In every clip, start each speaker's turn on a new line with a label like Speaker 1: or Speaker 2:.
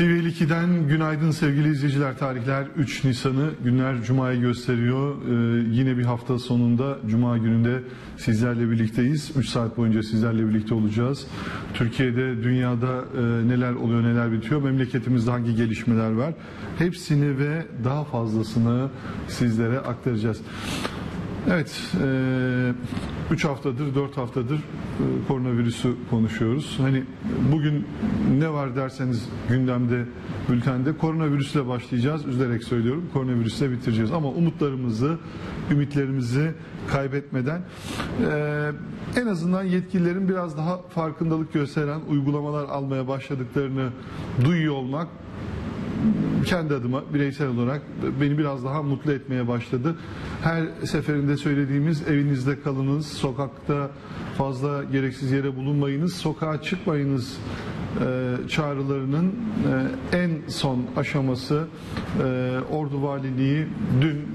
Speaker 1: TV2'den günaydın sevgili izleyiciler. Tarihler 3 Nisan'ı günler Cuma'yı gösteriyor. Ee, yine bir hafta sonunda Cuma gününde sizlerle birlikteyiz. 3 saat boyunca sizlerle birlikte olacağız. Türkiye'de, dünyada e, neler oluyor, neler bitiyor, memleketimizde hangi gelişmeler var. Hepsini ve daha fazlasını sizlere aktaracağız. Evet, 3 haftadır, 4 haftadır e, koronavirüsü konuşuyoruz. Hani bugün ne var derseniz gündemde, bültende koronavirüsle başlayacağız. Üzülerek söylüyorum, koronavirüsle bitireceğiz. Ama umutlarımızı, ümitlerimizi kaybetmeden e, en azından yetkililerin biraz daha farkındalık gösteren uygulamalar almaya başladıklarını duyuyor olmak kendi adıma bireysel olarak beni biraz daha mutlu etmeye başladı. Her seferinde söylediğimiz evinizde kalınız, sokakta fazla gereksiz yere bulunmayınız, sokağa çıkmayınız e, çağrılarının e, en son aşaması e, Ordu Valiliği dün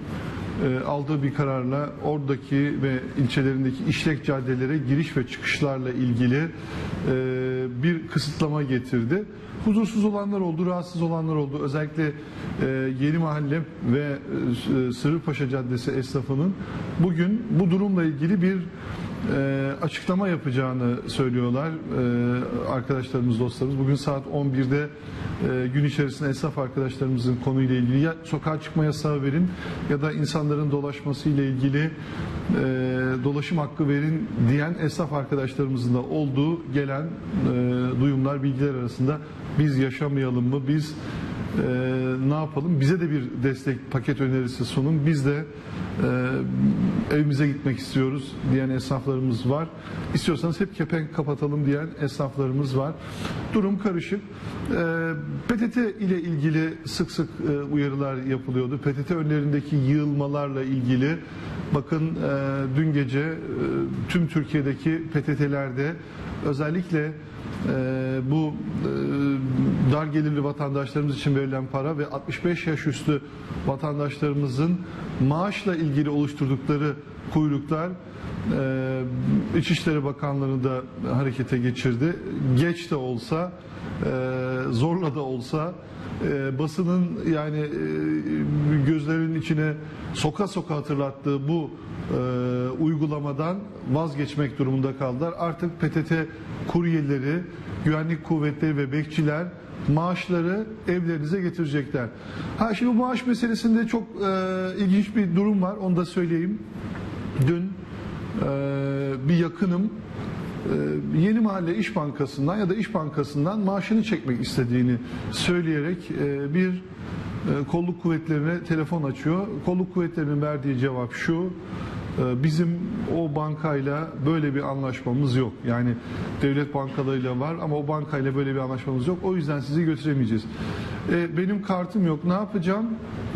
Speaker 1: aldığı bir kararla oradaki ve ilçelerindeki işlek caddelere giriş ve çıkışlarla ilgili e, bir kısıtlama getirdi. Huzursuz olanlar oldu, rahatsız olanlar oldu. Özellikle e, Yeni Mahalle ve e, Sırrıpaşa Caddesi esnafının bugün bu durumla ilgili bir e, açıklama yapacağını söylüyorlar e, arkadaşlarımız, dostlarımız. Bugün saat 11'de e, gün içerisinde esnaf arkadaşlarımızın konuyla ilgili ya sokağa çıkma yasağı verin ya da insanların dolaşması ile ilgili e, dolaşım hakkı verin diyen esnaf arkadaşlarımızın da olduğu gelen e, duyumlar, bilgiler arasında biz yaşamayalım mı, biz e, ne yapalım? Bize de bir destek paket önerisi sunun. Biz de e, evimize gitmek istiyoruz diyen esnaflarımız var. İstiyorsanız hep kepenk kapatalım diyen esnaflarımız var. Durum karışık. E, PTT ile ilgili sık sık e, uyarılar yapılıyordu. PTT önlerindeki yığılmalarla ilgili bakın e, dün gece e, tüm Türkiye'deki PTT'lerde özellikle bu e, dar gelirli vatandaşlarımız için verilen para ve 65 yaş üstü vatandaşlarımızın maaşla ilgili oluşturdukları kuyruklar e, İçişleri Bakanlığı'nı da harekete geçirdi. Geç de olsa, e, zorla da olsa e, basının yani e, gözlerinin içine soka soka hatırlattığı bu e, uygulamadan vazgeçmek durumunda kaldılar. Artık PTT kuryeleri, güvenlik kuvvetleri ve bekçiler maaşları evlerinize getirecekler. Ha şimdi bu maaş meselesinde çok e, ilginç bir durum var. Onu da söyleyeyim. Dün e, bir yakınım Yeni Mahalle İş Bankası'ndan ya da İş Bankası'ndan maaşını çekmek istediğini söyleyerek e, bir e, kolluk kuvvetlerine telefon açıyor. Kolluk kuvvetlerinin verdiği cevap şu. e, Bizim o bankayla böyle bir anlaşmamız yok. Yani devlet bankalarıyla var ama o bankayla böyle bir anlaşmamız yok. O yüzden sizi götüremeyeceğiz. E, Benim kartım yok. Ne yapacağım?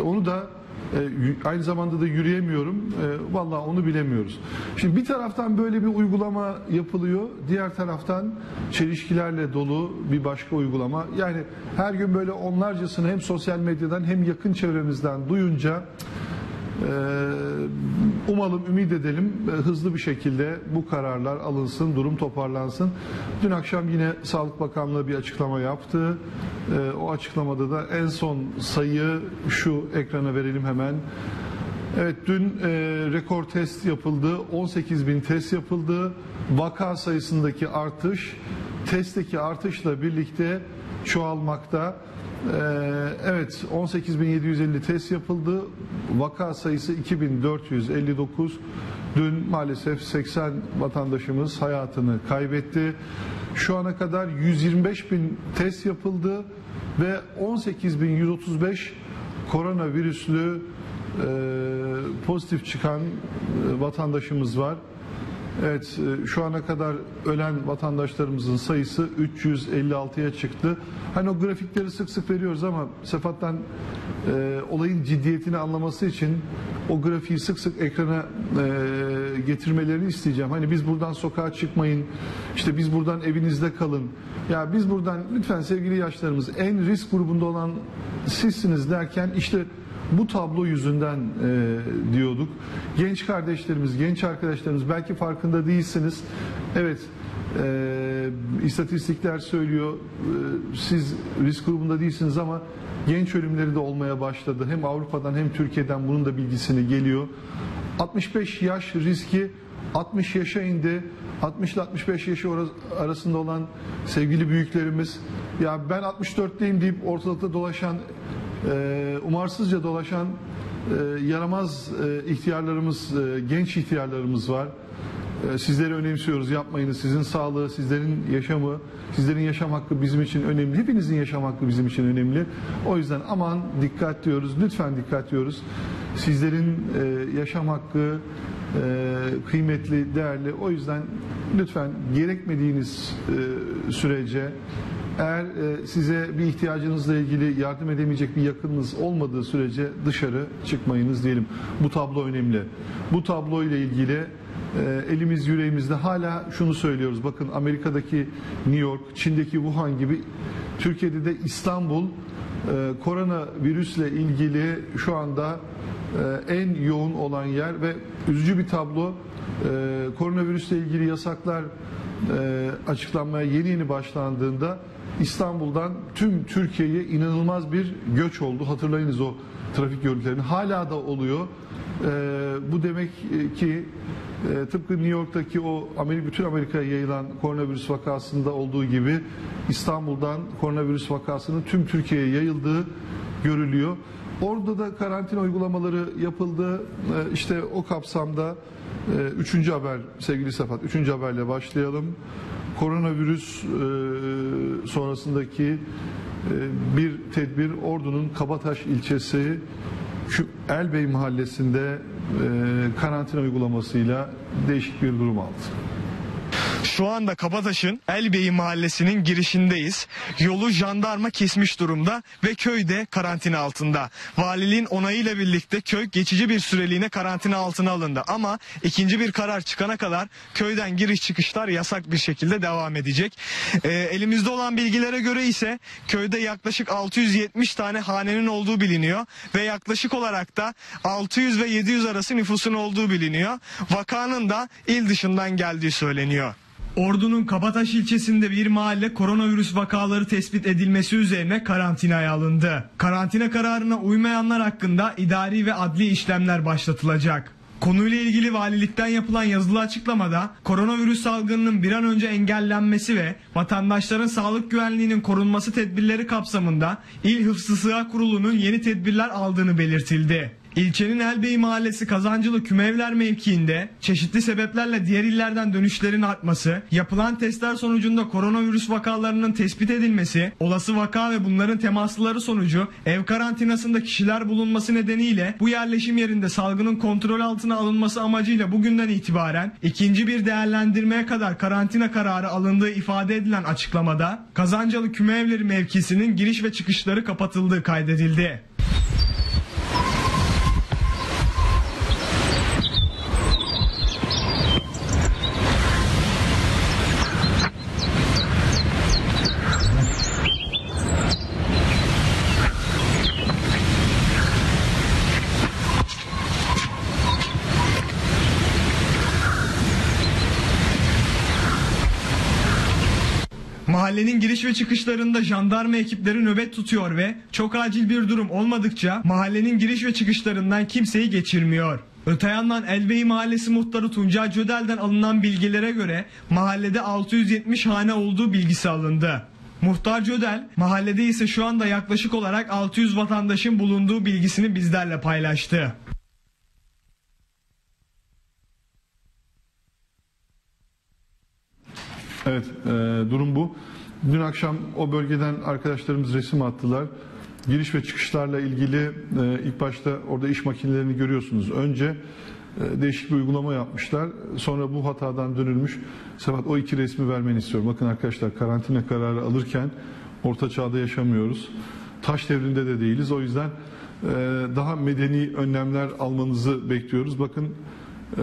Speaker 1: Onu da e, aynı zamanda da yürüyemiyorum. E, vallahi onu bilemiyoruz. Şimdi bir taraftan böyle bir uygulama yapılıyor. Diğer taraftan çelişkilerle dolu bir başka uygulama. Yani her gün böyle onlarcasını hem sosyal medyadan hem yakın çevremizden duyunca umalım, ümit edelim e, hızlı bir şekilde bu kararlar alınsın, durum toparlansın. Dün akşam yine Sağlık Bakanlığı bir açıklama yaptı. E, O açıklamada da en son sayı şu ekrana verelim hemen. Evet dün e, rekor test yapıldı. 18 bin test yapıldı. Vaka sayısındaki artış testteki artışla birlikte çoğalmakta. E, evet 18.750 test yapıldı. Vaka sayısı 2459. Dün maalesef 80 vatandaşımız hayatını kaybetti. Şu ana kadar 125 bin test yapıldı ve 18.135 koronavirüslü e, pozitif çıkan e, vatandaşımız var. Evet, e, şu ana kadar ölen vatandaşlarımızın sayısı 356'ya çıktı. Hani o grafikleri sık sık veriyoruz ama Sefat'tan e, olayın ciddiyetini anlaması için o grafiği sık sık ekrana e, getirmelerini isteyeceğim. Hani biz buradan sokağa çıkmayın, işte biz buradan evinizde kalın. Ya biz buradan lütfen sevgili yaşlarımız en risk grubunda olan sizsiniz derken işte bu tablo yüzünden e, diyorduk. Genç kardeşlerimiz, genç arkadaşlarımız belki farkında değilsiniz. Evet Ee, istatistikler söylüyor. Ee, siz risk grubunda değilsiniz ama genç ölümleri de olmaya başladı. Hem Avrupa'dan hem Türkiye'den bunun da bilgisini geliyor. 65 yaş riski 60 yaşa indi. 60 ile 65 yaş arasında olan sevgili büyüklerimiz ya ben 64'teyim deyip ortalıkta dolaşan e, umarsızca dolaşan e, yaramaz e, ihtiyarlarımız, genç ihtiyarlarımız var. Sizleri önemsiyoruz, yapmayınız. Sizin sağlığı, sizlerin yaşamı, sizlerin yaşam hakkı bizim için önemli. Hepinizin yaşam hakkı bizim için önemli. O yüzden aman dikkat diyoruz, lütfen dikkat diyoruz. Sizlerin yaşam hakkı kıymetli, değerli. O yüzden lütfen gerekmediğiniz sürece eğer e, size bir ihtiyacınızla ilgili yardım edemeyecek bir yakınınız olmadığı sürece dışarı çıkmayınız diyelim. Bu tablo önemli. Bu tablo ile ilgili e, elimiz yüreğimizde hala şunu söylüyoruz. Bakın Amerika'daki New York, Çin'deki Wuhan gibi Türkiye'de de İstanbul e, koronavirüsle ilgili şu anda en yoğun olan yer ve üzücü bir tablo. Koronavirüsle ilgili yasaklar açıklanmaya yeni yeni başlandığında İstanbul'dan tüm Türkiye'ye inanılmaz bir göç oldu. Hatırlayınız o trafik görüntülerini. Hala da oluyor. Ee, bu demek ki e, tıpkı New York'taki o Amerika, bütün Amerika'ya yayılan koronavirüs vakasında olduğu gibi İstanbul'dan koronavirüs vakasının tüm Türkiye'ye yayıldığı görülüyor. Orada da karantina uygulamaları yapıldı. Ee, işte o kapsamda e, üçüncü haber sevgili Sefat, üçüncü haberle başlayalım koronavirüs e, sonrasındaki e, bir tedbir Ordu'nun Kabataş ilçesi Elbey mahallesinde e, karantina uygulamasıyla değişik bir durum aldı.
Speaker 2: Şu anda Kabataş'ın Elbey mahallesinin girişindeyiz. Yolu jandarma kesmiş durumda ve köyde karantina altında. Valiliğin onayıyla birlikte köy geçici bir süreliğine karantina altına alındı. Ama ikinci bir karar çıkana kadar köyden giriş çıkışlar yasak bir şekilde devam edecek. E, elimizde olan bilgilere göre ise köyde yaklaşık 670 tane hanenin olduğu biliniyor ve yaklaşık olarak da 600 ve 700 arası nüfusun olduğu biliniyor. Vakanın da il dışından geldiği söyleniyor. Ordu'nun Kabataş ilçesinde bir mahalle koronavirüs vakaları tespit edilmesi üzerine karantinaya alındı. Karantina kararına uymayanlar hakkında idari ve adli işlemler başlatılacak. Konuyla ilgili valilikten yapılan yazılı açıklamada koronavirüs salgınının bir an önce engellenmesi ve vatandaşların sağlık güvenliğinin korunması tedbirleri kapsamında İl Hıfzı Sığa Kurulu'nun yeni tedbirler aldığını belirtildi. İlçenin Elbey Mahallesi Kazancılı Kümevler mevkiinde çeşitli sebeplerle diğer illerden dönüşlerin artması, yapılan testler sonucunda koronavirüs vakalarının tespit edilmesi, olası vaka ve bunların temasları sonucu ev karantinasında kişiler bulunması nedeniyle bu yerleşim yerinde salgının kontrol altına alınması amacıyla bugünden itibaren ikinci bir değerlendirmeye kadar karantina kararı alındığı ifade edilen açıklamada Kazancılı Kümevleri mevkisinin giriş ve çıkışları kapatıldığı kaydedildi. Giriş ve çıkışlarında jandarma ekipleri nöbet tutuyor ve çok acil bir durum olmadıkça mahallenin giriş ve çıkışlarından kimseyi geçirmiyor. Öte yandan Elbey Mahallesi muhtarı Tuncay Cödel'den alınan bilgilere göre mahallede 670 hane olduğu bilgisi alındı. Muhtar Cödel, mahallede ise şu anda yaklaşık olarak 600 vatandaşın bulunduğu bilgisini bizlerle paylaştı.
Speaker 1: Evet, e, durum bu. Dün akşam o bölgeden arkadaşlarımız resim attılar. Giriş ve çıkışlarla ilgili e, ilk başta orada iş makinelerini görüyorsunuz. Önce e, değişik bir uygulama yapmışlar. Sonra bu hatadan dönülmüş. Sebat o iki resmi vermeni istiyorum. Bakın arkadaşlar karantina kararı alırken orta çağda yaşamıyoruz. Taş devrinde de değiliz. O yüzden e, daha medeni önlemler almanızı bekliyoruz. Bakın e,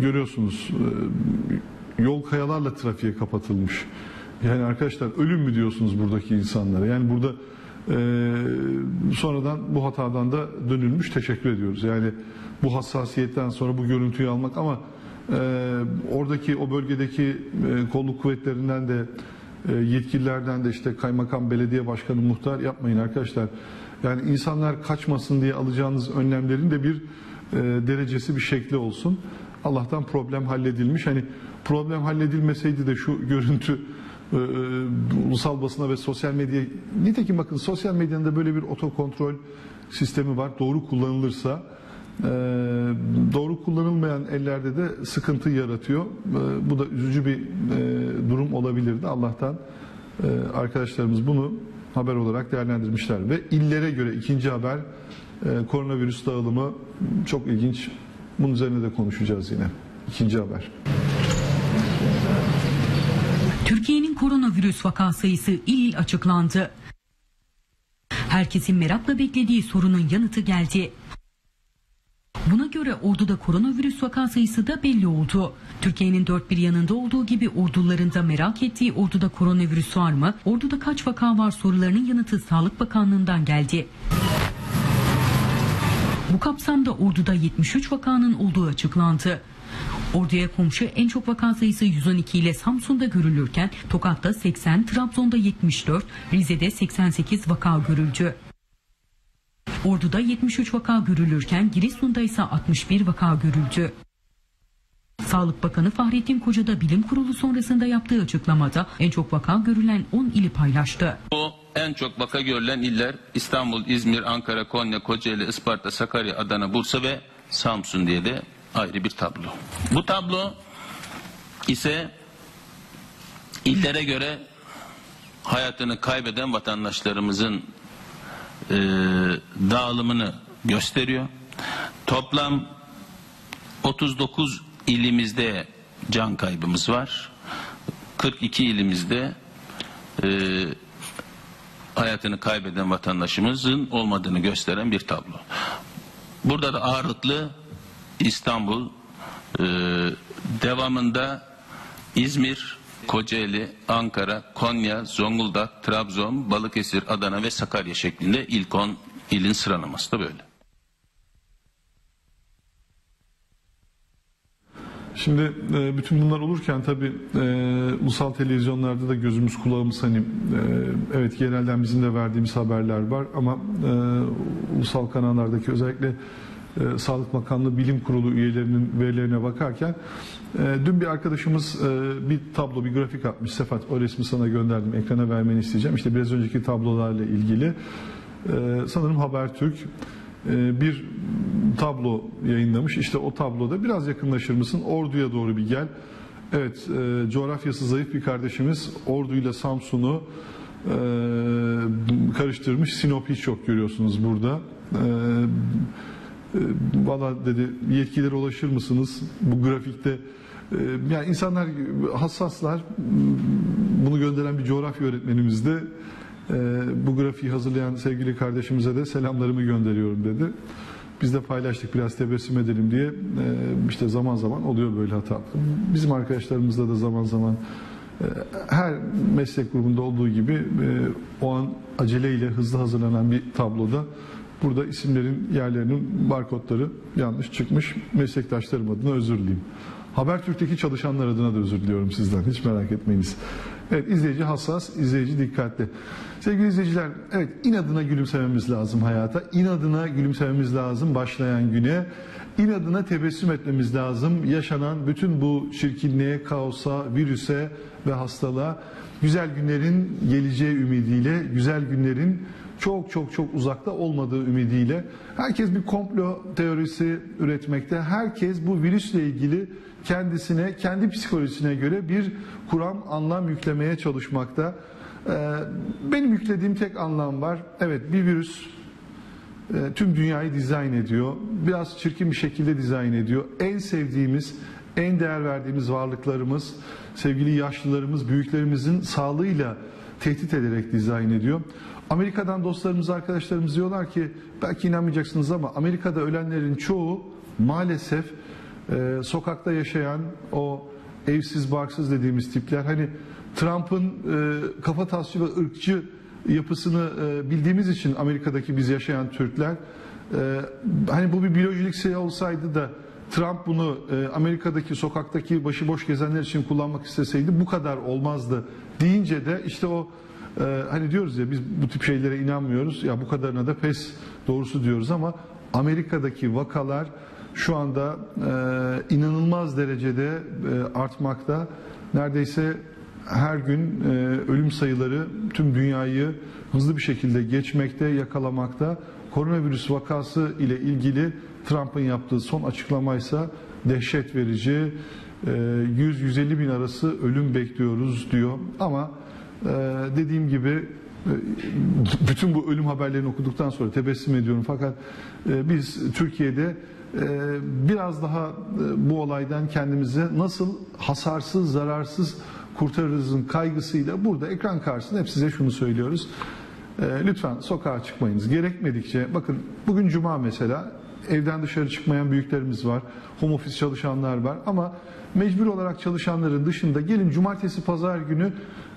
Speaker 1: görüyorsunuz e, yol kayalarla trafiğe kapatılmış. Yani arkadaşlar ölüm mü diyorsunuz buradaki insanlara? Yani burada e, sonradan bu hatadan da dönülmüş. Teşekkür ediyoruz. Yani bu hassasiyetten sonra bu görüntüyü almak ama Ee, oradaki o bölgedeki e, kolluk kuvvetlerinden de e, yetkililerden de işte kaymakam, belediye başkanı, muhtar yapmayın arkadaşlar. Yani insanlar kaçmasın diye alacağınız önlemlerin de bir e, derecesi bir şekli olsun. Allah'tan problem halledilmiş. Hani problem halledilmeseydi de şu görüntü e, e, ulusal basına ve sosyal medya nitekim bakın sosyal medyanın da böyle bir otokontrol sistemi var. Doğru kullanılırsa e, doğru kullanılmayan ellerde de sıkıntı yaratıyor. E, bu da üzücü bir e, durum olabilirdi. Allah'tan e, arkadaşlarımız bunu haber olarak değerlendirmişler ve illere göre ikinci haber e, koronavirüs dağılımı çok ilginç. Bunun üzerine de konuşacağız yine. İkinci haber.
Speaker 3: Türkiye'nin koronavirüs vaka sayısı il il açıklandı. Herkesin merakla beklediği sorunun yanıtı geldi. Buna göre orduda koronavirüs vaka sayısı da belli oldu. Türkiye'nin dört bir yanında olduğu gibi orduların da merak ettiği orduda koronavirüs var mı? Orduda kaç vaka var sorularının yanıtı Sağlık Bakanlığı'ndan geldi. Bu kapsamda orduda 73 vakanın olduğu açıklandı. Orduya komşu en çok vaka sayısı 112 ile Samsun'da görülürken Tokat'ta 80, Trabzon'da 74, Rize'de 88 vaka görüldü. Ordu'da 73 vaka görülürken Giresun'da ise 61 vaka görüldü. Sağlık Bakanı Fahrettin Koca da bilim kurulu sonrasında yaptığı açıklamada en çok vaka görülen 10 ili paylaştı.
Speaker 4: Bu en çok vaka görülen iller İstanbul, İzmir, Ankara, Konya, Kocaeli, Isparta, Sakarya, Adana, Bursa ve Samsun diye de ayrı bir tablo. Bu tablo ise illere göre hayatını kaybeden vatandaşlarımızın e, dağılımını gösteriyor. Toplam 39 ilimizde can kaybımız var. 42 ilimizde e, hayatını kaybeden vatandaşımızın olmadığını gösteren bir tablo. Burada da ağırlıklı İstanbul, e, devamında İzmir, Kocaeli, Ankara, Konya, Zonguldak, Trabzon, Balıkesir, Adana ve Sakarya şeklinde ilk 10 ilin sıralaması da böyle.
Speaker 1: Şimdi e, bütün bunlar olurken tabii e, ulusal televizyonlarda da gözümüz kulağımız hani e, evet genelden bizim de verdiğimiz haberler var ama e, ulusal kanallardaki özellikle e, Sağlık Bakanlığı Bilim Kurulu üyelerinin verilerine bakarken e, dün bir arkadaşımız e, bir tablo bir grafik atmış Sefat o resmi sana gönderdim ekrana vermeni isteyeceğim işte biraz önceki tablolarla ilgili sanırım Habertürk bir tablo yayınlamış. İşte o tabloda biraz yakınlaşır mısın? Ordu'ya doğru bir gel. Evet, coğrafyası zayıf bir kardeşimiz Ordu ile Samsun'u karıştırmış. Sinop hiç yok görüyorsunuz burada. E, Valla dedi yetkililere ulaşır mısınız bu grafikte? E, yani insanlar hassaslar. Bunu gönderen bir coğrafya öğretmenimiz de e, bu grafiği hazırlayan sevgili kardeşimize de selamlarımı gönderiyorum dedi. Biz de paylaştık biraz tebessüm edelim diye. E, işte zaman zaman oluyor böyle hata. Bizim arkadaşlarımızda da zaman zaman her meslek grubunda olduğu gibi o an aceleyle hızlı hazırlanan bir tabloda burada isimlerin yerlerinin barkodları yanlış çıkmış. Meslektaşlarım adına özür dileyim. Habertürk'teki çalışanlar adına da özür diliyorum sizden. Hiç merak etmeyiniz. Evet izleyici hassas, izleyici dikkatli. Sevgili izleyiciler, evet inadına gülümsememiz lazım hayata. İnadına gülümsememiz lazım başlayan güne. İnadına tebessüm etmemiz lazım. Yaşanan bütün bu çirkinliğe, kaosa, virüse ve hastalığa güzel günlerin geleceği ümidiyle, güzel günlerin çok çok çok uzakta olmadığı ümidiyle herkes bir komplo teorisi üretmekte. Herkes bu virüsle ilgili kendisine, kendi psikolojisine göre bir kuram, anlam yüklemeye çalışmakta. Ee, benim yüklediğim tek anlam var. Evet bir virüs e, tüm dünyayı dizayn ediyor. Biraz çirkin bir şekilde dizayn ediyor. En sevdiğimiz, en değer verdiğimiz varlıklarımız, sevgili yaşlılarımız, büyüklerimizin sağlığıyla tehdit ederek dizayn ediyor. Amerika'dan dostlarımız, arkadaşlarımız diyorlar ki belki inanmayacaksınız ama Amerika'da ölenlerin çoğu maalesef e, sokakta yaşayan o evsiz barksız dediğimiz tipler. Hani Trump'ın e, kafa tasvip ve ırkçı yapısını e, bildiğimiz için Amerika'daki biz yaşayan Türkler e, hani bu bir biyolojik şey olsaydı da Trump bunu e, Amerika'daki sokaktaki başıboş gezenler için kullanmak isteseydi bu kadar olmazdı deyince de işte o e, hani diyoruz ya biz bu tip şeylere inanmıyoruz. Ya bu kadarına da pes doğrusu diyoruz ama Amerika'daki vakalar şu anda e, inanılmaz derecede e, artmakta. Neredeyse her gün e, ölüm sayıları tüm dünyayı hızlı bir şekilde geçmekte, yakalamakta. Koronavirüs vakası ile ilgili Trump'ın yaptığı son açıklamaysa dehşet verici. E, 100-150 bin arası ölüm bekliyoruz diyor. Ama e, dediğim gibi e, bütün bu ölüm haberlerini okuduktan sonra tebessüm ediyorum. Fakat e, biz Türkiye'de e, biraz daha bu olaydan kendimize nasıl hasarsız, zararsız kurtarırızın kaygısıyla burada ekran karşısında hep size şunu söylüyoruz. Lütfen sokağa çıkmayınız. Gerekmedikçe bakın bugün cuma mesela evden dışarı çıkmayan büyüklerimiz var. Home office çalışanlar var ama mecbur olarak çalışanların dışında gelin cumartesi pazar günü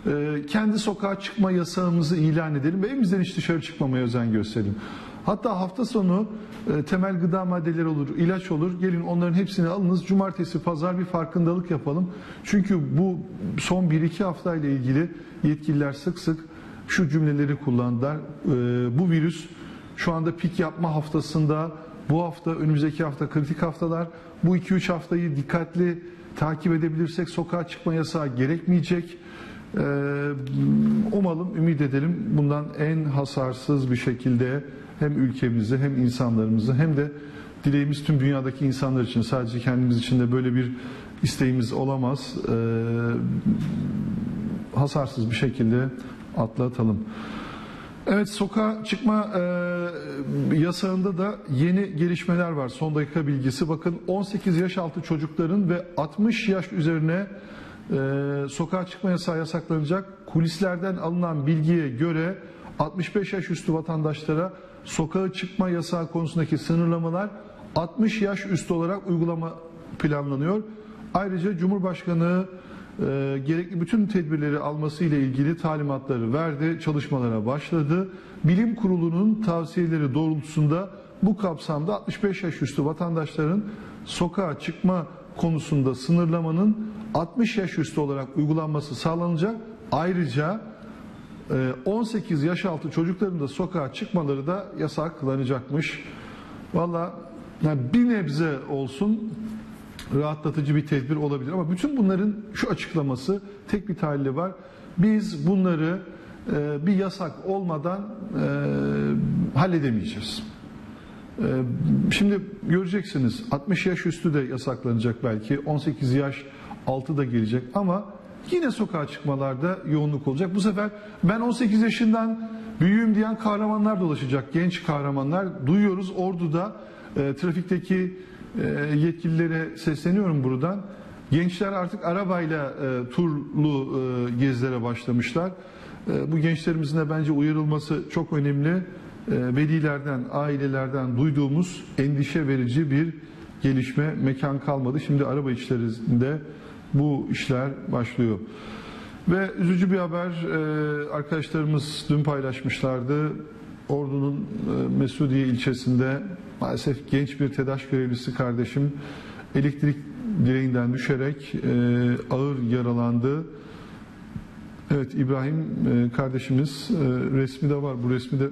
Speaker 1: e, kendi sokağa çıkma yasağımızı ilan edelim ve evimizden hiç dışarı çıkmamaya özen gösterelim. Hatta hafta sonu e, temel gıda maddeleri olur, ilaç olur. Gelin onların hepsini alınız. Cumartesi, pazar bir farkındalık yapalım. Çünkü bu son 1-2 hafta ile ilgili yetkililer sık sık şu cümleleri kullandılar. E, bu virüs şu anda pik yapma haftasında, bu hafta, önümüzdeki hafta kritik haftalar. Bu 2-3 haftayı dikkatli takip edebilirsek sokağa çıkma yasağı gerekmeyecek. Ee, umalım, ümit edelim bundan en hasarsız bir şekilde hem ülkemizi hem insanlarımızı hem de dileğimiz tüm dünyadaki insanlar için sadece kendimiz için de böyle bir isteğimiz olamaz. Ee, hasarsız bir şekilde atlatalım. Evet sokağa çıkma e, yasağında da yeni gelişmeler var. Son dakika bilgisi. Bakın 18 yaş altı çocukların ve 60 yaş üzerine e, sokağa çıkma yasağı yasaklanacak. Kulislerden alınan bilgiye göre 65 yaş üstü vatandaşlara sokağa çıkma yasağı konusundaki sınırlamalar 60 yaş üstü olarak uygulama planlanıyor. Ayrıca Cumhurbaşkanı e, gerekli bütün tedbirleri alması ile ilgili talimatları verdi, çalışmalara başladı. Bilim Kurulu'nun tavsiyeleri doğrultusunda bu kapsamda 65 yaş üstü vatandaşların sokağa çıkma konusunda sınırlamanın 60 yaş üstü olarak uygulanması sağlanacak. Ayrıca e, 18 yaş altı çocukların da sokağa çıkmaları da yasaklanacakmış. Valla yani bir nebze olsun rahatlatıcı bir tedbir olabilir ama bütün bunların şu açıklaması tek bir tahlili var. Biz bunları e, bir yasak olmadan e, halledemeyeceğiz. E, şimdi göreceksiniz 60 yaş üstü de yasaklanacak belki 18 yaş altı da gelecek ama yine sokağa çıkmalarda yoğunluk olacak. Bu sefer ben 18 yaşından büyüğüm diyen kahramanlar dolaşacak genç kahramanlar duyuyoruz orduda e, trafikteki e, yetkililere sesleniyorum buradan. Gençler artık arabayla e, turlu e, gezilere başlamışlar. E, bu gençlerimizin de bence uyarılması çok önemli. E, velilerden, ailelerden duyduğumuz endişe verici bir gelişme mekan kalmadı. Şimdi araba içlerinde bu işler başlıyor. Ve üzücü bir haber e, arkadaşlarımız dün paylaşmışlardı. Ordu'nun e, Mesudiye ilçesinde maalesef genç bir TEDAŞ görevlisi kardeşim elektrik direğinden düşerek e, ağır yaralandı. Evet İbrahim kardeşimiz resmi de var. Bu resmi de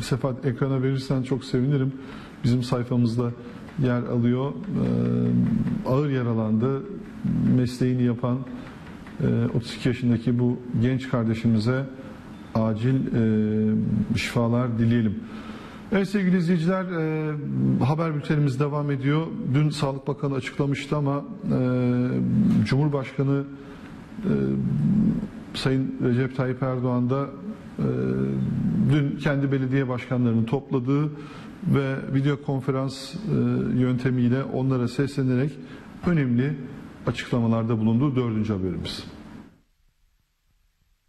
Speaker 1: Sefat ekrana verirsen çok sevinirim. Bizim sayfamızda yer alıyor. E, ağır yaralandı. Mesleğini yapan e, 32 yaşındaki bu genç kardeşimize acil e, şifalar dileyelim. Evet sevgili izleyiciler e, haber bültenimiz devam ediyor. Dün Sağlık Bakanı açıklamıştı ama e, Cumhurbaşkanı e, Sayın Recep Tayyip Erdoğan da e, dün kendi belediye başkanlarını topladığı ve video konferans e, yöntemiyle onlara seslenerek önemli açıklamalarda bulunduğu dördüncü haberimiz.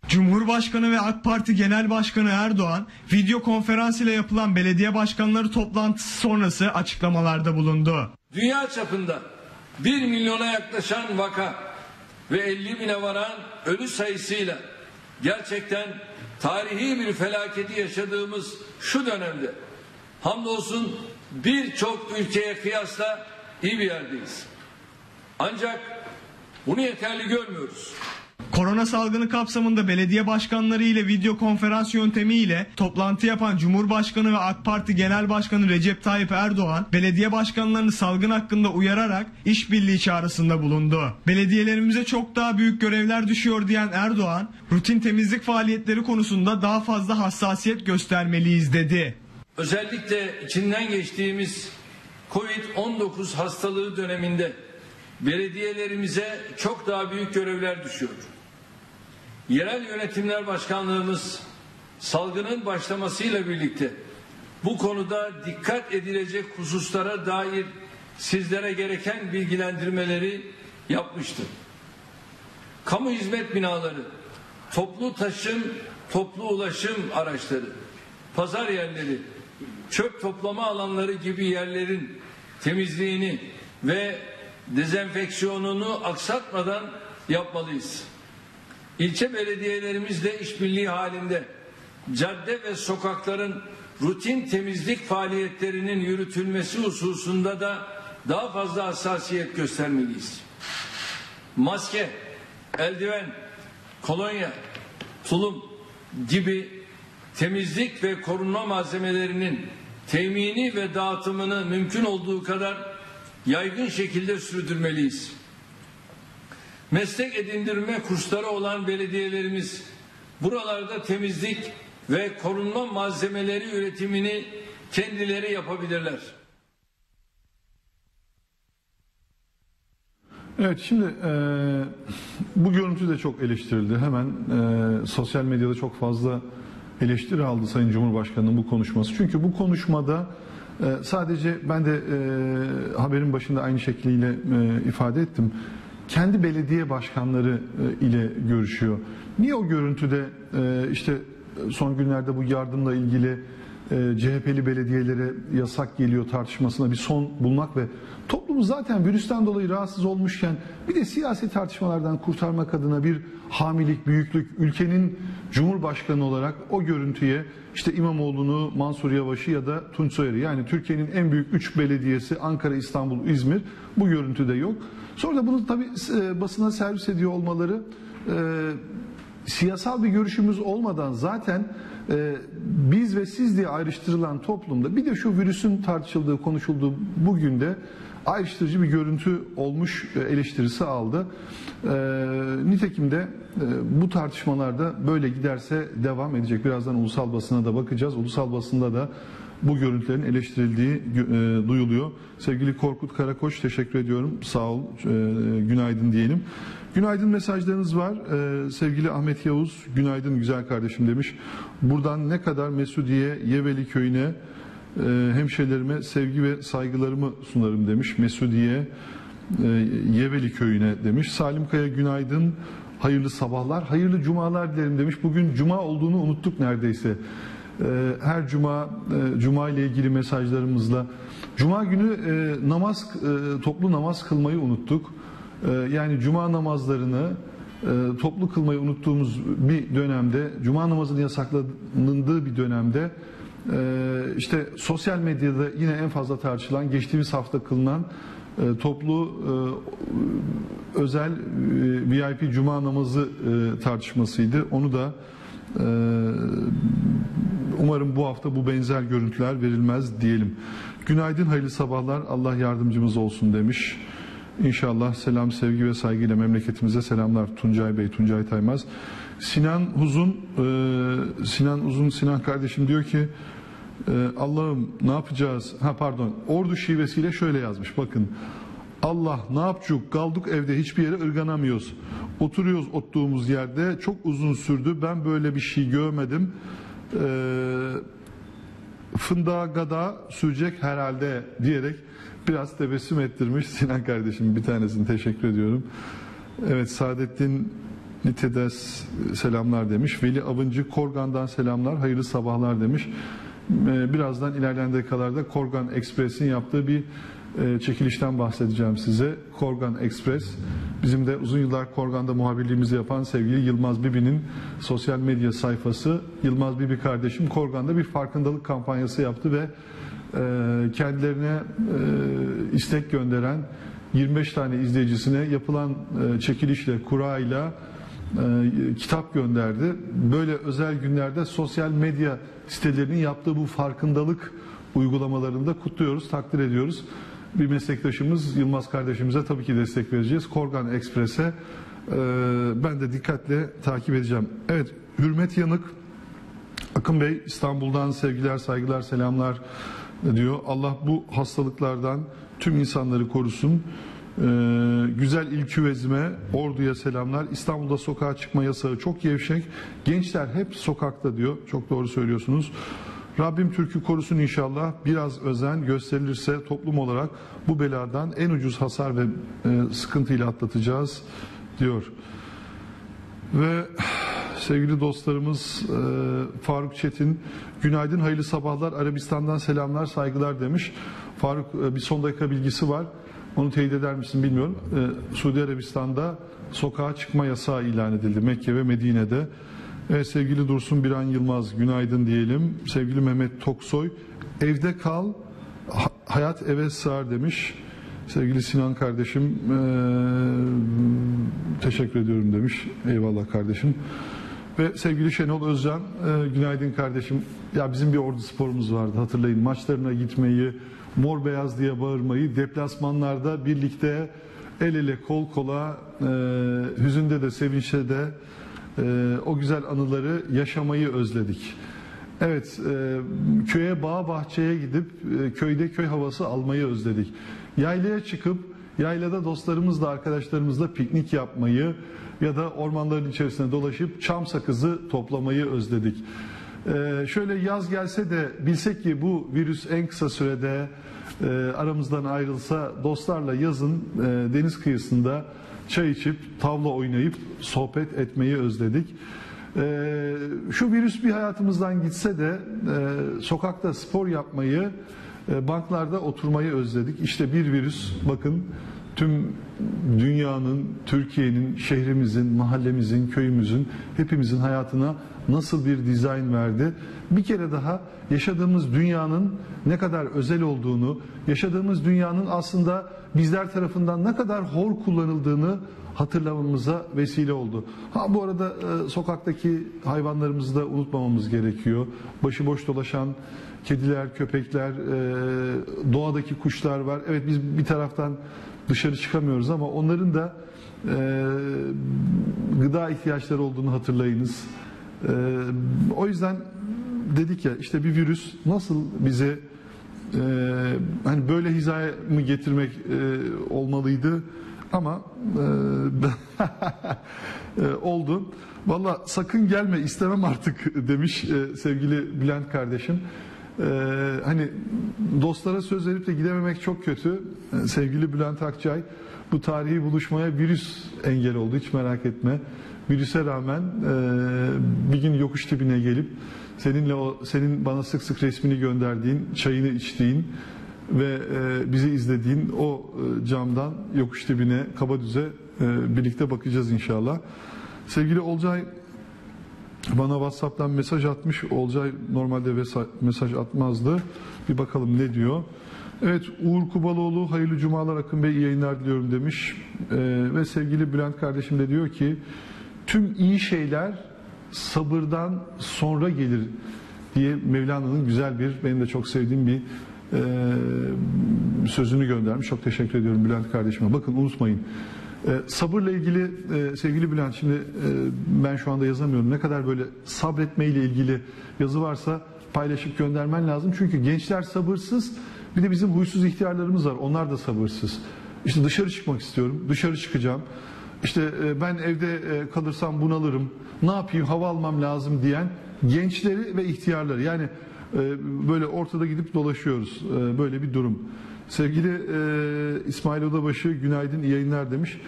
Speaker 2: Cumhurbaşkanı ve AK Parti Genel Başkanı Erdoğan video konferans ile yapılan belediye başkanları toplantısı sonrası açıklamalarda bulundu.
Speaker 5: Dünya çapında 1 milyona yaklaşan vaka ve 50 bine varan ölü sayısıyla gerçekten tarihi bir felaketi yaşadığımız şu dönemde hamdolsun birçok ülkeye kıyasla iyi bir yerdeyiz. Ancak bunu yeterli görmüyoruz.
Speaker 2: Korona salgını kapsamında belediye başkanları ile video konferans yöntemiyle toplantı yapan Cumhurbaşkanı ve AK Parti Genel Başkanı Recep Tayyip Erdoğan, belediye başkanlarını salgın hakkında uyararak işbirliği çağrısında bulundu. Belediyelerimize çok daha büyük görevler düşüyor diyen Erdoğan, rutin temizlik faaliyetleri konusunda daha fazla hassasiyet göstermeliyiz dedi.
Speaker 5: Özellikle içinden geçtiğimiz Covid-19 hastalığı döneminde belediyelerimize çok daha büyük görevler düşüyor. Yerel Yönetimler Başkanlığımız salgının başlamasıyla birlikte bu konuda dikkat edilecek hususlara dair sizlere gereken bilgilendirmeleri yapmıştır. Kamu hizmet binaları, toplu taşım, toplu ulaşım araçları, pazar yerleri, çöp toplama alanları gibi yerlerin temizliğini ve dezenfeksiyonunu aksatmadan yapmalıyız. İlçe belediyelerimizle işbirliği halinde cadde ve sokakların rutin temizlik faaliyetlerinin yürütülmesi hususunda da daha fazla hassasiyet göstermeliyiz. Maske, eldiven, kolonya, tulum gibi temizlik ve korunma malzemelerinin temini ve dağıtımını mümkün olduğu kadar yaygın şekilde sürdürmeliyiz. Meslek edindirme kursları olan belediyelerimiz buralarda temizlik ve korunma malzemeleri üretimini kendileri yapabilirler.
Speaker 1: Evet şimdi e, bu görüntü de çok eleştirildi. Hemen e, sosyal medyada çok fazla eleştiri aldı Sayın Cumhurbaşkanı'nın bu konuşması. Çünkü bu konuşmada e, sadece ben de e, haberin başında aynı şekliyle e, ifade ettim. Kendi belediye başkanları e, ile görüşüyor. Niye o görüntüde e, işte son günlerde bu yardımla ilgili e, CHP'li belediyelere yasak geliyor tartışmasına bir son bulmak ve toplumu zaten virüsten dolayı rahatsız olmuşken bir de siyasi tartışmalardan kurtarmak adına bir hamilik, büyüklük, ülkenin Cumhurbaşkanı olarak o görüntüye işte İmamoğlu'nu, Mansur Yavaş'ı ya da Tunç Soyer'i yani Türkiye'nin en büyük 3 belediyesi Ankara, İstanbul, İzmir bu görüntüde yok. Sonra da bunu tabii e, basına servis ediyor olmaları e, siyasal bir görüşümüz olmadan zaten e, biz ve siz diye ayrıştırılan toplumda bir de şu virüsün tartışıldığı, konuşulduğu bugün de ayrıştırıcı bir görüntü olmuş eleştirisi aldı. Nitekim de bu tartışmalarda böyle giderse devam edecek. Birazdan ulusal basına da bakacağız. Ulusal basında da bu görüntülerin eleştirildiği e, duyuluyor. Sevgili Korkut Karakoç teşekkür ediyorum. Sağ ol. E, günaydın diyelim. Günaydın mesajlarınız var. Ee, sevgili Ahmet Yavuz, günaydın güzel kardeşim demiş. Buradan ne kadar Mesudiye, Yeveli köyüne, e, hemşehrilerime sevgi ve saygılarımı sunarım demiş. Mesudiye, e, Yeveli köyüne demiş. Salim Kaya günaydın, hayırlı sabahlar, hayırlı cumalar dilerim demiş. Bugün cuma olduğunu unuttuk neredeyse. Ee, her cuma, e, cuma ile ilgili mesajlarımızla. Cuma günü e, namaz, e, toplu namaz kılmayı unuttuk. Yani cuma namazlarını toplu kılmayı unuttuğumuz bir dönemde, cuma namazının yasaklandığı bir dönemde işte sosyal medyada yine en fazla tartışılan, geçtiğimiz hafta kılınan toplu özel VIP cuma namazı tartışmasıydı. Onu da umarım bu hafta bu benzer görüntüler verilmez diyelim. Günaydın, hayırlı sabahlar. Allah yardımcımız olsun demiş. İnşallah selam, sevgi ve saygıyla memleketimize selamlar Tuncay Bey, Tuncay Taymaz. Sinan Uzun, e, Sinan Uzun, Sinan kardeşim diyor ki e, Allah'ım ne yapacağız? Ha pardon, ordu şivesiyle şöyle yazmış bakın. Allah ne yapacak? Kaldık evde hiçbir yere ırganamıyoruz. Oturuyoruz oturduğumuz yerde. Çok uzun sürdü. Ben böyle bir şey görmedim. Eee fındığa gada sürecek herhalde diyerek biraz tebessüm ettirmiş Sinan kardeşim bir tanesini teşekkür ediyorum. Evet Saadettin Nitedes selamlar demiş. Veli Avıncı Korgan'dan selamlar, hayırlı sabahlar demiş. Ee, birazdan ilerleyen dakikalarda Korgan Express'in yaptığı bir e, çekilişten bahsedeceğim size. Korgan Express. Bizim de uzun yıllar Korgan'da muhabirliğimizi yapan sevgili Yılmaz Bibi'nin sosyal medya sayfası. Yılmaz Bibi kardeşim Korgan'da bir farkındalık kampanyası yaptı ve kendilerine e, istek gönderen 25 tane izleyicisine yapılan e, çekilişle, kurayla e, kitap gönderdi. Böyle özel günlerde sosyal medya sitelerinin yaptığı bu farkındalık uygulamalarını da kutluyoruz, takdir ediyoruz. Bir meslektaşımız Yılmaz kardeşimize tabii ki destek vereceğiz. Korgan Ekspres'e e, ben de dikkatle takip edeceğim. Evet, Hürmet Yanık, Akın Bey İstanbul'dan sevgiler, saygılar, selamlar diyor. Allah bu hastalıklardan tüm insanları korusun. Ee, güzel ilküvezime orduya selamlar. İstanbul'da sokağa çıkma yasağı çok gevşek. Gençler hep sokakta diyor. Çok doğru söylüyorsunuz. Rabbim Türk'ü korusun inşallah. Biraz özen gösterilirse toplum olarak bu beladan en ucuz hasar ve e, sıkıntıyla atlatacağız diyor. Ve sevgili dostlarımız e, Faruk Çetin, günaydın, hayırlı sabahlar, Arabistan'dan selamlar, saygılar demiş. Faruk e, bir son dakika bilgisi var. Onu teyit eder misin bilmiyorum. E, Suudi Arabistan'da sokağa çıkma yasağı ilan edildi Mekke ve Medine'de. Evet, sevgili Dursun Biran Yılmaz, günaydın diyelim. Sevgili Mehmet Toksoy, evde kal, ha- hayat eve sığar demiş. Sevgili Sinan kardeşim, eee, teşekkür ediyorum demiş. Eyvallah kardeşim. Ve sevgili Şenol Özcan, eee, günaydın kardeşim. Ya bizim bir ordu sporumuz vardı hatırlayın. Maçlarına gitmeyi, mor beyaz diye bağırmayı, deplasmanlarda birlikte el ele kol kola, eee, hüzünde de sevinçte de eee, o güzel anıları yaşamayı özledik. Evet, e, köye, bağ bahçeye gidip e, köyde köy havası almayı özledik. Yaylaya çıkıp yaylada dostlarımızla, arkadaşlarımızla piknik yapmayı ya da ormanların içerisinde dolaşıp çam sakızı toplamayı özledik. E, şöyle yaz gelse de bilsek ki bu virüs en kısa sürede e, aramızdan ayrılsa dostlarla yazın e, deniz kıyısında çay içip tavla oynayıp sohbet etmeyi özledik. Ee, şu virüs bir hayatımızdan gitse de e, sokakta spor yapmayı, e, banklarda oturmayı özledik. İşte bir virüs bakın tüm dünyanın, Türkiye'nin, şehrimizin, mahallemizin, köyümüzün, hepimizin hayatına nasıl bir dizayn verdi. Bir kere daha yaşadığımız dünyanın ne kadar özel olduğunu, yaşadığımız dünyanın aslında bizler tarafından ne kadar hor kullanıldığını hatırlamamıza vesile oldu. Ha bu arada e, sokaktaki hayvanlarımızı da unutmamamız gerekiyor. Başıboş dolaşan kediler, köpekler, e, doğadaki kuşlar var. Evet biz bir taraftan dışarı çıkamıyoruz ama onların da e, gıda ihtiyaçları olduğunu hatırlayınız. O yüzden dedik ya işte bir virüs nasıl bize e, hani böyle hizaya mı getirmek e, olmalıydı ama e, e, oldu. Valla sakın gelme istemem artık demiş e, sevgili Bülent kardeşim. E, hani dostlara söz verip de gidememek çok kötü. E, sevgili Bülent Akçay bu tarihi buluşmaya virüs engel oldu hiç merak etme. Virüse rağmen e, bir gün yokuş dibine gelip seninle o senin bana sık sık resmini gönderdiğin, çayını içtiğin ve e, bizi izlediğin o e, camdan yokuş dibine Kabadüz'e e, birlikte bakacağız inşallah. Sevgili Olcay bana WhatsApp'tan mesaj atmış. Olcay normalde mesaj atmazdı. Bir bakalım ne diyor. Evet Uğur Kubaloğlu hayırlı cumalar Akın Bey iyi yayınlar diliyorum demiş. E, ve sevgili Bülent kardeşim de diyor ki tüm iyi şeyler sabırdan sonra gelir diye Mevlana'nın güzel bir benim de çok sevdiğim bir e, sözünü göndermiş. Çok teşekkür ediyorum Bülent kardeşime. Bakın unutmayın. E, sabırla ilgili e, sevgili Bülent şimdi e, ben şu anda yazamıyorum. Ne kadar böyle sabretmeyle ilgili yazı varsa paylaşıp göndermen lazım. Çünkü gençler sabırsız. Bir de bizim huysuz ihtiyarlarımız var. Onlar da sabırsız. İşte dışarı çıkmak istiyorum. Dışarı çıkacağım. İşte e, ben evde e, kalırsam bunalırım. Ne yapayım hava almam lazım diyen gençleri ve ihtiyarları. Yani e, böyle ortada gidip dolaşıyoruz. Böyle bir durum. Sevgili İsmail Odabaşı günaydın yayınlar demiş.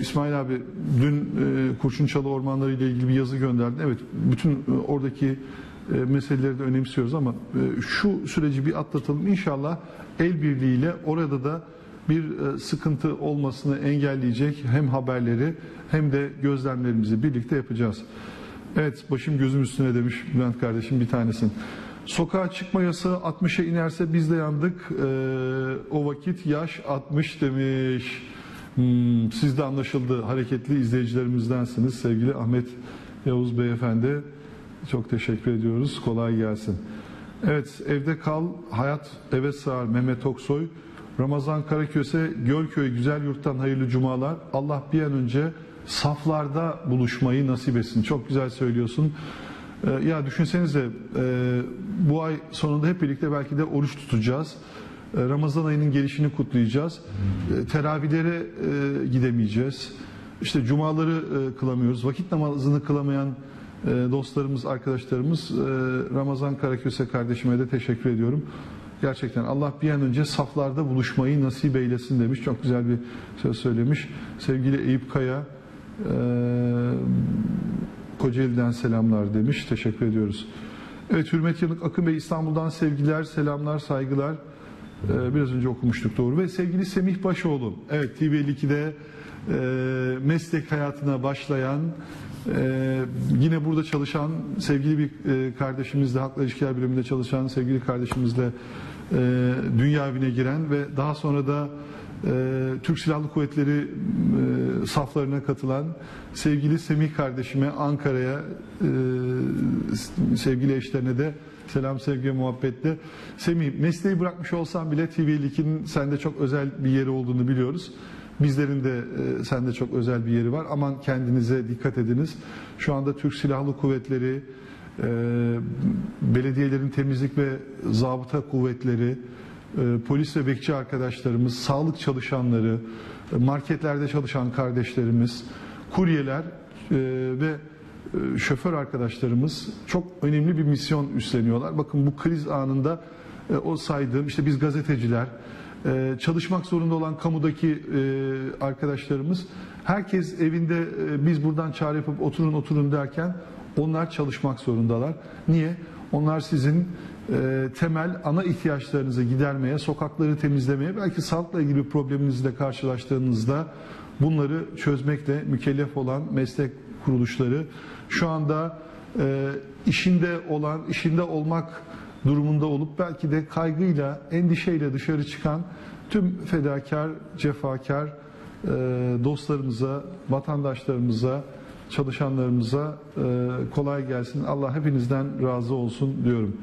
Speaker 1: İsmail abi dün e, Kurşunçalı ormanları ile ilgili bir yazı gönderdin. Evet bütün oradaki meseleleri de önemsiyoruz ama şu süreci bir atlatalım. İnşallah el birliğiyle orada da bir e, sıkıntı olmasını engelleyecek hem haberleri hem de gözlemlerimizi birlikte yapacağız. Evet başım gözüm üstüne demiş Bülent kardeşim bir tanesin. Sokağa çıkma yasağı 60'a inerse biz de yandık. Ee, o vakit yaş 60 demiş. Hmm, siz de anlaşıldı. Hareketli izleyicilerimizdensiniz. Sevgili Ahmet Yavuz Beyefendi. Çok teşekkür ediyoruz. Kolay gelsin. Evet evde kal. Hayat eve sığar. Mehmet Oksoy. Ramazan Karaköse Gölköy Güzel Yurt'tan hayırlı cumalar. Allah bir an önce saflarda buluşmayı nasip etsin. Çok güzel söylüyorsun. Ee, ya düşünsenize e, bu ay sonunda hep birlikte belki de oruç tutacağız. Ee, Ramazan ayının gelişini kutlayacağız. Ee, Teravihlere e, gidemeyeceğiz. İşte cumaları e, kılamıyoruz. Vakit namazını kılamayan e, dostlarımız, arkadaşlarımız e, Ramazan Karaköse kardeşime de teşekkür ediyorum. Gerçekten Allah bir an önce saflarda buluşmayı nasip eylesin demiş. Çok güzel bir söz söylemiş. Sevgili Eyüp Kaya e, Kocaeli'den selamlar demiş. Teşekkür ediyoruz. Evet Hürmet Yanık Akın Bey İstanbul'dan sevgiler, selamlar, saygılar. Ee, biraz önce okumuştuk doğru. Ve sevgili Semih Başoğlu. Evet TV52'de e, meslek hayatına başlayan e, yine burada çalışan sevgili bir e, kardeşimizle Halkla İlişkiler Bölümünde çalışan sevgili kardeşimizle e, dünya evine giren ve daha sonra da e, Türk Silahlı Kuvvetleri e, saflarına katılan sevgili Semih kardeşime Ankara'ya e, sevgili eşlerine de selam sevgi muhabbetle. Semih mesleği bırakmış olsan bile TV2'nin sende çok özel bir yeri olduğunu biliyoruz. Bizlerin de e, sende çok özel bir yeri var. Aman kendinize dikkat ediniz. Şu anda Türk Silahlı Kuvvetleri, e, belediyelerin temizlik ve zabıta kuvvetleri, e, polis ve bekçi arkadaşlarımız, sağlık çalışanları, e, marketlerde çalışan kardeşlerimiz, kuryeler e, ve e, şoför arkadaşlarımız çok önemli bir misyon üstleniyorlar. Bakın bu kriz anında e, o saydığım işte biz gazeteciler, çalışmak zorunda olan kamudaki arkadaşlarımız herkes evinde biz buradan çağrı yapıp oturun oturun derken onlar çalışmak zorundalar. Niye? Onlar sizin e, temel ana ihtiyaçlarınızı gidermeye, sokakları temizlemeye, belki sağlıkla ilgili probleminizle karşılaştığınızda bunları çözmekle mükellef olan meslek kuruluşları şu anda e, işinde olan, işinde olmak durumunda olup belki de kaygıyla, endişeyle dışarı çıkan tüm fedakar, cefakar e, dostlarımıza, vatandaşlarımıza, çalışanlarımıza e, kolay gelsin. Allah hepinizden razı olsun diyorum.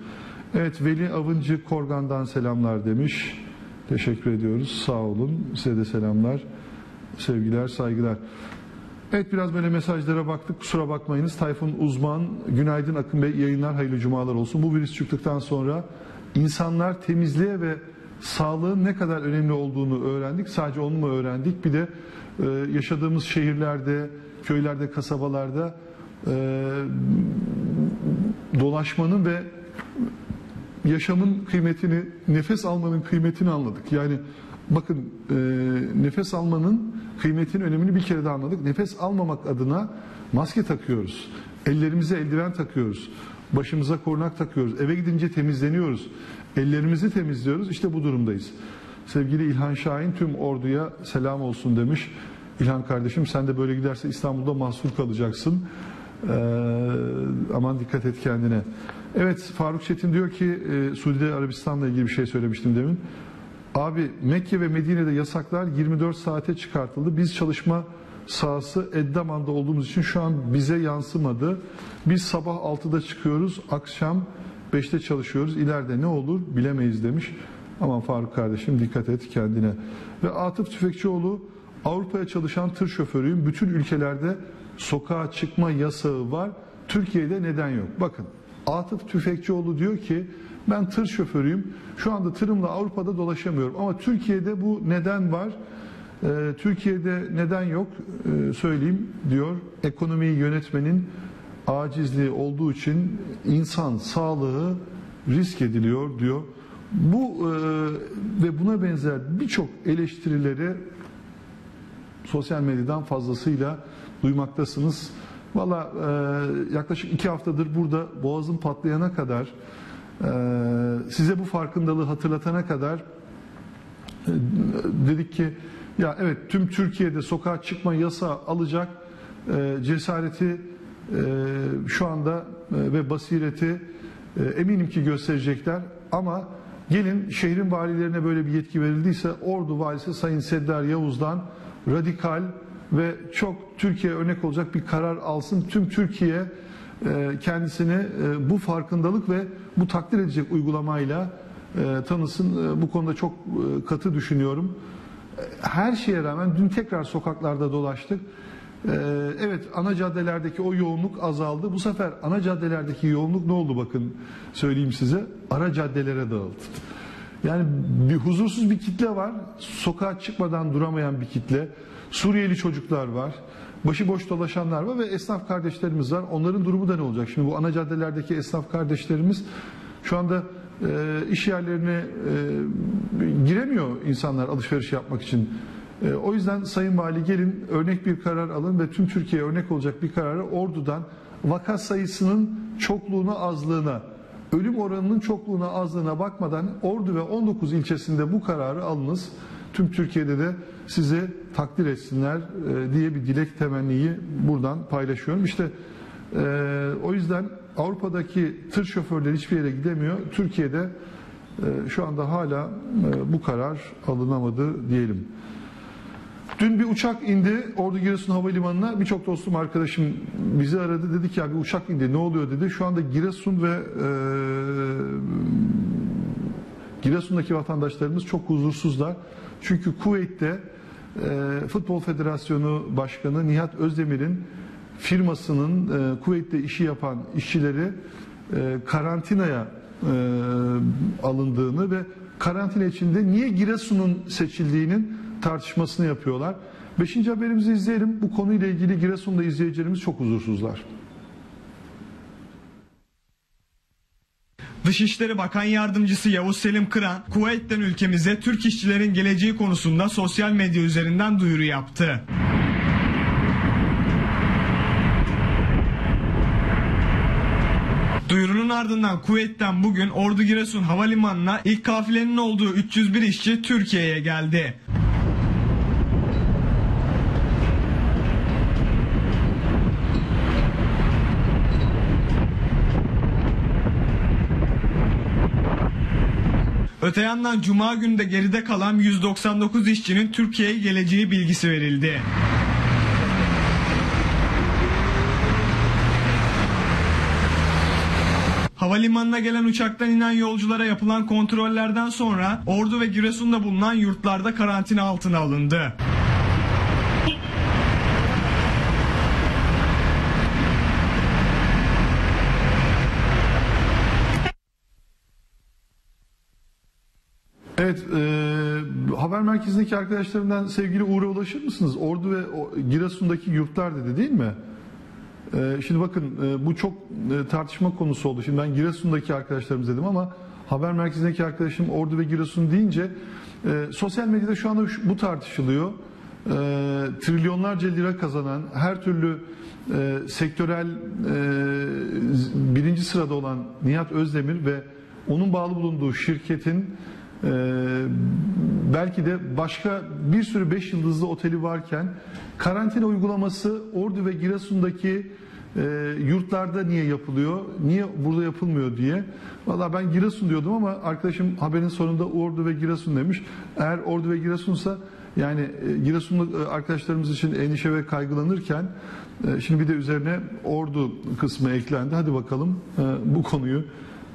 Speaker 1: Evet Veli Avıncı Korgan'dan selamlar demiş. Teşekkür ediyoruz. Sağ olun. Size de selamlar. Sevgiler, saygılar. Evet biraz böyle mesajlara baktık. Kusura bakmayınız. Tayfun Uzman, günaydın Akın Bey. Yayınlar, hayırlı cumalar olsun. Bu virüs çıktıktan sonra insanlar temizliğe ve sağlığın ne kadar önemli olduğunu öğrendik. Sadece onu mu öğrendik? Bir de e, yaşadığımız şehirlerde, köylerde, kasabalarda e, dolaşmanın ve yaşamın kıymetini, nefes almanın kıymetini anladık. Yani bakın e, nefes almanın kıymetini, önemini bir kere daha anladık. Nefes almamak adına maske takıyoruz. Ellerimize eldiven takıyoruz. Başımıza kornak takıyoruz. Eve gidince temizleniyoruz. Ellerimizi temizliyoruz. İşte bu durumdayız. Sevgili İlhan Şahin tüm orduya selam olsun demiş. İlhan kardeşim sen de böyle giderse İstanbul'da mahsur kalacaksın. Ee, aman dikkat et kendine. Evet Faruk Çetin diyor ki e, Suudi Arabistan'la ilgili bir şey söylemiştim demin. Abi Mekke ve Medine'de yasaklar 24 saate çıkartıldı. Biz çalışma sahası Eddaman'da olduğumuz için şu an bize yansımadı. Biz sabah 6'da çıkıyoruz, akşam 5'te çalışıyoruz. İleride ne olur bilemeyiz demiş. Aman Faruk kardeşim dikkat et kendine. Ve Atıf Tüfekçioğlu Avrupa'ya çalışan tır şoförüyüm. Bütün ülkelerde sokağa çıkma yasağı var. Türkiye'de neden yok? Bakın Atıf Tüfekçioğlu diyor ki ben tır şoförüyüm. Şu anda tırımla Avrupa'da dolaşamıyorum. Ama Türkiye'de bu neden var? Ee, Türkiye'de neden yok? Ee, söyleyeyim diyor. Ekonomiyi yönetmenin acizliği olduğu için insan sağlığı risk ediliyor diyor. Bu e, ve buna benzer birçok eleştirileri sosyal medyadan fazlasıyla duymaktasınız. Valla e, yaklaşık iki haftadır burada boğazım patlayana kadar e, size bu farkındalığı hatırlatana kadar e, dedik ki ya evet tüm Türkiye'de sokağa çıkma yasağı alacak e, cesareti e, şu anda e, ve basireti E, eminim ki gösterecekler ama gelin şehrin valilerine böyle bir yetki verildiyse Ordu valisi Sayın Seddar Yavuz'dan radikal ve çok Türkiye örnek olacak bir karar alsın. Tüm Türkiye e, kendisini e, bu farkındalık ve bu takdir edecek uygulamayla e, tanısın. Bu konuda çok katı düşünüyorum. Her şeye rağmen dün tekrar sokaklarda dolaştık. Evet ana caddelerdeki o yoğunluk azaldı. Bu sefer ana caddelerdeki yoğunluk ne oldu bakın söyleyeyim size. Ara caddelere dağıldı. Yani bir huzursuz bir kitle var. Sokağa çıkmadan duramayan bir kitle. Suriyeli çocuklar var. Başıboş dolaşanlar var ve esnaf kardeşlerimiz var. Onların durumu da ne olacak? Şimdi bu ana caddelerdeki esnaf kardeşlerimiz şu anda e, iş yerlerine e, giremiyor insanlar alışveriş yapmak için. E, o yüzden Sayın Vali gelin örnek bir karar alın ve tüm Türkiye'ye örnek olacak bir kararı Ordu'dan vaka sayısının çokluğuna azlığına ölüm oranının çokluğuna azlığına bakmadan Ordu ve 19 ilçesinde bu kararı alınız. Tüm Türkiye'de de sizi takdir etsinler e, diye bir dilek temenniyi buradan paylaşıyorum. İşte e, o yüzden Avrupa'daki tır şoförleri hiçbir yere gidemiyor. Türkiye'de e, şu anda hala bu karar alınamadı diyelim. Dün bir uçak indi Ordu Giresun Havalimanı'na. Birçok dostum arkadaşım bizi aradı. Dedi ki ya bir uçak indi ne oluyor dedi. Şu anda Giresun ve e, Giresun'daki vatandaşlarımız çok huzursuzlar. Çünkü Kuveyt'te e, Futbol Federasyonu Başkanı Nihat Özdemir'in firmasının e, Kuveyt'te işi yapan işçileri e, karantinaya e, alındığını ve karantina içinde niye Giresun'un seçildiğinin tartışmasını yapıyorlar. Beşinci haberimizi izleyelim. Bu konuyla ilgili Giresun'da izleyicilerimiz çok huzursuzlar.
Speaker 2: Dışişleri Bakan Yardımcısı Yavuz Selim Kıran, Kuveyt'ten ülkemize Türk işçilerin geleceği konusunda sosyal medya üzerinden duyuru yaptı. Duyurunun ardından Kuveyt'ten bugün Ordu Giresun Havalimanı'na ilk kafilenin olduğu 301 işçi Türkiye'ye geldi. Öte yandan Cuma günü de geride kalan 199 işçinin Türkiye'ye geleceği bilgisi verildi. Havalimanına gelen uçaktan inen yolculara yapılan kontrollerden sonra Ordu ve Giresun'da bulunan yurtlarda karantina altına alındı.
Speaker 1: Evet, e, haber merkezindeki arkadaşlarımdan sevgili Uğur'a ulaşır mısınız? Ordu ve Giresun'daki yurtlar dedi değil mi? E, şimdi bakın e, bu çok e, tartışma konusu oldu. Şimdi ben Giresun'daki arkadaşlarımız dedim ama haber merkezindeki arkadaşım Ordu ve Giresun deyince e, sosyal medyada şu anda şu- bu tartışılıyor. E, trilyonlarca lira kazanan, her türlü e, sektörel e, birinci sırada olan Nihat Özdemir ve onun bağlı bulunduğu şirketin ee, belki de başka bir sürü beş yıldızlı oteli varken karantina uygulaması Ordu ve Giresun'daki e, yurtlarda niye yapılıyor, niye burada yapılmıyor diye. Valla ben Giresun diyordum ama arkadaşım haberin sonunda Ordu ve Giresun demiş. Eğer Ordu ve Giresun'sa yani e, Giresunlu e, arkadaşlarımız için endişe ve kaygılanırken e, şimdi bir de üzerine Ordu kısmı eklendi. Hadi bakalım e, bu konuyu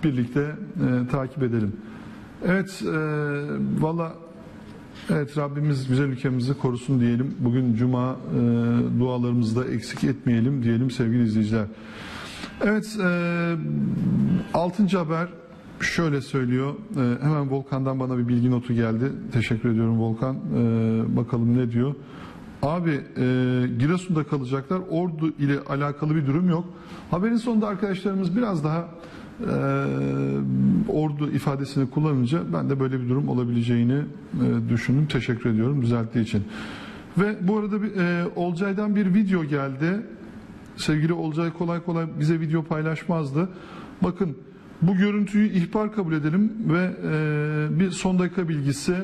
Speaker 1: birlikte takip edelim. Evet, e, valla evet Rabbimiz güzel ülkemizi korusun diyelim. Bugün Cuma e, dualarımızı da eksik etmeyelim diyelim sevgili izleyiciler. Evet, e, altıncı haber şöyle söylüyor. E, hemen Volkan'dan bana bir bilgi notu geldi. Teşekkür ediyorum Volkan. E, bakalım ne diyor. Abi e, Giresun'da kalacaklar. Ordu ile alakalı bir durum yok. Haberin sonunda arkadaşlarımız biraz daha e, ordu ifadesini kullanınca ben de böyle bir durum olabileceğini e, düşündüm. Teşekkür ediyorum düzelttiği için. Ve bu arada bir, e, Olcay'dan bir video geldi. Sevgili Olcay kolay kolay bize video paylaşmazdı. Bakın bu görüntüyü ihbar kabul edelim ve e, bir son dakika bilgisi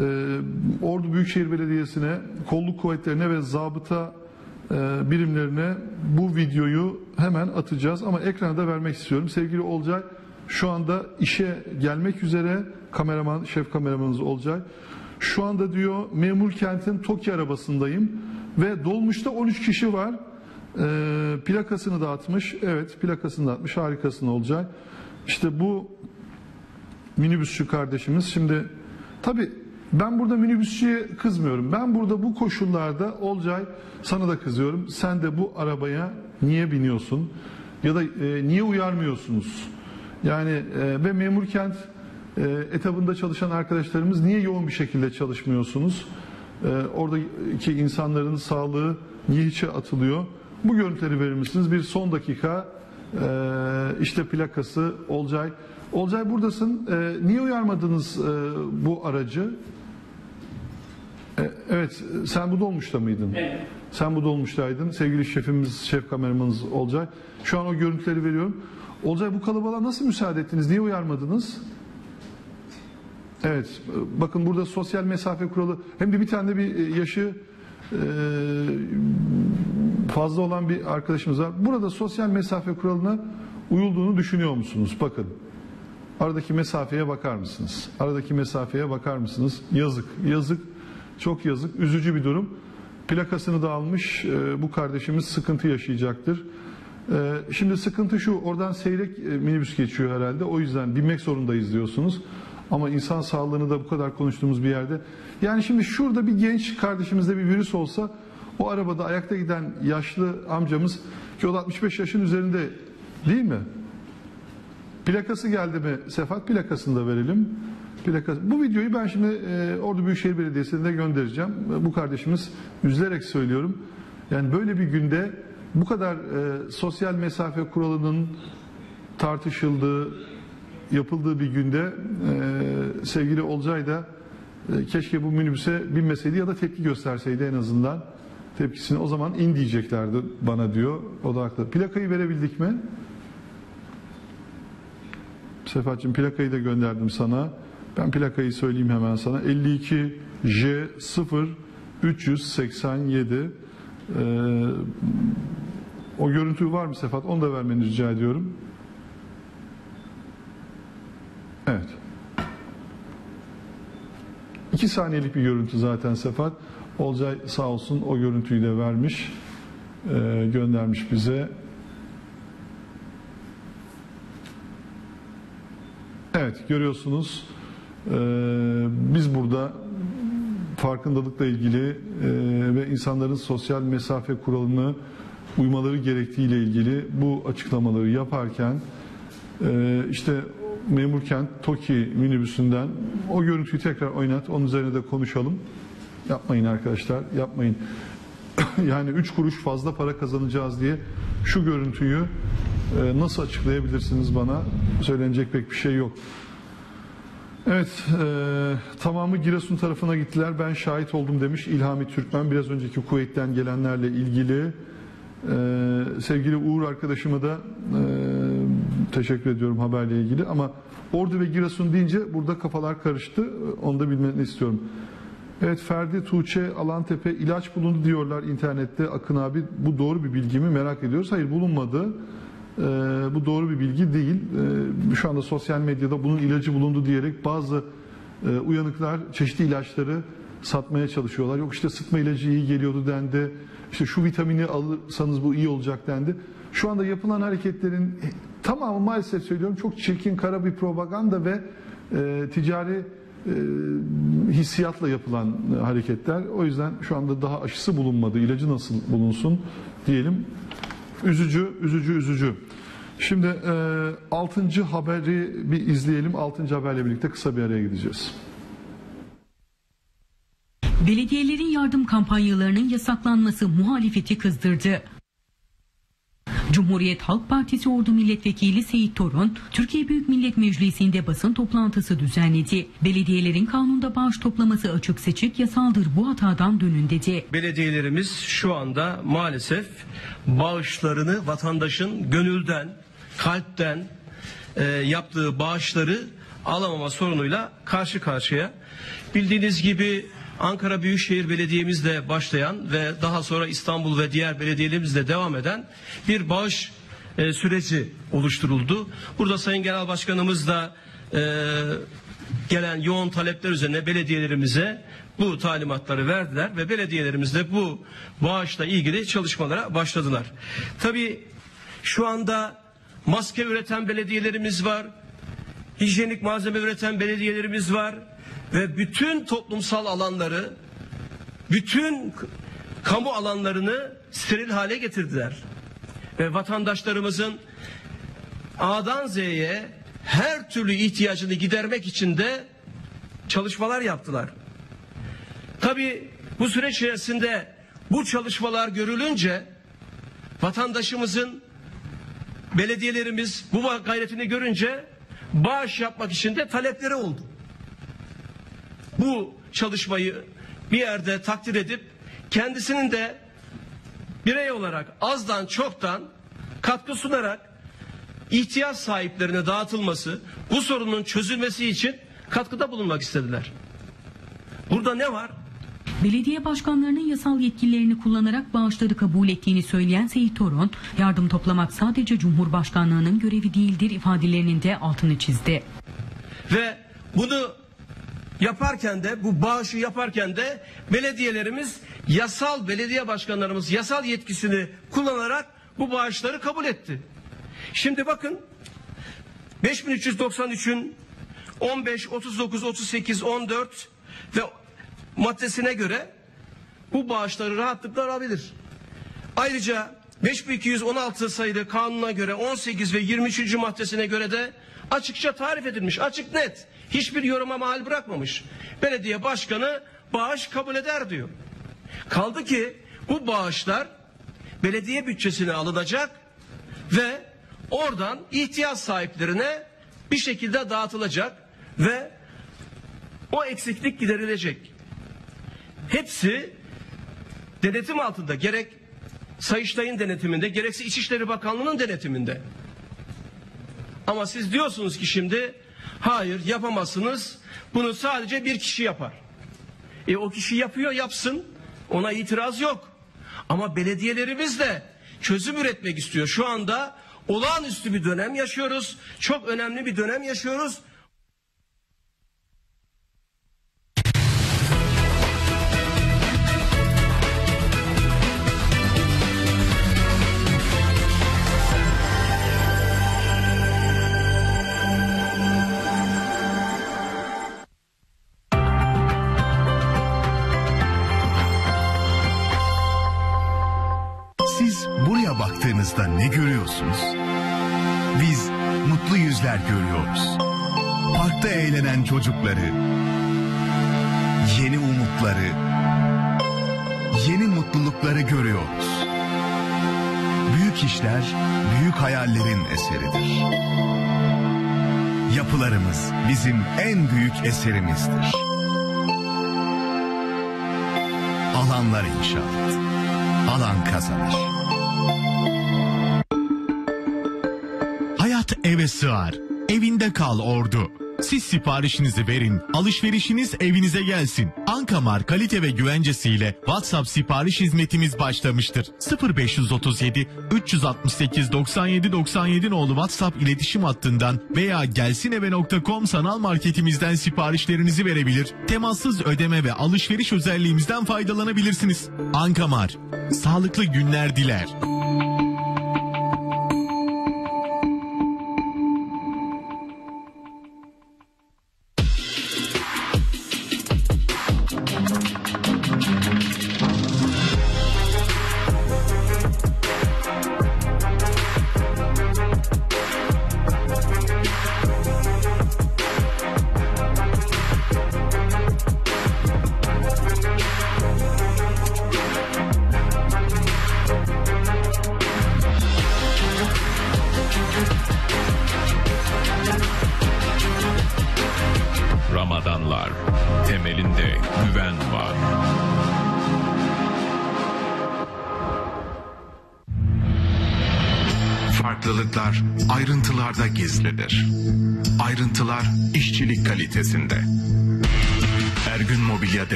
Speaker 1: e, Ordu Büyükşehir Belediyesi'ne, kolluk kuvvetlerine ve zabıta birimlerine bu videoyu hemen atacağız ama ekrana da vermek istiyorum. Sevgili Olcay şu anda işe gelmek üzere kameraman, şef kameramanımız Olcay. Şu anda diyor memur kentin TOKİ arabasındayım ve dolmuşta 13 kişi var. E, plakasını dağıtmış. Evet plakasını dağıtmış. Harikasın Olcay. İşte bu minibüsçü kardeşimiz şimdi tabi ben burada minibüsçüye kızmıyorum. Ben burada bu koşullarda Olcay sana da kızıyorum. Sen de bu arabaya niye biniyorsun? Ya da e, niye uyarmıyorsunuz? Yani e, ve memur kent e, etabında çalışan arkadaşlarımız niye yoğun bir şekilde çalışmıyorsunuz? E, oradaki insanların sağlığı niye hiçe atılıyor? Bu görüntüleri verir misiniz? Bir son dakika e, işte plakası Olcay. Olcay buradasın. E, niye uyarmadınız e, bu aracı? E, evet, sen bu dolmuşta mıydın? Evet. Sen bu dolmuştaydın. Sevgili şefimiz, şef kameramanımız Olcay. Şu an o görüntüleri veriyorum. Olcay bu kalabalığa nasıl müsaade ettiniz? Niye uyarmadınız? Evet, bakın burada sosyal mesafe kuralı hem de bir tane de bir e, yaşı e, fazla olan bir arkadaşımız var. Burada sosyal mesafe kuralına uyulduğunu düşünüyor musunuz? Bakın. Aradaki mesafeye bakar mısınız? Aradaki mesafeye bakar mısınız? Yazık, yazık, çok yazık, üzücü bir durum. Plakasını da almış, e, bu kardeşimiz sıkıntı yaşayacaktır. E, şimdi sıkıntı şu, oradan seyrek e, minibüs geçiyor herhalde. O yüzden binmek zorundayız diyorsunuz. Ama insan sağlığını da bu kadar konuştuğumuz bir yerde. Yani şimdi şurada bir genç kardeşimizde bir virüs olsa o arabada ayakta giden yaşlı amcamız ki o da 65 yaşın üzerinde değil mi? Plakası geldi mi Sefat? Plakasını da verelim. Plakası. Bu videoyu ben şimdi e, Ordu Büyükşehir Belediyesi'ne de göndereceğim. Bu kardeşimiz üzülerek söylüyorum. Yani böyle bir günde bu kadar e, sosyal mesafe kuralının tartışıldığı, yapıldığı bir günde e, sevgili Olcay da e, keşke bu minibüse binmeseydi ya da tepki gösterseydi en azından tepkisini. O zaman in diyeceklerdi bana diyor. O da haklı. Plakayı verebildik mi? Sefat'cığım plakayı da gönderdim sana. Ben plakayı söyleyeyim hemen sana. 52 J 0 387 ee, o görüntü var mı Sefat? Onu da vermeni rica ediyorum. Evet. İki saniyelik bir görüntü zaten Sefat. Olcay sağ olsun o görüntüyü de vermiş. Ee, göndermiş bize. Evet görüyorsunuz e, biz burada farkındalıkla ilgili e, ve insanların sosyal mesafe kuralını uymaları gerektiğiyle ilgili bu açıklamaları yaparken e, işte Memurkent TOKİ minibüsünden o görüntüyü tekrar oynat onun üzerine de konuşalım. Yapmayın arkadaşlar yapmayın. yani 3 kuruş fazla para kazanacağız diye şu görüntüyü e, nasıl açıklayabilirsiniz bana? Söylenecek pek bir şey yok. Evet, e, tamamı Giresun tarafına gittiler. Ben şahit oldum demiş İlhami Türkmen. Biraz önceki Kuveyt'ten gelenlerle ilgili. E, sevgili Uğur arkadaşıma da e, teşekkür ediyorum haberle ilgili. Ama Ordu ve Giresun deyince burada kafalar karıştı. Onu da bilmeni istiyorum. Evet Ferdi Tuğçe Alantepe ilaç bulundu diyorlar internette. Akın abi bu doğru bir bilgi mi merak ediyoruz. Hayır bulunmadı. Ee, bu doğru bir bilgi değil. Ee, şu anda sosyal medyada bunun ilacı bulundu diyerek bazı e, uyanıklar çeşitli ilaçları satmaya çalışıyorlar. Yok işte sıtma ilacı iyi geliyordu dendi. İşte şu vitamini alırsanız bu iyi olacak dendi. Şu anda yapılan hareketlerin tamamı maalesef söylüyorum çok çirkin kara bir propaganda ve e, ticari e, hissiyatla yapılan hareketler. O yüzden şu anda daha aşısı bulunmadı. İlacı nasıl bulunsun diyelim. Üzücü, üzücü, üzücü. Şimdi e, 6. haberi bir izleyelim. 6. haberle birlikte kısa bir araya gideceğiz.
Speaker 3: Belediyelerin yardım kampanyalarının yasaklanması muhalefeti kızdırdı. Cumhuriyet Halk Partisi Ordu Milletvekili Seyit Torun, Türkiye Büyük Millet Meclisi'nde basın toplantısı düzenledi. Belediyelerin kanunda bağış toplaması açık seçik yasaldır bu hatadan dönün dedi.
Speaker 6: Belediyelerimiz şu anda maalesef bağışlarını vatandaşın gönülden, kalpten e, yaptığı bağışları alamama sorunuyla karşı karşıya. Bildiğiniz gibi Ankara Büyükşehir Belediye'mizle başlayan ve daha sonra İstanbul ve diğer belediyelerimizle devam eden bir bağış e, süreci oluşturuldu. Burada Sayın Genel Başkanımız da e, gelen yoğun talepler üzerine belediyelerimize bu talimatları verdiler ve belediyelerimiz de bu bağışla ilgili çalışmalara başladılar. Tabii şu anda maske üreten belediyelerimiz var, hijyenik malzeme üreten belediyelerimiz var ve bütün toplumsal alanları, bütün kamu alanlarını steril hale getirdiler. Ve vatandaşlarımızın A'dan Z'ye her türlü ihtiyacını gidermek için de çalışmalar yaptılar. Tabii bu süreç içerisinde bu çalışmalar görülünce vatandaşımızın belediyelerimiz bu gayretini görünce bağış yapmak için de talepleri oldu. Bu çalışmayı bir yerde takdir edip kendisinin de birey olarak azdan çoktan katkı sunarak ihtiyaç sahiplerine dağıtılması, bu sorunun çözülmesi için katkıda bulunmak istediler. Burada ne var?
Speaker 3: Belediye başkanlarının yasal yetkilerini kullanarak bağışları kabul ettiğini söyleyen Seyit Torun, yardım toplamak sadece Cumhurbaşkanlığının görevi değildir ifadelerinin de altını çizdi.
Speaker 6: Ve bunu yaparken de bu bağışı yaparken de belediyelerimiz yasal belediye başkanlarımız yasal yetkisini kullanarak bu bağışları kabul etti. Şimdi bakın 5393'ün 15, 39, 38, 14 ve maddesine göre bu bağışları rahatlıkla alabilir. Ayrıca 5216 sayılı kanuna göre 18 ve 23. maddesine göre de açıkça tarif edilmiş. Açık net. Hiçbir yoruma mahal bırakmamış. Belediye başkanı bağış kabul eder diyor. Kaldı ki bu bağışlar belediye bütçesine alınacak ve oradan ihtiyaç sahiplerine bir şekilde dağıtılacak ve o eksiklik giderilecek. Hepsi denetim altında gerek Sayıştay'ın denetiminde gerekse İçişleri Bakanlığı'nın denetiminde. Ama siz diyorsunuz ki şimdi hayır yapamazsınız bunu sadece bir kişi yapar. E o kişi yapıyor yapsın ona itiraz yok. Ama belediyelerimiz de çözüm üretmek istiyor. Şu anda olağanüstü bir dönem yaşıyoruz. Çok önemli bir dönem yaşıyoruz.
Speaker 7: Baktığınızda ne görüyorsunuz? Biz mutlu yüzler görüyoruz. Parkta eğlenen çocukları, yeni umutları, yeni mutlulukları görüyoruz. Büyük işler, büyük hayallerin eseridir. Yapılarımız bizim en büyük eserimizdir. Alanlar İnşaat. Alan kazanır.
Speaker 8: Eve sığar. Evinde kal ordu. Siz siparişinizi verin, alışverişiniz evinize gelsin. Ankamar kalite ve güvencesiyle WhatsApp sipariş hizmetimiz başlamıştır. 0537 368 97 97 nolu WhatsApp iletişim hattından veya gelsineve.com sanal marketimizden siparişlerinizi verebilir. Temassız ödeme ve alışveriş özelliğimizden faydalanabilirsiniz. Ankamar, sağlıklı günler diler.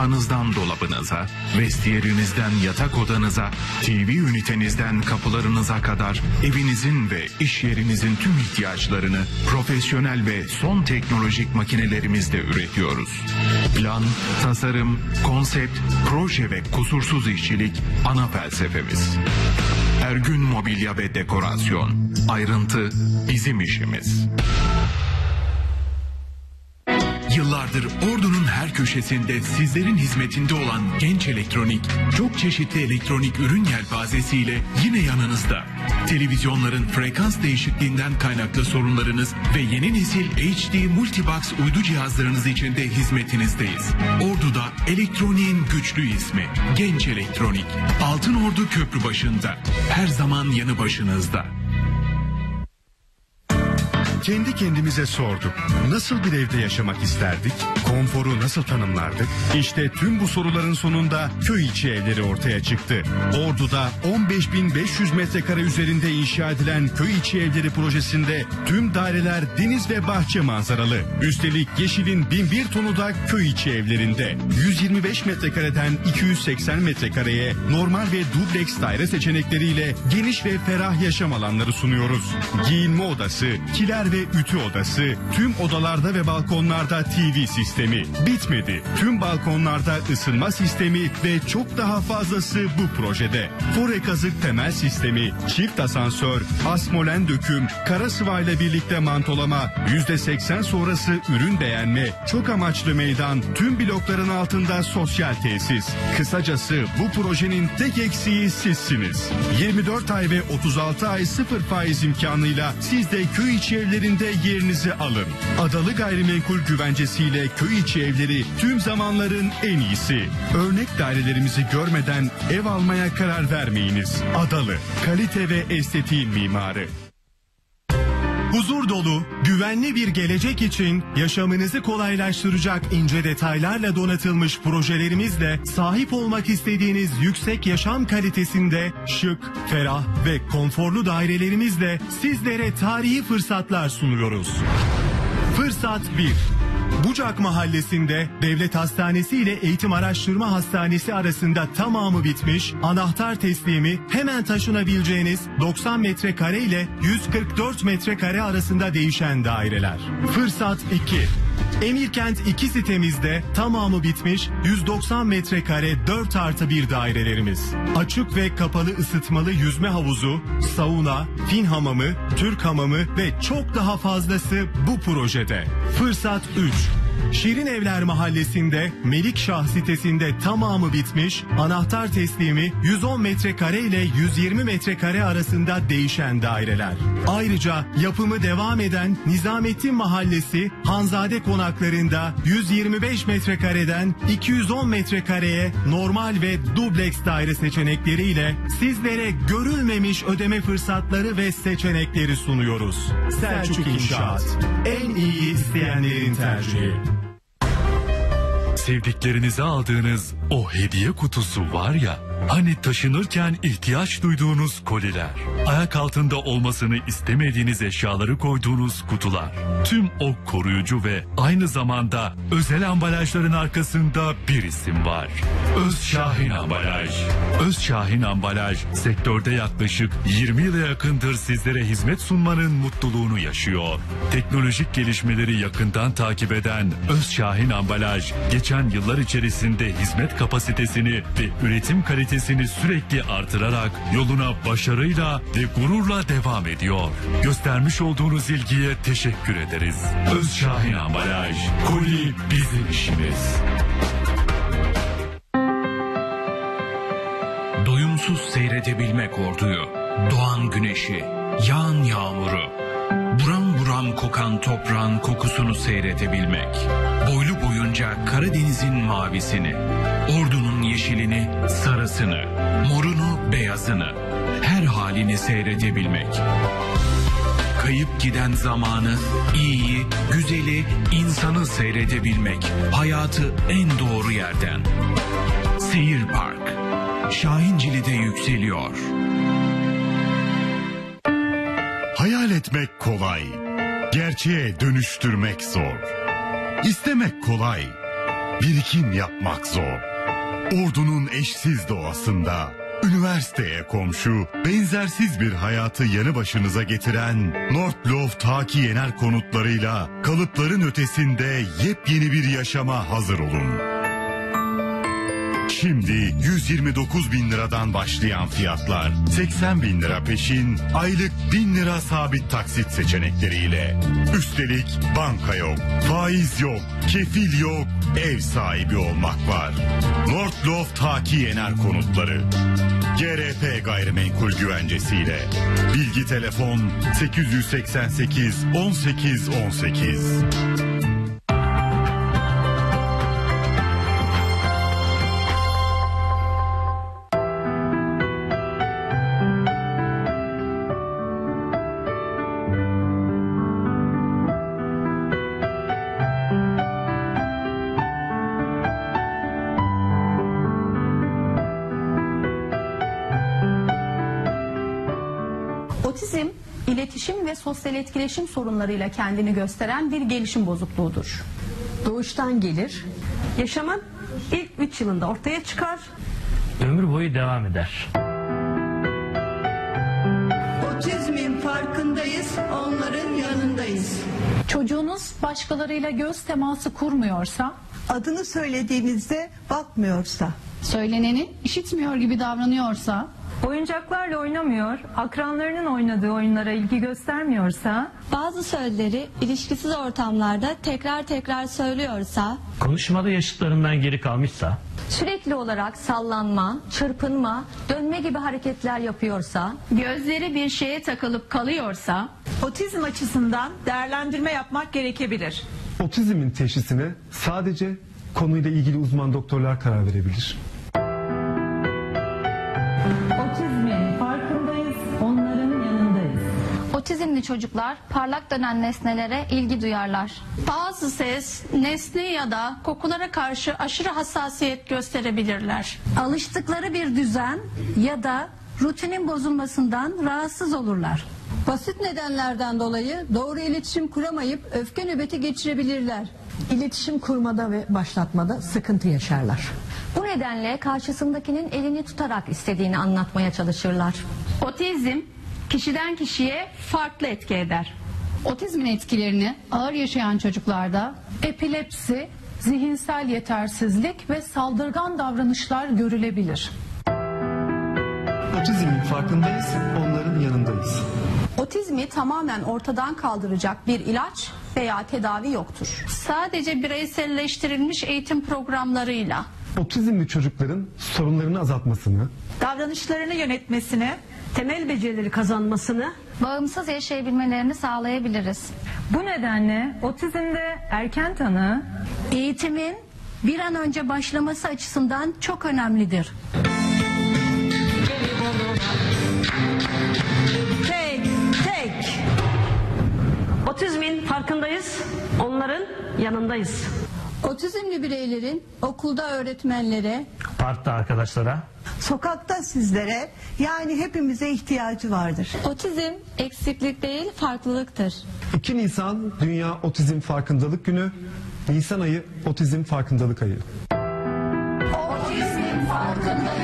Speaker 9: Mutfağınızdan dolabınıza, vestiyerinizden yatak odanıza, TV ünitenizden kapılarınıza kadar evinizin ve iş yerinizin tüm ihtiyaçlarını profesyonel ve son teknolojik makinelerimizle üretiyoruz. Plan, tasarım, konsept, proje ve kusursuz işçilik ana felsefemiz. Ergün Mobilya ve Dekorasyon. Ayrıntı bizim işimiz.
Speaker 8: Yıllardır Ordu'nun her köşesinde sizlerin hizmetinde olan Genç Elektronik, çok çeşitli elektronik ürün yelpazesiyle yine yanınızda. Televizyonların frekans değişikliğinden kaynaklı sorunlarınız ve yeni nesil HD Multibox uydu cihazlarınız için de hizmetinizdeyiz. Ordu'da elektroniğin güçlü ismi Genç Elektronik. Altın Ordu Köprü başında. Her zaman yanı başınızda.
Speaker 10: Kendi kendimize sorduk. Nasıl bir evde yaşamak isterdik? Konforu nasıl tanımlardık? İşte tüm bu soruların sonunda köy içi evleri ortaya çıktı. Ordu'da 15.500 metrekare üzerinde inşa edilen köy içi evleri projesinde tüm daireler deniz ve bahçe manzaralı. Üstelik yeşilin 1001 tonu da köy içi evlerinde. 125 metrekareden 280 metrekareye normal ve dubleks daire seçenekleriyle geniş ve ferah yaşam alanları sunuyoruz. Giyinme odası, kiler ve ütü odası, tüm odalarda ve balkonlarda TV sistemi. Bitmedi. Tüm balkonlarda ısınma sistemi ve çok daha fazlası bu projede. Fore kazık temel sistemi, çift asansör, asmolen döküm, kara sıvayla birlikte mantolama, %80 sonrası ürün beğenme, çok amaçlı meydan, tüm blokların altında sosyal tesis. Kısacası bu projenin tek eksiği sizsiniz. 24 ay ve 36 ay sıfır faiz imkanıyla siz de köy içi evlerinde yerinizi alın. Adalı gayrimenkul güvencesiyle köy içi evleri tüm zamanların en iyisi. Örnek dairelerimizi görmeden ev almaya karar vermeyiniz. Adalı, kalite ve estetiğin mimarı.
Speaker 8: Huzur dolu, güvenli bir gelecek için yaşamınızı kolaylaştıracak ince detaylarla donatılmış projelerimizle sahip olmak istediğiniz yüksek yaşam kalitesinde şık, ferah ve konforlu dairelerimizle sizlere tarihi fırsatlar sunuyoruz. Fırsat 1. Bucak Mahallesi'nde Devlet Hastanesi ile Eğitim Araştırma Hastanesi arasında tamamı bitmiş, anahtar teslimi hemen taşınabileceğiniz 90 metrekare ile 144 metrekare arasında değişen daireler. Fırsat 2. Emirkent 2 sitemizde tamamı bitmiş 190 metrekare 4 artı 1 dairelerimiz. Açık ve kapalı ısıtmalı yüzme havuzu, sauna, fin hamamı, Türk hamamı ve çok daha fazlası bu projede. Fırsat 3. Şirin Evler Mahallesi'nde Melikşah sitesinde tamamı bitmiş, anahtar teslimi 110 metrekare ile 120 metrekare arasında değişen daireler. Ayrıca yapımı devam eden Nizamettin Mahallesi Hanzade konaklarında 125 metrekareden 210 metrekareye normal ve dubleks daire seçenekleriyle sizlere görülmemiş ödeme fırsatları ve seçenekleri sunuyoruz. Selçuk İnşaat. En iyi isteyenlerin tercihi.
Speaker 11: Sevdiklerinize aldığınız o hediye kutusu var ya, hani taşınırken ihtiyaç duyduğunuz koliler, ayak altında olmasını istemediğiniz eşyaları koyduğunuz kutular, tüm o koruyucu ve aynı zamanda özel ambalajların arkasında bir isim var. Özşahin Ambalaj. Özşahin Ambalaj sektörde yaklaşık 20 yıla yakındır sizlere hizmet sunmanın mutluluğunu yaşıyor. Teknolojik gelişmeleri yakından takip eden Özşahin Ambalaj geçen yıllar içerisinde hizmet kapasitesini ve üretim kalitesini sürekli artırarak yoluna başarıyla ve gururla devam ediyor. Göstermiş olduğunuz ilgiye teşekkür ederiz. Özşahin Ambalaj. Koli bizim işimiz.
Speaker 9: Doyumsuz seyredebilmek orduyu, doğan güneşi, yağan yağmuru, buram buram kokan toprağın kokusunu seyredebilmek, boylu boyunca Karadeniz'in mavisini, ordunun yeşilini, sarısını, morunu, beyazını, her halini seyredebilmek. Kayıp giden zamanı, iyiyi, güzeli, insanı seyredebilmek, hayatı en doğru yerden. Seyir Park, Şahincili'de yükseliyor.
Speaker 10: Hayal etmek kolay, gerçeğe dönüştürmek zor.
Speaker 7: İstemek kolay, birikim yapmak zor. Ordunun eşsiz doğasında, üniversiteye komşu, benzersiz bir hayatı yanı başınıza getiren Nordloft Haki Yener konutlarıyla kalıpların ötesinde yepyeni bir yaşama hazır olun. Şimdi 129 bin liradan başlayan fiyatlar 80 bin lira peşin aylık 1000 lira sabit taksit seçenekleriyle. Üstelik banka yok, faiz yok, kefil yok, ev sahibi olmak var. Nordloft Haki Yener konutları. GRP gayrimenkul güvencesiyle. Bilgi telefon 888 18 18.
Speaker 12: sosyal etkileşim sorunlarıyla kendini gösteren bir gelişim bozukluğudur.
Speaker 13: Doğuştan gelir, yaşamın ilk 3 yılında ortaya çıkar.
Speaker 14: Ömür boyu devam eder.
Speaker 15: Otizmin farkındayız, onların yanındayız.
Speaker 12: Çocuğunuz başkalarıyla göz teması kurmuyorsa,
Speaker 15: Adını söylediğimizde bakmıyorsa,
Speaker 12: söyleneni işitmiyor gibi davranıyorsa,
Speaker 16: Oyuncaklarla oynamıyor, akranlarının oynadığı oyunlara ilgi göstermiyorsa,
Speaker 17: Bazı sözleri ilişkisiz ortamlarda tekrar tekrar söylüyorsa,
Speaker 14: Konuşmada yaşıtlarından geri kalmışsa,
Speaker 17: sürekli olarak sallanma, çırpınma, dönme gibi hareketler yapıyorsa,
Speaker 12: gözleri bir şeye takılıp kalıyorsa,
Speaker 18: Otizm açısından değerlendirme yapmak gerekebilir.
Speaker 19: Otizmin teşhisine sadece konuyla ilgili uzman doktorlar karar verebilir.
Speaker 17: Otizmli çocuklar parlak dönen nesnelere ilgi duyarlar.
Speaker 12: bazı ses, nesne ya da kokulara karşı aşırı hassasiyet gösterebilirler.
Speaker 17: Alıştıkları bir düzen ya da rutinin bozulmasından rahatsız olurlar.
Speaker 13: Basit nedenlerden dolayı doğru iletişim kuramayıp öfke nöbeti geçirebilirler. İletişim kurmada ve başlatmada sıkıntı yaşarlar.
Speaker 17: Bu nedenle karşısındakinin elini tutarak istediğini anlatmaya çalışırlar.
Speaker 12: Otizm kişiden kişiye farklı etki eder.
Speaker 20: Otizmin etkilerini ağır yaşayan çocuklarda
Speaker 12: Epilepsi, zihinsel yetersizlik ve saldırgan davranışlar görülebilir.
Speaker 19: Otizmin farkındayız, onların yanındayız.
Speaker 12: Otizmi tamamen ortadan kaldıracak bir ilaç veya tedavi yoktur. Sadece bireyselleştirilmiş eğitim programlarıyla
Speaker 19: Otizmli çocukların sorunlarını azaltmasını,
Speaker 18: Davranışlarını yönetmesine,
Speaker 13: Temel becerileri kazanmasını
Speaker 17: Bağımsız yaşayabilmelerini sağlayabiliriz.
Speaker 16: Bu nedenle otizmde erken tanı,
Speaker 17: Eğitimin bir an önce başlaması açısından çok önemlidir.
Speaker 13: tek tek. Otizmin farkındayız, onların yanındayız.
Speaker 20: Otizmli bireylerin okulda öğretmenlere,
Speaker 14: parkta arkadaşlara,
Speaker 15: sokakta sizlere yani hepimize ihtiyacı vardır.
Speaker 17: Otizm eksiklik değil farklılıktır.
Speaker 19: 2 Nisan Dünya Otizm Farkındalık Günü, Nisan ayı Otizm Farkındalık Ayı.
Speaker 12: Otizmin farkındayız,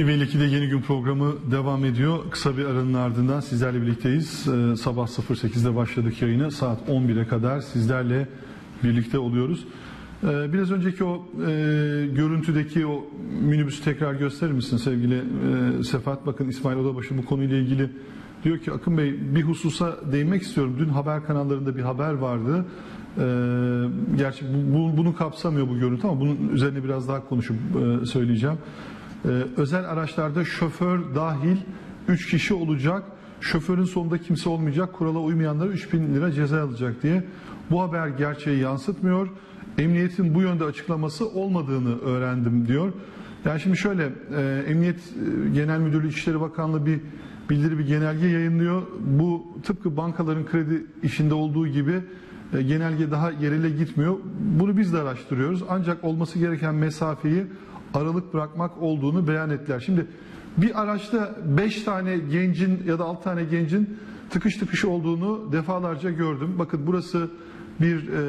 Speaker 1: TV2'de Yeni Gün programı devam ediyor. Kısa bir aranın ardından sizlerle birlikteyiz. Ee, sabah 08'de başladık yayını. Saat 11'e kadar sizlerle birlikte oluyoruz. Ee, biraz önceki o e, görüntüdeki o minibüsü tekrar gösterir misin sevgili e, Sefat? Bakın İsmail Odabaşı bu konuyla ilgili diyor ki Akın Bey bir hususa değinmek istiyorum. Dün haber kanallarında bir haber vardı. Ee, gerçi bu, bu- bunu kapsamıyor bu görüntü ama bunun üzerine biraz daha konuşup e, söyleyeceğim. Ee, özel araçlarda şoför dahil 3 kişi olacak. Şoförün sonunda kimse olmayacak. Kurala uymayanlara 3000 lira ceza alacak diye. Bu haber gerçeği yansıtmıyor. Emniyetin bu yönde açıklaması olmadığını öğrendim diyor. Yani şimdi şöyle, e, Emniyet e, Genel Müdürlüğü İçişleri Bakanlığı bir bildiri bir genelge yayınlıyor. Bu tıpkı bankaların kredi işinde olduğu gibi e, genelge daha yerele gitmiyor. Bunu biz de araştırıyoruz. Ancak olması gereken mesafeyi aralık bırakmak olduğunu beyan ettiler. Şimdi bir araçta 5 tane gencin ya da 6 tane gencin tıkış tıkış olduğunu defalarca gördüm. Bakın burası bir e,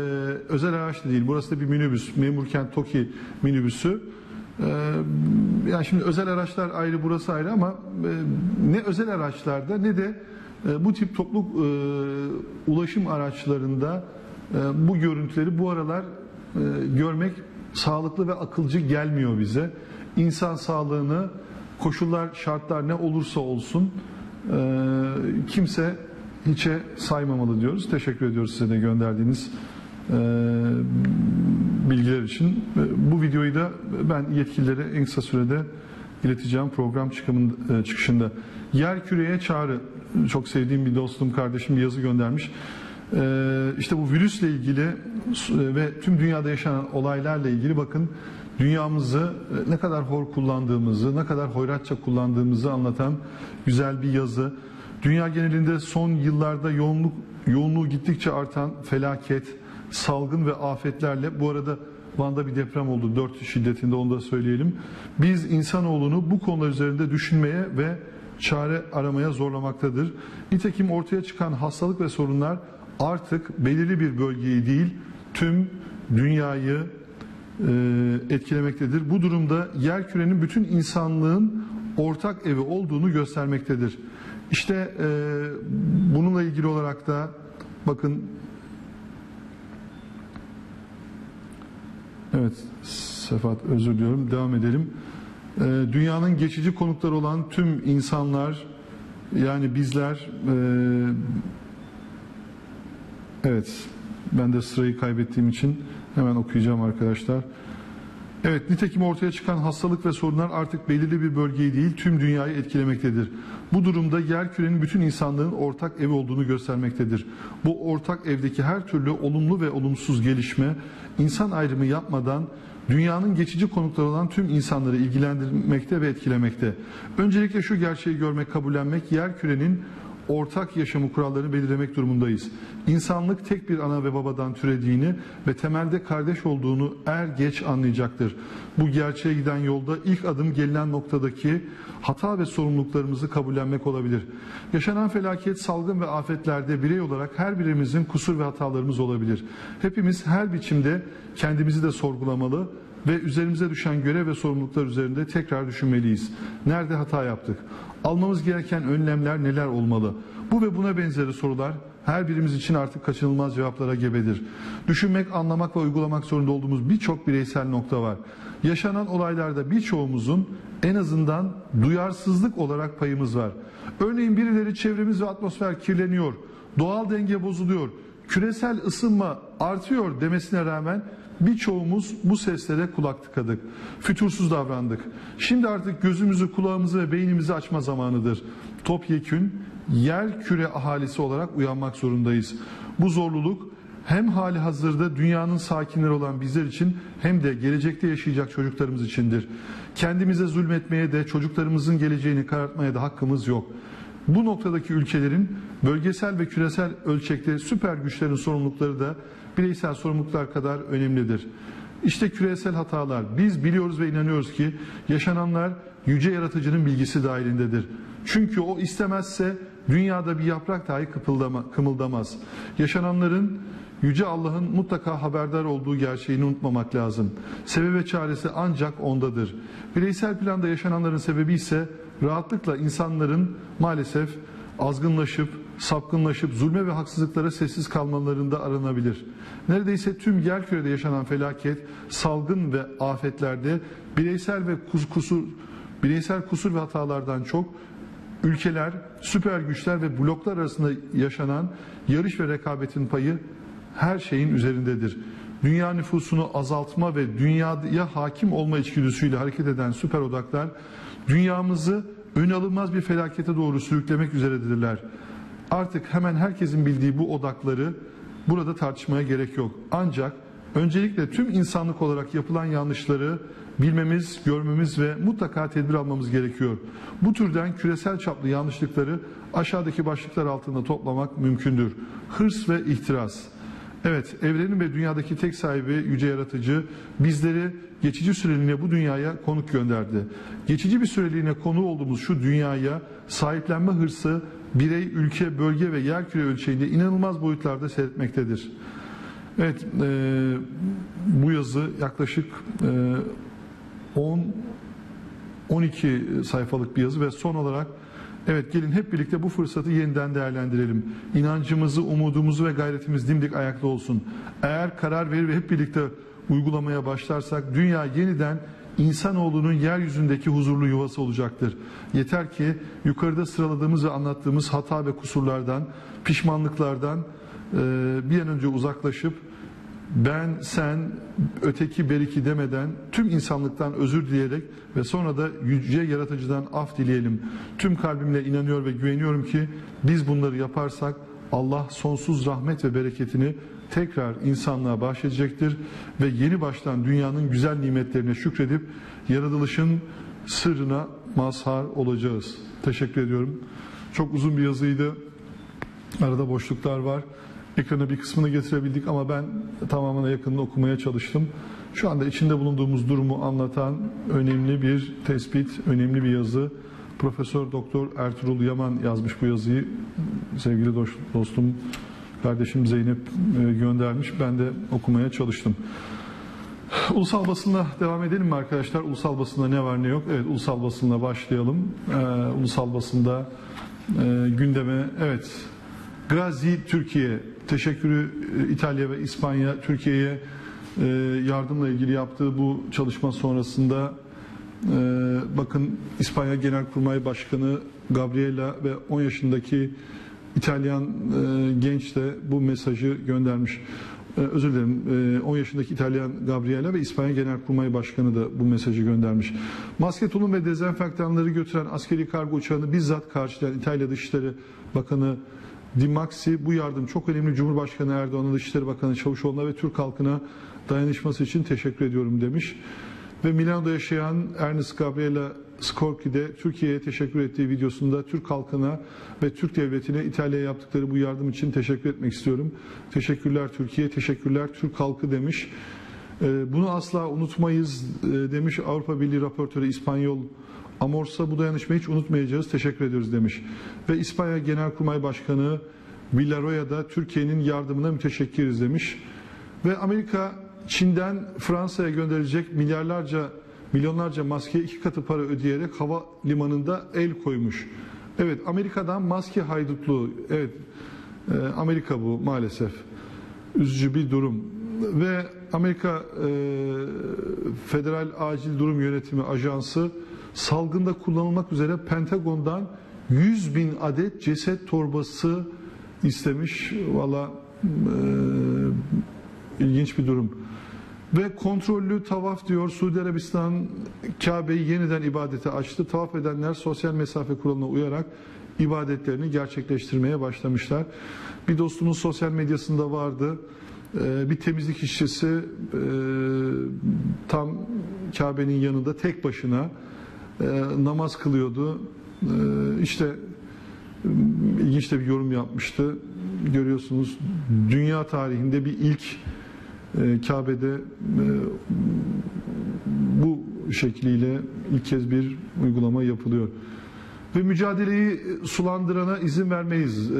Speaker 1: özel araç değil. Burası da bir minibüs. Memurkent Toki minibüsü. E, yani şimdi özel araçlar ayrı burası ayrı ama e, ne özel araçlarda ne de e, bu tip toplu e, ulaşım araçlarında e, bu görüntüleri bu aralar e, görmek sağlıklı ve akılcı gelmiyor bize. İnsan sağlığını koşullar, şartlar ne olursa olsun e, kimse hiçe saymamalı diyoruz. Teşekkür ediyoruz size de gönderdiğiniz e, bilgiler için. E, Bu videoyu da ben yetkililere en kısa sürede ileteceğim program çıkımın, e, çıkışında. Yer küreye çağrı. Çok sevdiğim bir dostum, kardeşim bir yazı göndermiş. E, işte bu virüsle ilgili e, ve tüm dünyada yaşanan olaylarla ilgili bakın dünyamızı e, ne kadar hor kullandığımızı, ne kadar hoyratça kullandığımızı anlatan güzel bir yazı. Dünya genelinde son yıllarda yoğunluk yoğunluğu gittikçe artan felaket, salgın ve afetlerle bu arada Van'da bir deprem oldu 4 şiddetinde onu da söyleyelim. Biz insanoğlunu bu konular üzerinde düşünmeye ve çare aramaya zorlamaktadır. Nitekim ortaya çıkan hastalık ve sorunlar artık belirli bir bölgeyi değil tüm dünyayı e, etkilemektedir. Bu durumda yer kürenin bütün insanlığın ortak evi olduğunu göstermektedir. İşte e, bununla ilgili olarak da bakın Evet Sefat özür diliyorum devam edelim. E, dünyanın geçici konukları olan tüm insanlar yani bizler e, evet ben de sırayı kaybettiğim için hemen okuyacağım arkadaşlar. Evet, nitekim ortaya çıkan hastalık ve sorunlar artık belirli bir bölgeyi değil tüm dünyayı etkilemektedir. Bu durumda yer kürenin bütün insanlığın ortak ev olduğunu göstermektedir. Bu ortak evdeki her türlü olumlu ve olumsuz gelişme insan ayrımı yapmadan dünyanın geçici konukları olan tüm insanları ilgilendirmekte ve etkilemekte. Öncelikle şu gerçeği görmek, kabullenmek, yer kürenin ortak yaşamı kurallarını belirlemek durumundayız. İnsanlık tek bir ana ve babadan türediğini ve temelde kardeş olduğunu er geç anlayacaktır. Bu gerçeğe giden yolda ilk adım gelinen noktadaki hata ve sorumluluklarımızı kabullenmek olabilir. Yaşanan felaket, salgın ve afetlerde birey olarak her birimizin kusur ve hatalarımız olabilir. Hepimiz her biçimde kendimizi de sorgulamalı ve üzerimize düşen görev ve sorumluluklar üzerinde tekrar düşünmeliyiz. Nerede hata yaptık? Almamız gereken önlemler neler olmalı? Bu ve buna benzeri sorular her birimiz için artık kaçınılmaz cevaplara gebedir. Düşünmek, anlamak ve uygulamak zorunda olduğumuz birçok bireysel nokta var. Yaşanan olaylarda birçoğumuzun en azından duyarsızlık olarak payımız var. Örneğin birileri çevremiz ve atmosfer kirleniyor, doğal denge bozuluyor, küresel ısınma artıyor demesine rağmen birçoğumuz bu seslere kulak tıkadık. Fütursuz davrandık. Şimdi artık gözümüzü, kulağımızı ve beynimizi açma zamanıdır. Topyekün yer küre ahalisi olarak uyanmak zorundayız. Bu zorluluk hem hali hazırda dünyanın sakinleri olan bizler için hem de gelecekte yaşayacak çocuklarımız içindir. Kendimize zulmetmeye de çocuklarımızın geleceğini karartmaya da hakkımız yok. Bu noktadaki ülkelerin bölgesel ve küresel ölçekte süper güçlerin sorumlulukları da bireysel sorumluluklar kadar önemlidir. İşte küresel hatalar. Biz biliyoruz ve inanıyoruz ki yaşananlar yüce yaratıcının bilgisi dahilindedir. Çünkü o istemezse dünyada bir yaprak dahi kıpıldama, kımıldamaz. Yaşananların Yüce Allah'ın mutlaka haberdar olduğu gerçeğini unutmamak lazım. Sebebi ve çaresi ancak ondadır. Bireysel planda yaşananların sebebi ise rahatlıkla insanların maalesef azgınlaşıp, sapkınlaşıp zulme ve haksızlıklara sessiz kalmalarında aranabilir. Neredeyse tüm yerkürede yaşanan felaket, salgın ve afetlerde bireysel ve kus- kusur bireysel kusur ve hatalardan çok ülkeler, süper güçler ve bloklar arasında yaşanan yarış ve rekabetin payı her şeyin üzerindedir. Dünya nüfusunu azaltma ve dünyaya hakim olma içgüdüsüyle hareket eden süper odaklar dünyamızı ön alınmaz bir felakete doğru sürüklemek üzeredirler. Artık hemen herkesin bildiği bu odakları burada tartışmaya gerek yok. Ancak öncelikle tüm insanlık olarak yapılan yanlışları bilmemiz, görmemiz ve mutlaka tedbir almamız gerekiyor. Bu türden küresel çaplı yanlışlıkları aşağıdaki başlıklar altında toplamak mümkündür. Hırs ve ihtiras. Evet, evrenin ve dünyadaki tek sahibi yüce yaratıcı bizleri geçici süreliğine bu dünyaya konuk gönderdi. Geçici bir süreliğine konu olduğumuz şu dünyaya sahiplenme hırsı birey, ülke, bölge ve yerküre ölçeğinde inanılmaz boyutlarda seyretmektedir. Evet, e, bu yazı yaklaşık e, 10 12 sayfalık bir yazı ve son olarak evet gelin hep birlikte bu fırsatı yeniden değerlendirelim. İnancımızı, umudumuzu ve gayretimiz dimdik ayakta olsun. Eğer karar verir ve hep birlikte uygulamaya başlarsak dünya yeniden insanoğlunun yeryüzündeki huzurlu yuvası olacaktır. Yeter ki yukarıda sıraladığımız ve anlattığımız hata ve kusurlardan, pişmanlıklardan e, bir an önce uzaklaşıp ben, sen, öteki, beriki demeden tüm insanlıktan özür dileyerek ve sonra da yüce yaratıcıdan af dileyelim. Tüm kalbimle inanıyor ve güveniyorum ki biz bunları yaparsak Allah sonsuz rahmet ve bereketini tekrar insanlığa bahşedecektir ve yeni baştan dünyanın güzel nimetlerine şükredip yaratılışın sırrına mazhar olacağız. Teşekkür ediyorum. Çok uzun bir yazıydı. Arada boşluklar var. Ekrana bir kısmını getirebildik ama ben tamamına yakınını okumaya çalıştım. Şu anda içinde bulunduğumuz durumu anlatan önemli bir tespit, önemli bir yazı. Profesör Doktor Ertuğrul Yaman yazmış bu yazıyı. Sevgili dost- dostum, kardeşim Zeynep e, göndermiş. Ben de okumaya çalıştım. Ulusal basınla devam edelim mi arkadaşlar? Ulusal basında ne var ne yok? Evet, ulusal basınla başlayalım. Ee, ulusal basında e, gündeme, evet, Grazi Türkiye, teşekkürü e, İtalya ve İspanya Türkiye'ye e, yardımla ilgili yaptığı bu çalışma sonrasında e, bakın İspanya Genelkurmay Başkanı Gabriela ve 10 yaşındaki İtalyan genç de bu mesajı göndermiş. Özür dilerim. e, 10 yaşındaki İtalyan Gabriela ve İspanya Genelkurmay Başkanı da bu mesajı göndermiş. Maske, tulum ve dezenfektanları götüren askeri kargo uçağını bizzat karşılayan İtalya Dışişleri Bakanı Di Maxi bu yardım çok önemli. Cumhurbaşkanı Erdoğan'a Dışişleri Bakanı Çavuşoğlu'na ve Türk halkına dayanışması için teşekkür ediyorum demiş. Ve Milano'da yaşayan Ernest Gabriela Skorki de Türkiye'ye teşekkür ettiği videosunda Türk halkına ve Türk devletine İtalya'ya yaptıkları bu yardım için teşekkür etmek istiyorum. Teşekkürler Türkiye, teşekkürler Türk halkı demiş. Ee, Bunu asla unutmayız e, demiş Avrupa Birliği raportörü İspanyol Amorsa bu dayanışmayı hiç unutmayacağız. Teşekkür ediyoruz demiş. Ve İspanya Genelkurmay Başkanı Villaroya da Türkiye'nin yardımına müteşekkiriz demiş. Ve Amerika Çin'den Fransa'ya gönderilecek milyarlarca milyonlarca maskeye iki katı para ödeyerek hava limanında el koymuş. Evet Amerika'dan maske haydutluğu. Evet e, Amerika bu maalesef. Üzücü bir durum. Ve Amerika e, Federal Acil Durum Yönetimi Ajansı salgında kullanılmak üzere Pentagon'dan 100 bin adet ceset torbası istemiş. Valla e, ilginç bir durum. Ve kontrollü tavaf diyor Suudi Arabistan Kabe'yi yeniden ibadete açtı. Tavaf edenler sosyal mesafe kuralına uyarak ibadetlerini gerçekleştirmeye başlamışlar. Bir dostumuz sosyal medyasında vardı. Ee, bir temizlik işçisi e, tam Kabe'nin yanında tek başına e, namaz kılıyordu. E, işte ilginç de bir yorum yapmıştı. Görüyorsunuz dünya tarihinde bir ilk e, Kabe'de e, bu şekliyle ilk kez bir uygulama yapılıyor. Ve mücadeleyi sulandırana izin vermeyiz. Ee,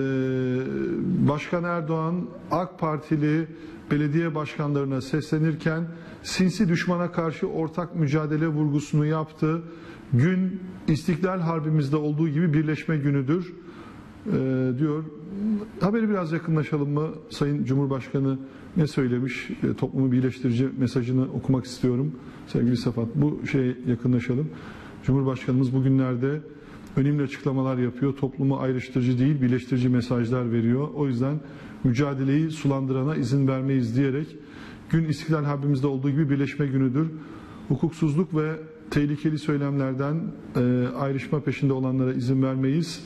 Speaker 1: Başkan Erdoğan AK Partili belediye başkanlarına seslenirken sinsi düşmana karşı ortak mücadele vurgusunu yaptı. Gün İstiklal Harbimizde olduğu gibi birleşme günüdür. Ee, diyor. Haberi biraz yakınlaşalım mı? Sayın Cumhurbaşkanı ne söylemiş? E, toplumu birleştirici mesajını okumak istiyorum. Sevgili Safat bu şeye yakınlaşalım. Cumhurbaşkanımız bugünlerde önemli açıklamalar yapıyor. Toplumu ayrıştırıcı değil, birleştirici mesajlar veriyor. O yüzden mücadeleyi sulandırana izin vermeyiz diyerek gün İstiklal Harbimizde olduğu gibi birleşme günüdür. Hukuksuzluk ve tehlikeli söylemlerden e, ayrışma peşinde olanlara izin vermeyiz.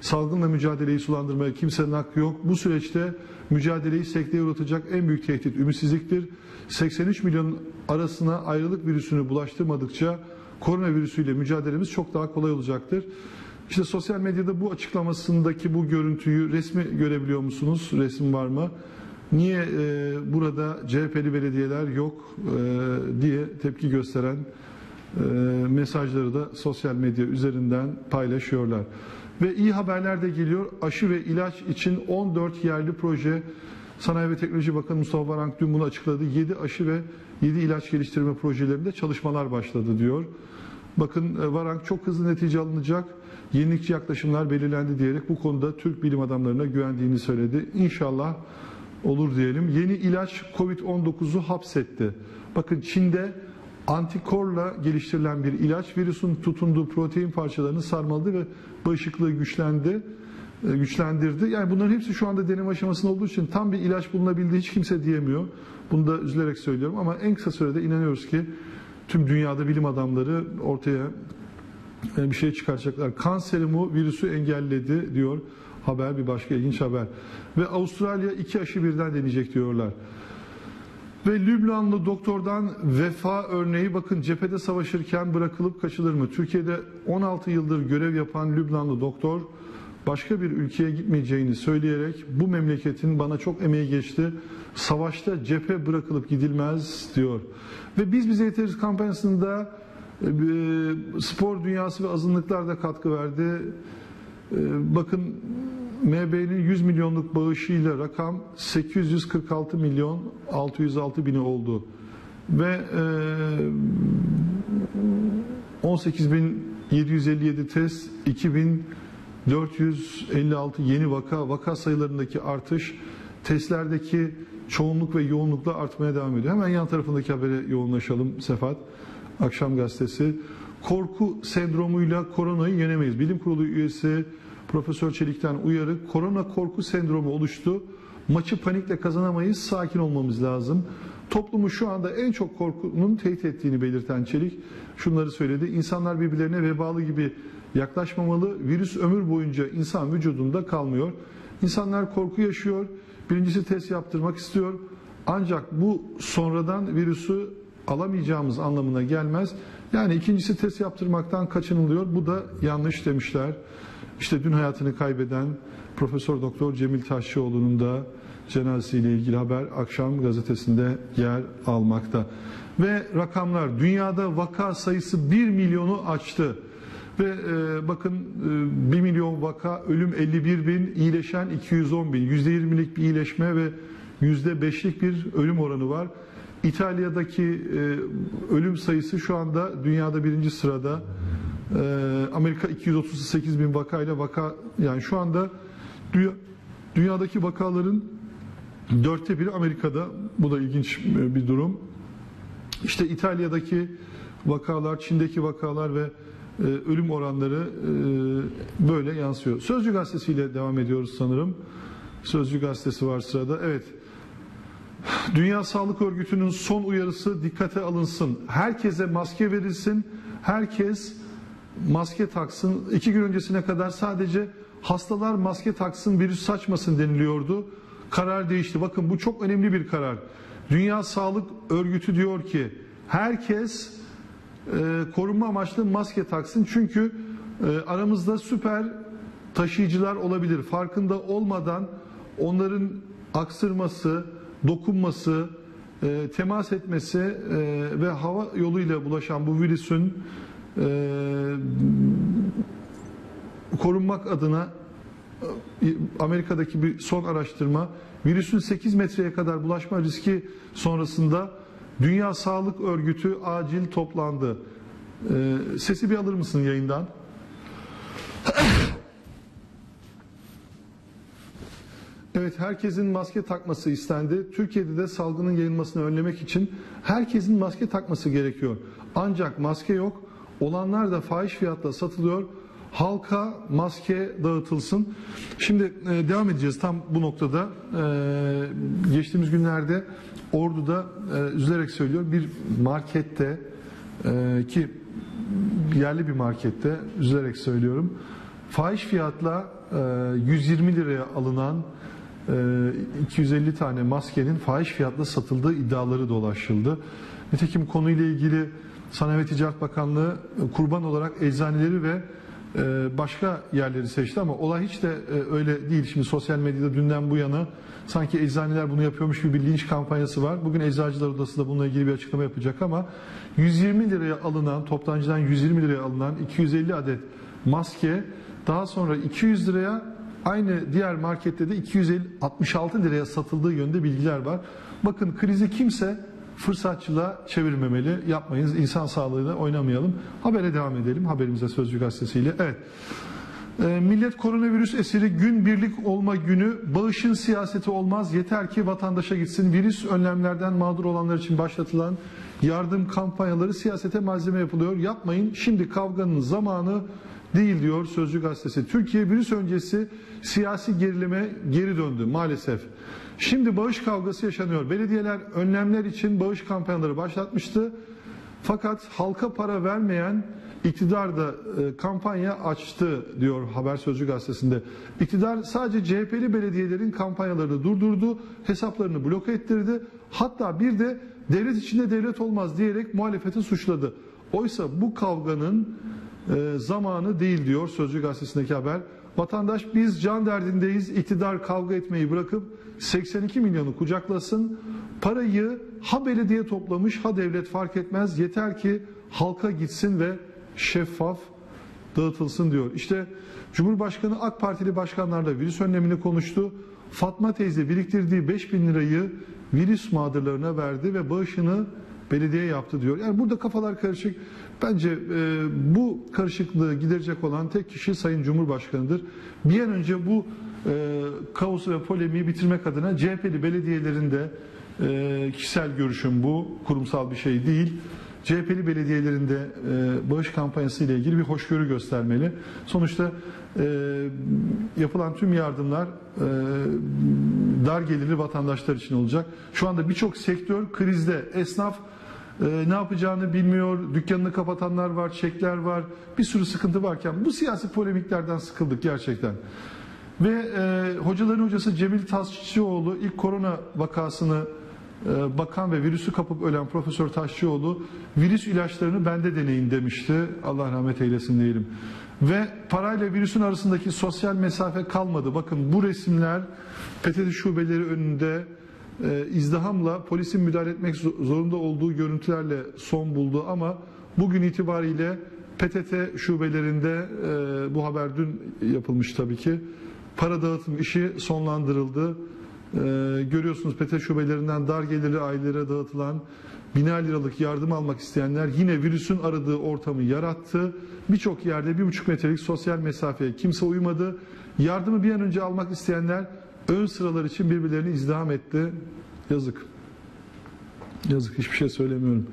Speaker 1: Salgınla mücadeleyi sulandırmaya kimsenin hakkı yok. Bu süreçte mücadeleyi sekteye uğratacak en büyük tehdit ümitsizliktir. 83 milyon arasına ayrılık virüsünü bulaştırmadıkça koronavirüsüyle mücadelemiz çok daha kolay olacaktır. İşte sosyal medyada bu açıklamasındaki bu görüntüyü resmi görebiliyor musunuz? Resim var mı? Niye e, burada CHP'li belediyeler yok e, diye tepki gösteren mesajları da sosyal medya üzerinden paylaşıyorlar. Ve iyi haberler de geliyor. Aşı ve ilaç için 14 yerli proje Sanayi ve Teknoloji Bakanı Mustafa Varank dün bunu açıkladı. 7 aşı ve 7 ilaç geliştirme projelerinde çalışmalar başladı diyor. Bakın e, Varank çok hızlı netice alınacak. Yenilikçi yaklaşımlar belirlendi diyerek bu konuda Türk bilim adamlarına güvendiğini söyledi. İnşallah olur diyelim. Yeni ilaç Covid-19'u hapsetti. Bakın Çin'de antikorla geliştirilen bir ilaç virüsün tutunduğu protein parçalarını sarmaladı ve bağışıklığı güçlendi e, güçlendirdi. Yani bunların hepsi şu anda deneme aşamasında olduğu için tam bir ilaç bulunabildiği hiç kimse diyemiyor. Bunu da üzülerek söylüyorum ama en kısa sürede inanıyoruz ki tüm dünyada bilim adamları ortaya e, bir şey çıkaracaklar. Kanserimu virüsü engelledi diyor haber bir başka ilginç haber. Ve Avustralya iki aşı birden deneyecek diyorlar. Ve Lübnanlı doktordan vefa örneği bakın cephede savaşırken bırakılıp kaçılır mı? Türkiye'de 16 yıldır görev yapan Lübnanlı doktor başka bir ülkeye gitmeyeceğini söyleyerek bu memleketin bana çok emeği geçti. Savaşta cephe bırakılıp gidilmez diyor. Ve biz bize yeteriz kampanyasında e, spor dünyası ve azınlıklar da katkı verdi. E, bakın MB'nin 100 milyonluk bağışıyla rakam 846 milyon 606 bini oldu. Ve e, 18.757 test 2456 yeni vaka vaka sayılarındaki artış testlerdeki çoğunluk ve yoğunlukla artmaya devam ediyor. Hemen yan tarafındaki habere yoğunlaşalım Sefat. Akşam gazetesi. Korku sendromuyla koronayı yenemeyiz. Bilim Kurulu üyesi Profesör Çelik'ten uyarı. Korona korku sendromu oluştu. Maçı panikle kazanamayız. Sakin olmamız lazım. Toplumu şu anda en çok korkunun tehdit ettiğini belirten Çelik şunları söyledi. İnsanlar birbirlerine vebalı gibi yaklaşmamalı. Virüs ömür boyunca insan vücudunda kalmıyor. İnsanlar korku yaşıyor. Birincisi test yaptırmak istiyor. Ancak bu sonradan virüsü alamayacağımız anlamına gelmez. Yani ikincisi test yaptırmaktan kaçınılıyor. Bu da yanlış demişler. İşte dün hayatını kaybeden Profesör Doktor Cemil Taşçıoğlu'nun da cenazesiyle ilgili haber akşam gazetesinde yer almakta. Ve rakamlar dünyada vaka sayısı 1 milyonu açtı. Ve e, bakın e, 1 milyon vaka, ölüm 51 bin, iyileşen 210 bin. %20'lik bir iyileşme ve %5'lik bir ölüm oranı var. İtalya'daki e, ölüm sayısı şu anda dünyada birinci sırada. E, Amerika 238 bin vakayla vaka yani şu anda dünya, dünyadaki vakaların dörtte biri Amerika'da. Bu da ilginç e, bir durum. İşte İtalya'daki vakalar, Çin'deki vakalar ve e, ölüm oranları e, böyle yansıyor. Sözcü gazetesiyle devam ediyoruz sanırım. Sözcü gazetesi var sırada. Evet. Dünya Sağlık Örgütü'nün son uyarısı dikkate alınsın. Herkese maske verilsin. Herkes maske taksın. İki gün öncesine kadar sadece hastalar maske taksın, virüs saçmasın deniliyordu. Karar değişti. Bakın bu çok önemli bir karar. Dünya Sağlık Örgütü diyor ki herkes e, korunma amaçlı maske taksın. Çünkü e, aramızda süper taşıyıcılar olabilir. Farkında olmadan onların aksırması, dokunması, e, temas etmesi e, ve hava yoluyla bulaşan bu virüsün korunmak adına e, Amerika'daki bir son araştırma virüsün 8 metreye kadar bulaşma riski sonrasında Dünya Sağlık Örgütü acil toplandı. Ee, sesi bir alır mısın yayından? Evet herkesin maske takması istendi. Türkiye'de de salgının yayılmasını önlemek için herkesin maske takması gerekiyor. Ancak maske yok. Olanlar da fahiş fiyatla satılıyor. Halka maske dağıtılsın. Şimdi e, devam edeceğiz tam bu noktada. E, geçtiğimiz günlerde Ordu'da e, üzülerek söylüyor bir markette e, ki yerli bir markette üzülerek söylüyorum. Fahiş fiyatla e, 120 liraya alınan e, 250 tane maskenin fahiş fiyatla satıldığı iddiaları dolaşıldı. Nitekim konuyla ilgili Sanayi ve Ticaret Bakanlığı kurban olarak eczaneleri ve e, başka yerleri seçti ama olay hiç de e, öyle değil. Şimdi sosyal medyada dünden bu yana sanki eczaneler bunu yapıyormuş gibi bir linç kampanyası var. Bugün Eczacılar Odası da bununla ilgili bir açıklama yapacak ama 120 liraya alınan, toptancıdan 120 liraya alınan 250 adet maske daha sonra 200 liraya aynı diğer markette de 266 liraya satıldığı yönde bilgiler var. Bakın krizi kimse fırsatçılığa çevirmemeli. Yapmayınız. İnsan sağlığıyla oynamayalım. Habere devam edelim. Haberimize Sözcü Gazetesi'yle. Evet. E, millet koronavirüs esiri gün birlik olma günü bağışın siyaseti olmaz yeter ki vatandaşa gitsin. Virüs önlemlerden mağdur olanlar için başlatılan yardım kampanyaları siyasete malzeme yapılıyor. Yapmayın şimdi kavganın zamanı değil diyor Sözcü Gazetesi. Türkiye virüs öncesi siyasi gerilime geri döndü maalesef. Şimdi bağış kavgası yaşanıyor. Belediyeler önlemler için bağış kampanyaları başlatmıştı. Fakat halka para vermeyen iktidar da e, kampanya açtı diyor Haber Sözcü gazetesinde. İktidar sadece CHP'li belediyelerin kampanyalarını durdurdu, hesaplarını bloke ettirdi. Hatta bir de devlet içinde devlet olmaz diyerek muhalefeti suçladı. Oysa bu kavganın e, zamanı değil diyor Sözcü gazetesindeki haber. Vatandaş biz can derdindeyiz, iktidar kavga etmeyi bırakıp 82 milyonu kucaklasın. Parayı ha belediye toplamış ha devlet fark etmez. Yeter ki halka gitsin ve şeffaf dağıtılsın diyor. İşte Cumhurbaşkanı AK Partili başkanlarla virüs önlemini konuştu. Fatma teyze biriktirdiği 5000 lirayı virüs mağdurlarına verdi ve bağışını belediye yaptı diyor. Yani burada kafalar karışık. Bence e, bu karışıklığı giderecek olan tek kişi Sayın Cumhurbaşkanı'dır. Bir an önce bu e, kaosu ve polemiği bitirmek adına CHP'li belediyelerin de e, kişisel görüşüm bu, kurumsal bir şey değil. CHP'li belediyelerinde e, bağış kampanyası ile ilgili bir hoşgörü göstermeli. Sonuçta e, yapılan tüm yardımlar e, dar gelirli vatandaşlar için olacak. Şu anda birçok sektör krizde. Esnaf e, ne yapacağını bilmiyor, dükkanını kapatanlar var, çekler var, bir sürü sıkıntı varken bu siyasi polemiklerden sıkıldık gerçekten. Ve e, hocaların hocası Cemil Taşçıoğlu ilk korona vakasını e, bakan ve virüsü kapıp ölen Profesör Taşçıoğlu virüs ilaçlarını bende deneyin demişti. Allah rahmet eylesin diyelim. Ve parayla virüsün arasındaki sosyal mesafe kalmadı. Bakın bu resimler PTT şubeleri önünde e, izdihamla polisin müdahale etmek zorunda olduğu görüntülerle son buldu ama bugün itibariyle PTT şubelerinde e, bu haber dün yapılmış tabii ki para dağıtım işi sonlandırıldı. E, görüyorsunuz PTT şubelerinden dar gelirli ailelere dağıtılan biner liralık yardım almak isteyenler yine virüsün aradığı ortamı yarattı. Birçok yerde bir buçuk metrelik sosyal mesafeye kimse uymadı. Yardımı bir an önce almak isteyenler ön sıralar için birbirlerini izdiham etti. Yazık. Yazık hiçbir şey söylemiyorum.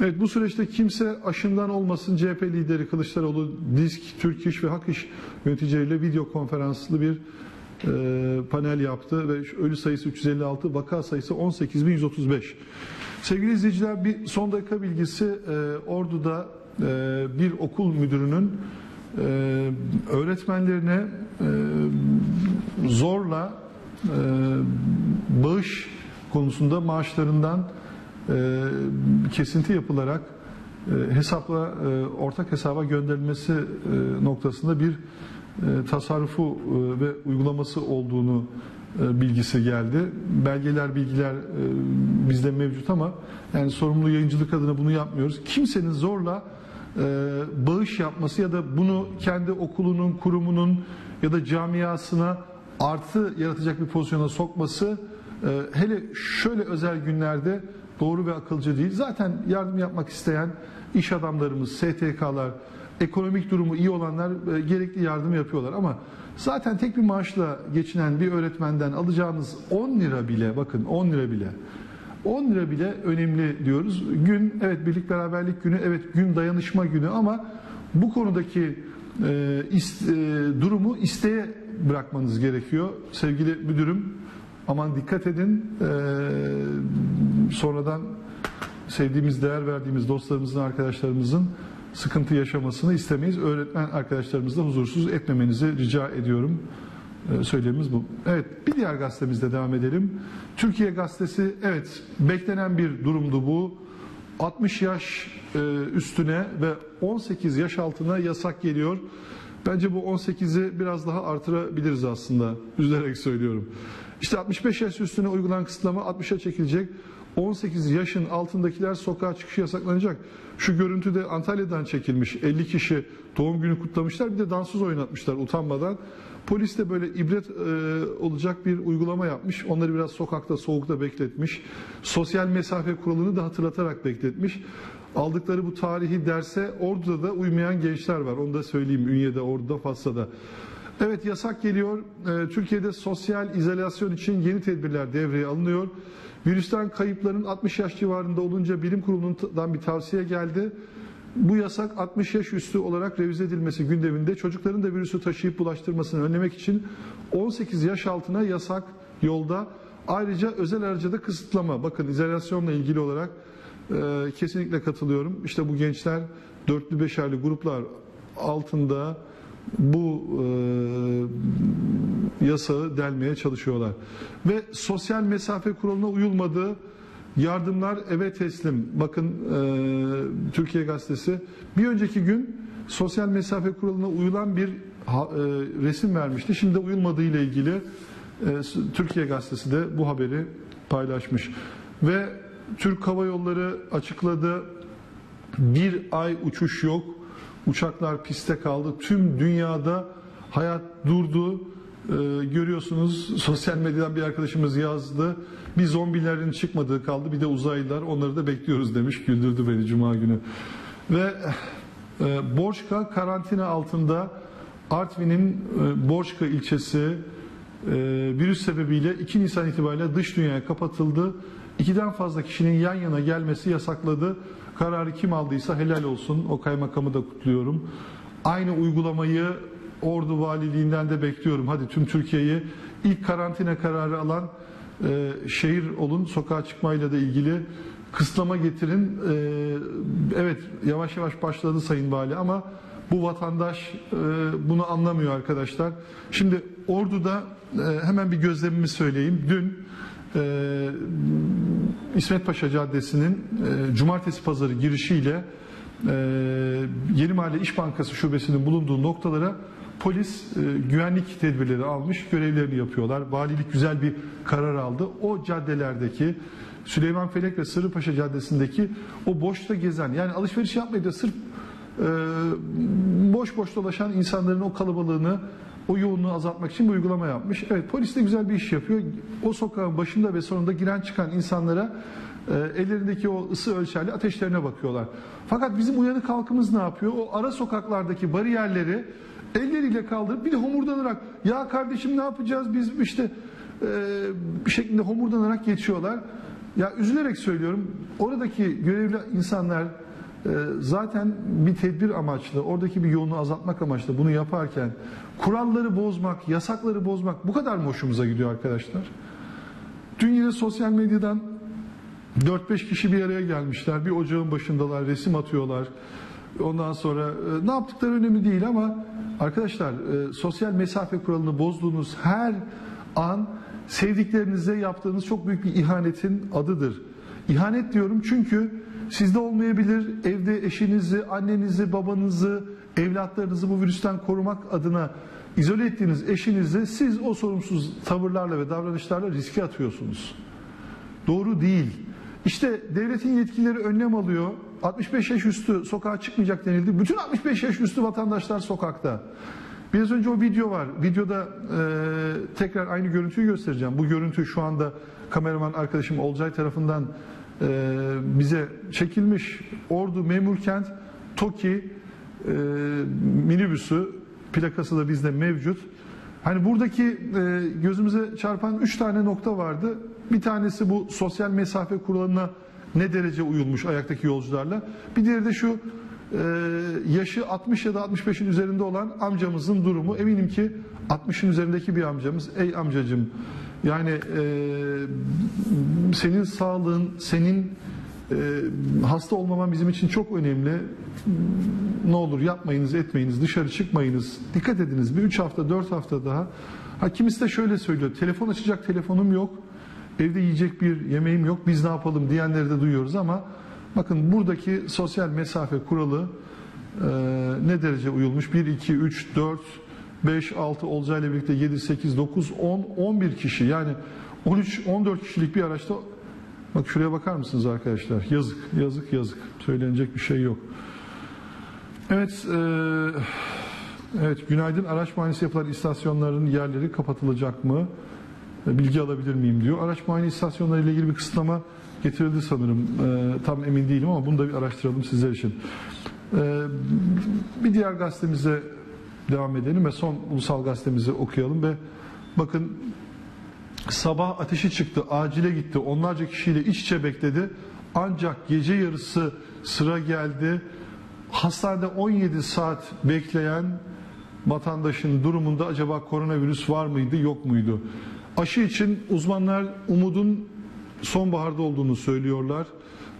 Speaker 1: Evet bu süreçte kimse aşından olmasın. CHP lideri Kılıçdaroğlu DİSK, Türk İş ve Hak İş yöneticileriyle video konferanslı bir e, panel yaptı ve ölü sayısı 356, vaka sayısı 18.135. Sevgili izleyiciler bir son dakika bilgisi e, Ordu'da e, bir okul müdürünün e, öğretmenlerine e, zorla e, bağış konusunda maaşlarından kesinti yapılarak e, hesapla e, ortak hesaba gönderilmesi e, noktasında bir e, tasarrufu e, ve uygulaması olduğunu e, bilgisi geldi. Belgeler, bilgiler e, bizde mevcut ama yani sorumlu yayıncılık adına bunu yapmıyoruz. Kimsenin zorla e, bağış yapması ya da bunu kendi okulunun, kurumunun ya da camiasına artı yaratacak bir pozisyona sokması e, hele şöyle özel günlerde doğru ve akılcı değil. Zaten yardım yapmak isteyen iş adamlarımız, STK'lar, ekonomik durumu iyi olanlar e, gerekli yardım yapıyorlar ama Zaten tek bir maaşla geçinen bir öğretmenden alacağınız 10 lira bile bakın 10 lira bile 10 lira bile önemli diyoruz. Gün evet birlik beraberlik günü, evet gün dayanışma günü ama bu konudaki e, is- e, durumu isteğe bırakmanız gerekiyor. Sevgili müdürüm aman dikkat edin. E, sonradan sevdiğimiz, değer verdiğimiz dostlarımızın, arkadaşlarımızın sıkıntı yaşamasını istemeyiz. Öğretmen arkadaşlarımızı da huzursuz etmemenizi rica ediyorum. Ee, Söylemimiz bu. Evet, bir diğer gazetemizde devam edelim. Türkiye Gazetesi, evet beklenen bir durumdu bu. 60 yaş e, üstüne ve 18 yaş altına yasak geliyor. Bence bu 18'i biraz daha artırabiliriz aslında. Üzülerek söylüyorum. İşte 65 yaş üstüne uygulanan kısıtlama 60'a çekilecek. 18 yaşın altındakiler sokağa çıkışı yasaklanacak. Şu görüntüde Antalya'dan çekilmiş 50 kişi doğum günü kutlamışlar bir de dansöz oynatmışlar utanmadan. Polis de böyle ibret e, olacak bir uygulama yapmış. Onları biraz sokakta soğukta bekletmiş. Sosyal mesafe kuralını da hatırlatarak bekletmiş. Aldıkları bu tarihi derse Ordu'da da uymayan gençler var. Onu da söyleyeyim Ünye'de, Ordu'da, Fassa'da. Evet yasak geliyor. Ee, Türkiye'de sosyal izolasyon için yeni tedbirler devreye alınıyor. Virüsten kayıpların 60 yaş civarında olunca bilim kurulundan bir tavsiye geldi. Bu yasak 60 yaş üstü olarak revize edilmesi gündeminde çocukların da virüsü taşıyıp bulaştırmasını önlemek için 18 yaş altına yasak yolda. Ayrıca özel araca da kısıtlama. Bakın izolasyonla ilgili olarak e, kesinlikle katılıyorum. İşte bu gençler dörtlü beşerli gruplar altında bu e, yasağı delmeye çalışıyorlar. Ve sosyal mesafe kuralına uyulmadığı yardımlar eve teslim. Bakın e, Türkiye Gazetesi bir önceki gün sosyal mesafe kuralına uyulan bir ha- e, resim vermişti. Şimdi de uyulmadığı ile ilgili e, Türkiye Gazetesi de bu haberi paylaşmış. Ve Türk Hava Yolları açıkladı bir ay uçuş yok. Uçaklar piste kaldı. Tüm dünyada hayat durdu. Ee, görüyorsunuz sosyal medyadan bir arkadaşımız yazdı. Bir zombilerin çıkmadığı kaldı. Bir de uzaylılar. Onları da bekliyoruz demiş. Güldürdü beni cuma günü. Ve e, Borçka karantina altında Artvin'in e, Borçka ilçesi e, virüs sebebiyle 2 Nisan itibariyle dış dünyaya kapatıldı. İkiden fazla kişinin yan yana gelmesi yasakladı. Kararı kim aldıysa helal olsun. O kaymakamı da kutluyorum. Aynı uygulamayı Ordu Valiliğinden de bekliyorum. Hadi tüm Türkiye'yi ilk karantina kararı alan e, şehir olun. Sokağa çıkmayla da ilgili kısıtlama getirin. E, evet yavaş yavaş başladı Sayın Vali ama bu vatandaş e, bunu anlamıyor arkadaşlar. Şimdi Ordu'da e, hemen bir gözlemimi söyleyeyim. Dün e, İsmet Paşa Caddesi'nin e, cumartesi pazarı girişiyle e, Yeni Mahalle İş Bankası şubesinin bulunduğu noktalara polis e, güvenlik tedbirleri almış, görevlerini yapıyorlar. Valilik güzel bir karar aldı. O caddelerdeki Süleyman Felek ve Sırrıpaşa Caddesi'ndeki o boşta gezen yani alışveriş yapmayı da sırf e, boş boş dolaşan insanların o kalabalığını o yoğunluğu azaltmak için bir uygulama yapmış. Evet polis de güzel bir iş yapıyor. O sokağın başında ve sonunda giren çıkan insanlara e, ellerindeki o ısı ölçerli ateşlerine bakıyorlar. Fakat bizim uyanık halkımız ne yapıyor? O ara sokaklardaki bariyerleri elleriyle kaldırıp bir de homurdanarak ya kardeşim ne yapacağız biz işte e, bir şekilde homurdanarak geçiyorlar. Ya üzülerek söylüyorum oradaki görevli insanlar zaten bir tedbir amaçlı, oradaki bir yoğunluğu azaltmak amaçlı bunu yaparken kuralları bozmak, yasakları bozmak bu kadar mı hoşumuza gidiyor arkadaşlar? Dün yine sosyal medyadan 4-5 kişi bir araya gelmişler. Bir ocağın başındalar, resim atıyorlar. Ondan sonra e, ne yaptıkları önemli değil ama arkadaşlar e, sosyal mesafe kuralını bozduğunuz her an sevdiklerinize yaptığınız çok büyük bir ihanetin adıdır. İhanet diyorum çünkü sizde olmayabilir. Evde eşinizi, annenizi, babanızı, evlatlarınızı bu virüsten korumak adına izole ettiğiniz eşinizi siz o sorumsuz tavırlarla ve davranışlarla riske atıyorsunuz. Doğru değil. İşte devletin yetkilileri önlem alıyor. 65 yaş üstü sokağa çıkmayacak denildi. Bütün 65 yaş üstü vatandaşlar sokakta. Biraz önce o video var. Videoda e, tekrar aynı görüntüyü göstereceğim. Bu görüntü şu anda kameraman arkadaşım Olcay tarafından bize çekilmiş. Ordu Memurkent Toki e, minibüsü plakası da bizde mevcut. Hani buradaki e, gözümüze çarpan üç tane nokta vardı. Bir tanesi bu sosyal mesafe kuralına ne derece uyulmuş ayaktaki yolcularla. Bir diğeri de şu e, yaşı 60 ya da 65'in üzerinde olan amcamızın durumu. Eminim ki 60'ın üzerindeki bir amcamız. Ey amcacım yani e, senin sağlığın, senin e, hasta olmaman bizim için çok önemli. Ne olur yapmayınız, etmeyiniz, dışarı çıkmayınız. Dikkat ediniz bir 3 hafta, 4 hafta daha. Ha kimisi de şöyle söylüyor. Telefon açacak telefonum yok. Evde yiyecek bir yemeğim yok. Biz ne yapalım diyenleri de duyuyoruz ama bakın buradaki sosyal mesafe kuralı e, ne derece uyulmuş? 1, 2, 3, 4, 5, 6 olacağıyla birlikte 7, 8, 9, 10, 11 kişi. Yani 13, 14 kişilik bir araçta Bak şuraya bakar mısınız arkadaşlar? Yazık, yazık, yazık. Söylenecek bir şey yok. Evet, e, evet. Günaydın. Araç muayenesi yapılan istasyonların yerleri kapatılacak mı? E, Bilgi alabilir miyim diyor. Araç muayene istasyonları ile ilgili bir kısıtlama getirildi sanırım. E, tam emin değilim ama bunu da bir araştıralım sizler için. E, bir diğer gazetemize devam edelim ve son ulusal gazetemizi okuyalım ve bakın Sabah ateşi çıktı, acile gitti, onlarca kişiyle iç içe bekledi. Ancak gece yarısı sıra geldi. Hastanede 17 saat bekleyen vatandaşın durumunda acaba koronavirüs var mıydı, yok muydu? Aşı için uzmanlar umudun sonbaharda olduğunu söylüyorlar.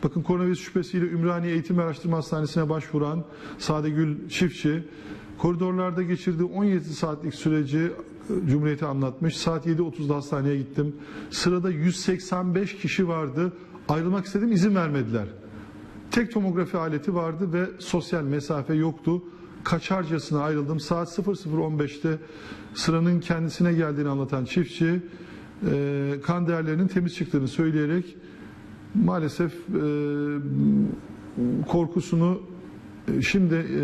Speaker 1: Bakın koronavirüs şüphesiyle Ümraniye Eğitim Araştırma Hastanesi'ne başvuran Sadegül Çiftçi, koridorlarda geçirdiği 17 saatlik süreci Cumhuriyet'e anlatmış. Saat 7.30'da hastaneye gittim. Sırada 185 kişi vardı. Ayrılmak istedim izin vermediler. Tek tomografi aleti vardı ve sosyal mesafe yoktu. Kaçarcasına ayrıldım. Saat 00.15'te sıranın kendisine geldiğini anlatan çiftçi e, kan değerlerinin temiz çıktığını söyleyerek maalesef e, korkusunu e, şimdi e,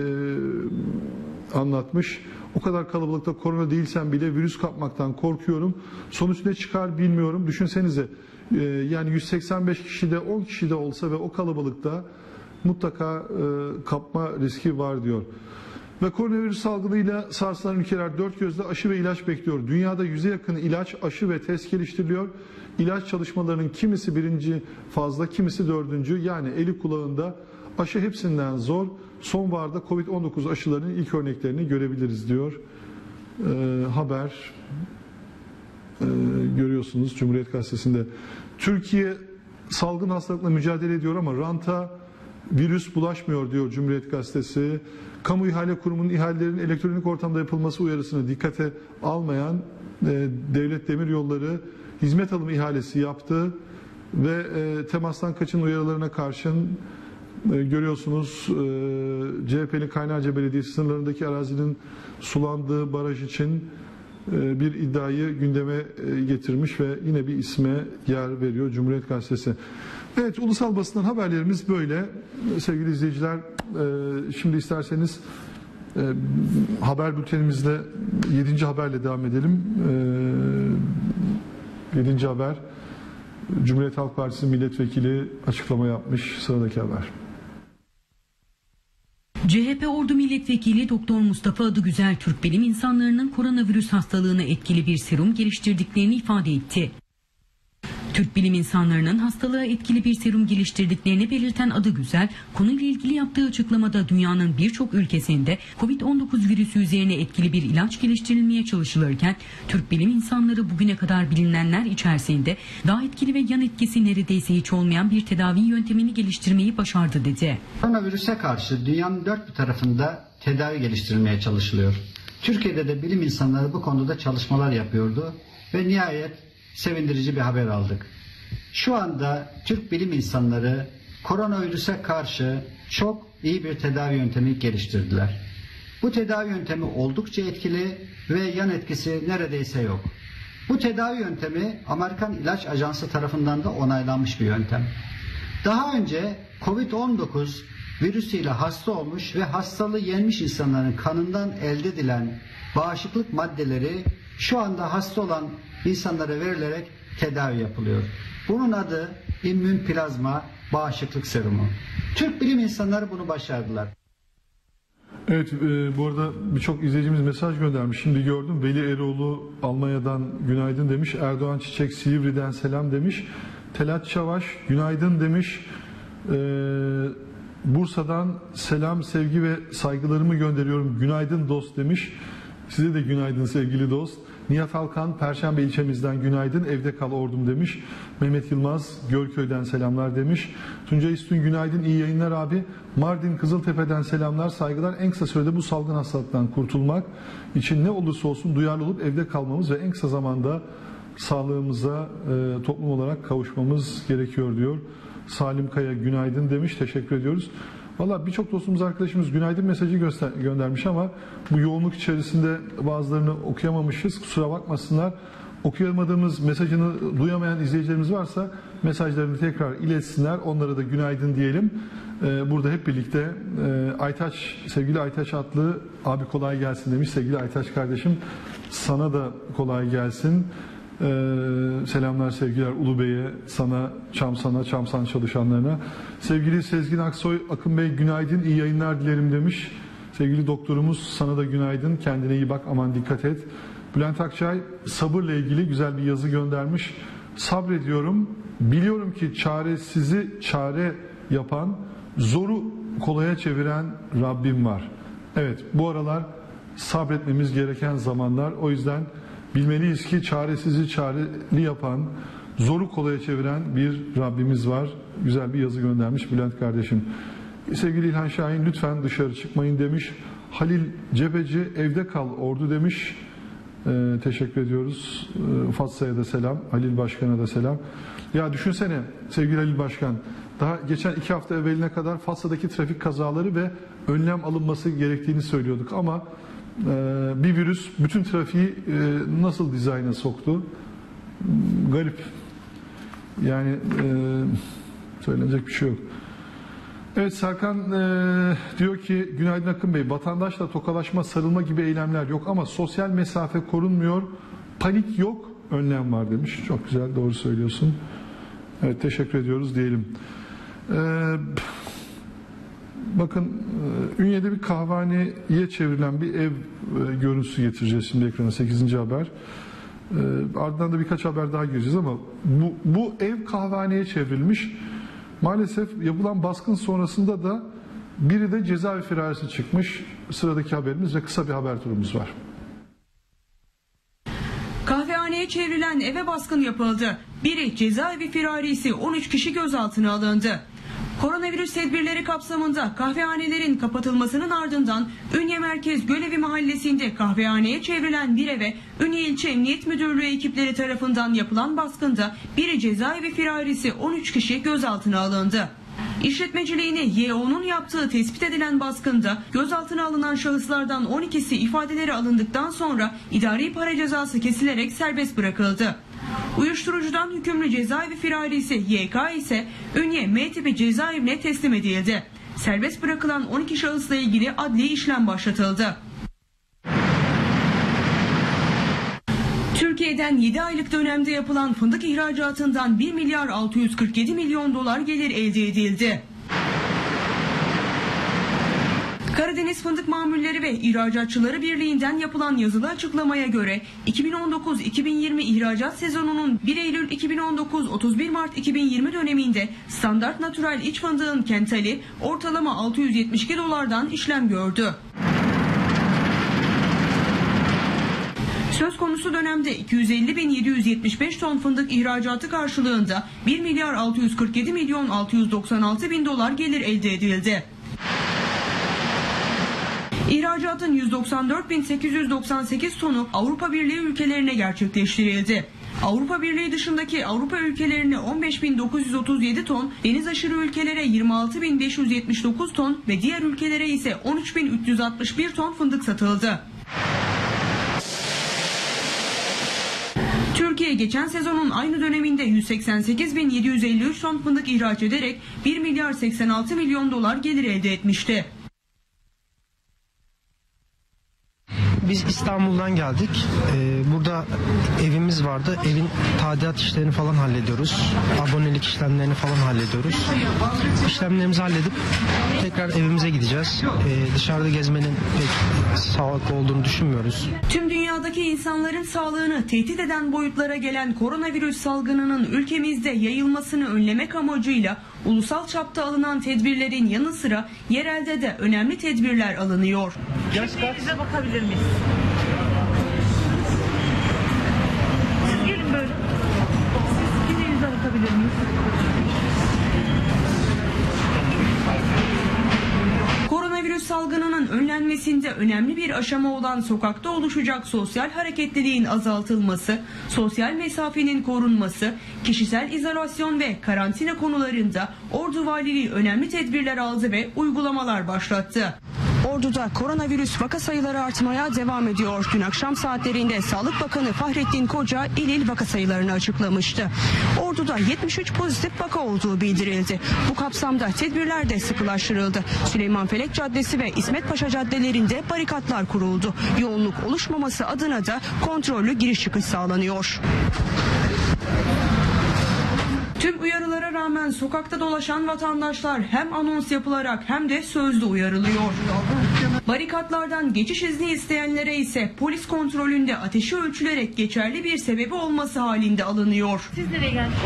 Speaker 1: anlatmış. O kadar kalabalıkta korona değilsem bile virüs kapmaktan korkuyorum. Sonuç ne çıkar bilmiyorum. Düşünsenize e, yani 185 kişide 10 kişi de olsa ve o kalabalıkta mutlaka e, kapma riski var diyor. Ve koronavirüs salgınıyla sarsılan ülkeler dört gözle aşı ve ilaç bekliyor. Dünyada yüze yakın ilaç, aşı ve test geliştiriliyor. İlaç çalışmalarının kimisi birinci fazla, kimisi dördüncü. Yani eli kulağında aşı hepsinden zor. Sonbaharda Covid-19 aşılarının ilk örneklerini görebiliriz diyor. Ee, haber ee, görüyorsunuz Cumhuriyet Gazetesi'nde. Türkiye salgın hastalıkla mücadele ediyor ama ranta virüs bulaşmıyor diyor Cumhuriyet Gazetesi. Kamu İhale Kurumu'nun ihalelerinin elektronik ortamda yapılması uyarısını dikkate almayan e, Devlet Demir Yolları hizmet alımı ihalesi yaptı ve e, temastan kaçın uyarılarına karşın e, görüyorsunuz e, CHP'nin Kaynarca Belediyesi sınırlarındaki arazinin sulandığı baraj için e, bir iddiayı gündeme e, getirmiş ve yine bir isme yer veriyor Cumhuriyet Gazetesi. Evet ulusal basından haberlerimiz böyle. Sevgili izleyiciler e, şimdi isterseniz e, haber bültenimizle 7. haberle devam edelim. E, 7. haber Cumhuriyet Halk Partisi milletvekili açıklama yapmış. Sıradaki haber.
Speaker 3: CHP Ordu Milletvekili Doktor Mustafa Adıgüzel Türk bilim insanlarının koronavirüs hastalığına etkili bir serum geliştirdiklerini ifade etti. Türk bilim insanlarının hastalığa etkili bir serum geliştirdiklerini belirten Adıgüzel, konuyla ilgili yaptığı açıklamada dünyanın birçok ülkesinde Covid-19 virüsü üzerine etkili bir ilaç geliştirilmeye çalışılırken, Türk bilim insanları bugüne kadar bilinenler içerisinde daha etkili ve yan etkisi neredeyse hiç olmayan bir tedavi yöntemini geliştirmeyi başardı dedi.
Speaker 21: Koronavirüse karşı dünyanın dört bir tarafında tedavi geliştirilmeye çalışılıyor. Türkiye'de de bilim insanları bu konuda çalışmalar yapıyordu ve nihayet sevindirici bir haber aldık. Şu anda Türk bilim insanları koronavirüse karşı çok iyi bir tedavi yöntemi geliştirdiler. Bu tedavi yöntemi oldukça etkili ve yan etkisi neredeyse yok. Bu tedavi yöntemi Amerikan İlaç Ajansı tarafından da onaylanmış bir yöntem. Daha önce Covid-19 virüsüyle hasta olmuş ve hastalığı yenmiş insanların kanından elde edilen bağışıklık maddeleri şu anda hasta olan insanlara verilerek tedavi yapılıyor. Bunun adı immün plazma bağışıklık serumu. Türk bilim insanları bunu başardılar.
Speaker 1: Evet e, bu arada birçok izleyicimiz mesaj göndermiş. Şimdi gördüm Veli Eroğlu Almanya'dan günaydın demiş. Erdoğan Çiçek Silivri'den selam demiş. Telat Çavaş günaydın demiş. E, Bursa'dan selam, sevgi ve saygılarımı gönderiyorum. Günaydın dost demiş. Size de günaydın sevgili dost. Nihat Alkan Perşembe ilçemizden günaydın evde kal ordum demiş. Mehmet Yılmaz Görköy'den selamlar demiş. Tuncay Üstün günaydın iyi yayınlar abi. Mardin Kızıltepe'den selamlar saygılar. En kısa sürede bu salgın hastalıktan kurtulmak için ne olursa olsun duyarlı olup evde kalmamız ve en kısa zamanda sağlığımıza e, toplum olarak kavuşmamız gerekiyor diyor. Salim Kaya günaydın demiş. Teşekkür ediyoruz. Valla birçok dostumuz arkadaşımız günaydın mesajı göster göndermiş ama bu yoğunluk içerisinde bazılarını okuyamamışız. Kusura bakmasınlar. Okuyamadığımız mesajını duyamayan izleyicilerimiz varsa mesajlarını tekrar iletsinler. Onlara da günaydın diyelim. Ee, burada hep birlikte e, Aytaç, sevgili Aytaç Atlı abi kolay gelsin demiş. Sevgili Aytaç kardeşim sana da kolay gelsin. Ee, selamlar sevgiler Ulu Bey'e, sana, Çamsan'a, Çamsan çalışanlarına. Sevgili Sezgin Aksoy, Akın Bey günaydın, iyi yayınlar dilerim demiş. Sevgili doktorumuz sana da günaydın, kendine iyi bak, aman dikkat et. Bülent Akçay sabırla ilgili güzel bir yazı göndermiş. Sabrediyorum, biliyorum ki çaresizi çare yapan, zoru kolaya çeviren Rabbim var. Evet, bu aralar sabretmemiz gereken zamanlar. O yüzden bilmeliyiz ki çaresizi çareli yapan, zoru kolaya çeviren bir Rabbimiz var. Güzel bir yazı göndermiş Bülent kardeşim. Sevgili İlhan Şahin lütfen dışarı çıkmayın demiş. Halil Cebeci evde kal ordu demiş. Ee, teşekkür ediyoruz. Ee, Fatsa'ya da selam. Halil Başkan'a da selam. Ya düşünsene sevgili Halil Başkan. Daha geçen iki hafta evveline kadar Fatsa'daki trafik kazaları ve önlem alınması gerektiğini söylüyorduk ama bir virüs bütün trafiği e, nasıl dizayna soktu? Garip. Yani e, söylenecek bir şey yok. Evet Serkan e, diyor ki günaydın Akın Bey vatandaşla tokalaşma sarılma gibi eylemler yok ama sosyal mesafe korunmuyor panik yok önlem var demiş. Çok güzel doğru söylüyorsun. Evet teşekkür ediyoruz diyelim. E, bakın e, Ünye'de bir kahvaneye çevrilen bir ev e, görüntüsü getireceğiz şimdi ekrana 8. haber. E, ardından da birkaç haber daha gireceğiz ama bu, bu ev kahvaneye çevrilmiş. Maalesef yapılan baskın sonrasında da biri de cezaevi firarisi çıkmış. Sıradaki haberimiz ve kısa bir haber turumuz var.
Speaker 22: Kahvehaneye çevrilen eve baskın yapıldı. Biri cezaevi firarisi 13 kişi gözaltına alındı. Koronavirüs tedbirleri kapsamında kahvehanelerin kapatılmasının ardından Ünye Merkez Gölevi Mahallesi'nde kahvehaneye çevrilen bir eve Ünye İlçe Emniyet Müdürlüğü ekipleri tarafından yapılan baskında biri cezaevi firarisi 13 kişi gözaltına alındı. İşletmeciliğini YO'nun yaptığı tespit edilen baskında gözaltına alınan şahıslardan 12'si ifadeleri alındıktan sonra idari para cezası kesilerek serbest bırakıldı. Uyuşturucudan hükümlü cezaevi firarisi YK ise Ünye M tipi cezaevine teslim edildi. Serbest bırakılan 12 şahısla ilgili adli işlem başlatıldı. Türkiye'den 7 aylık dönemde yapılan fındık ihracatından 1 milyar 647 milyon dolar gelir elde edildi. Karadeniz Fındık Mamulleri ve İhracatçıları Birliği'nden yapılan yazılı açıklamaya göre 2019-2020 ihracat sezonunun 1 Eylül 2019-31 Mart 2020 döneminde standart natural iç fındığın kentali ortalama 672 dolardan işlem gördü. Söz konusu dönemde 250.775 ton fındık ihracatı karşılığında 1 milyar 647 milyon 696 bin dolar gelir elde edildi. İhracatın 194.898 tonu Avrupa Birliği ülkelerine gerçekleştirildi. Avrupa Birliği dışındaki Avrupa ülkelerine 15.937 ton, deniz aşırı ülkelere 26.579 ton ve diğer ülkelere ise 13.361 ton fındık satıldı. Türkiye geçen sezonun aynı döneminde 188.753 ton fındık ihraç ederek 1 milyar 86 milyon dolar gelir elde etmişti.
Speaker 23: Biz İstanbul'dan geldik. Ee, burada evimiz vardı. Evin tadilat işlerini falan hallediyoruz. Abonelik işlemlerini falan hallediyoruz. İşlemlerimizi halledip tekrar evimize gideceğiz. Ee, dışarıda gezmenin pek sağlıklı olduğunu düşünmüyoruz.
Speaker 24: Tüm dünyadaki insanların sağlığını tehdit eden boyutlara gelen koronavirüs salgınının ülkemizde yayılmasını önlemek amacıyla ulusal çapta alınan tedbirlerin yanı sıra yerelde de önemli tedbirler alınıyor.
Speaker 25: Kimliğinize bakabilir miyiz?
Speaker 24: Önemli bir aşama olan sokakta oluşacak sosyal hareketliliğin azaltılması, sosyal mesafenin korunması, kişisel izolasyon ve karantina konularında Ordu Valiliği önemli tedbirler aldı ve uygulamalar başlattı. Ordu'da koronavirüs vaka sayıları artmaya devam ediyor. Dün akşam saatlerinde Sağlık Bakanı Fahrettin Koca il il vaka sayılarını açıklamıştı. Ordu'da 73 pozitif vaka olduğu bildirildi. Bu kapsamda tedbirler de sıkılaştırıldı. Süleyman Felek Caddesi ve İsmet Paşa caddelerinde barikatlar kuruldu. Yoğunluk oluşmaması adına da kontrollü giriş çıkış sağlanıyor. Tüm uyarılara rağmen sokakta dolaşan vatandaşlar hem anons yapılarak hem de sözlü uyarılıyor. Barikatlardan geçiş izni isteyenlere ise polis kontrolünde ateşi ölçülerek geçerli bir sebebi olması halinde alınıyor.
Speaker 25: Siz nereye geldiniz?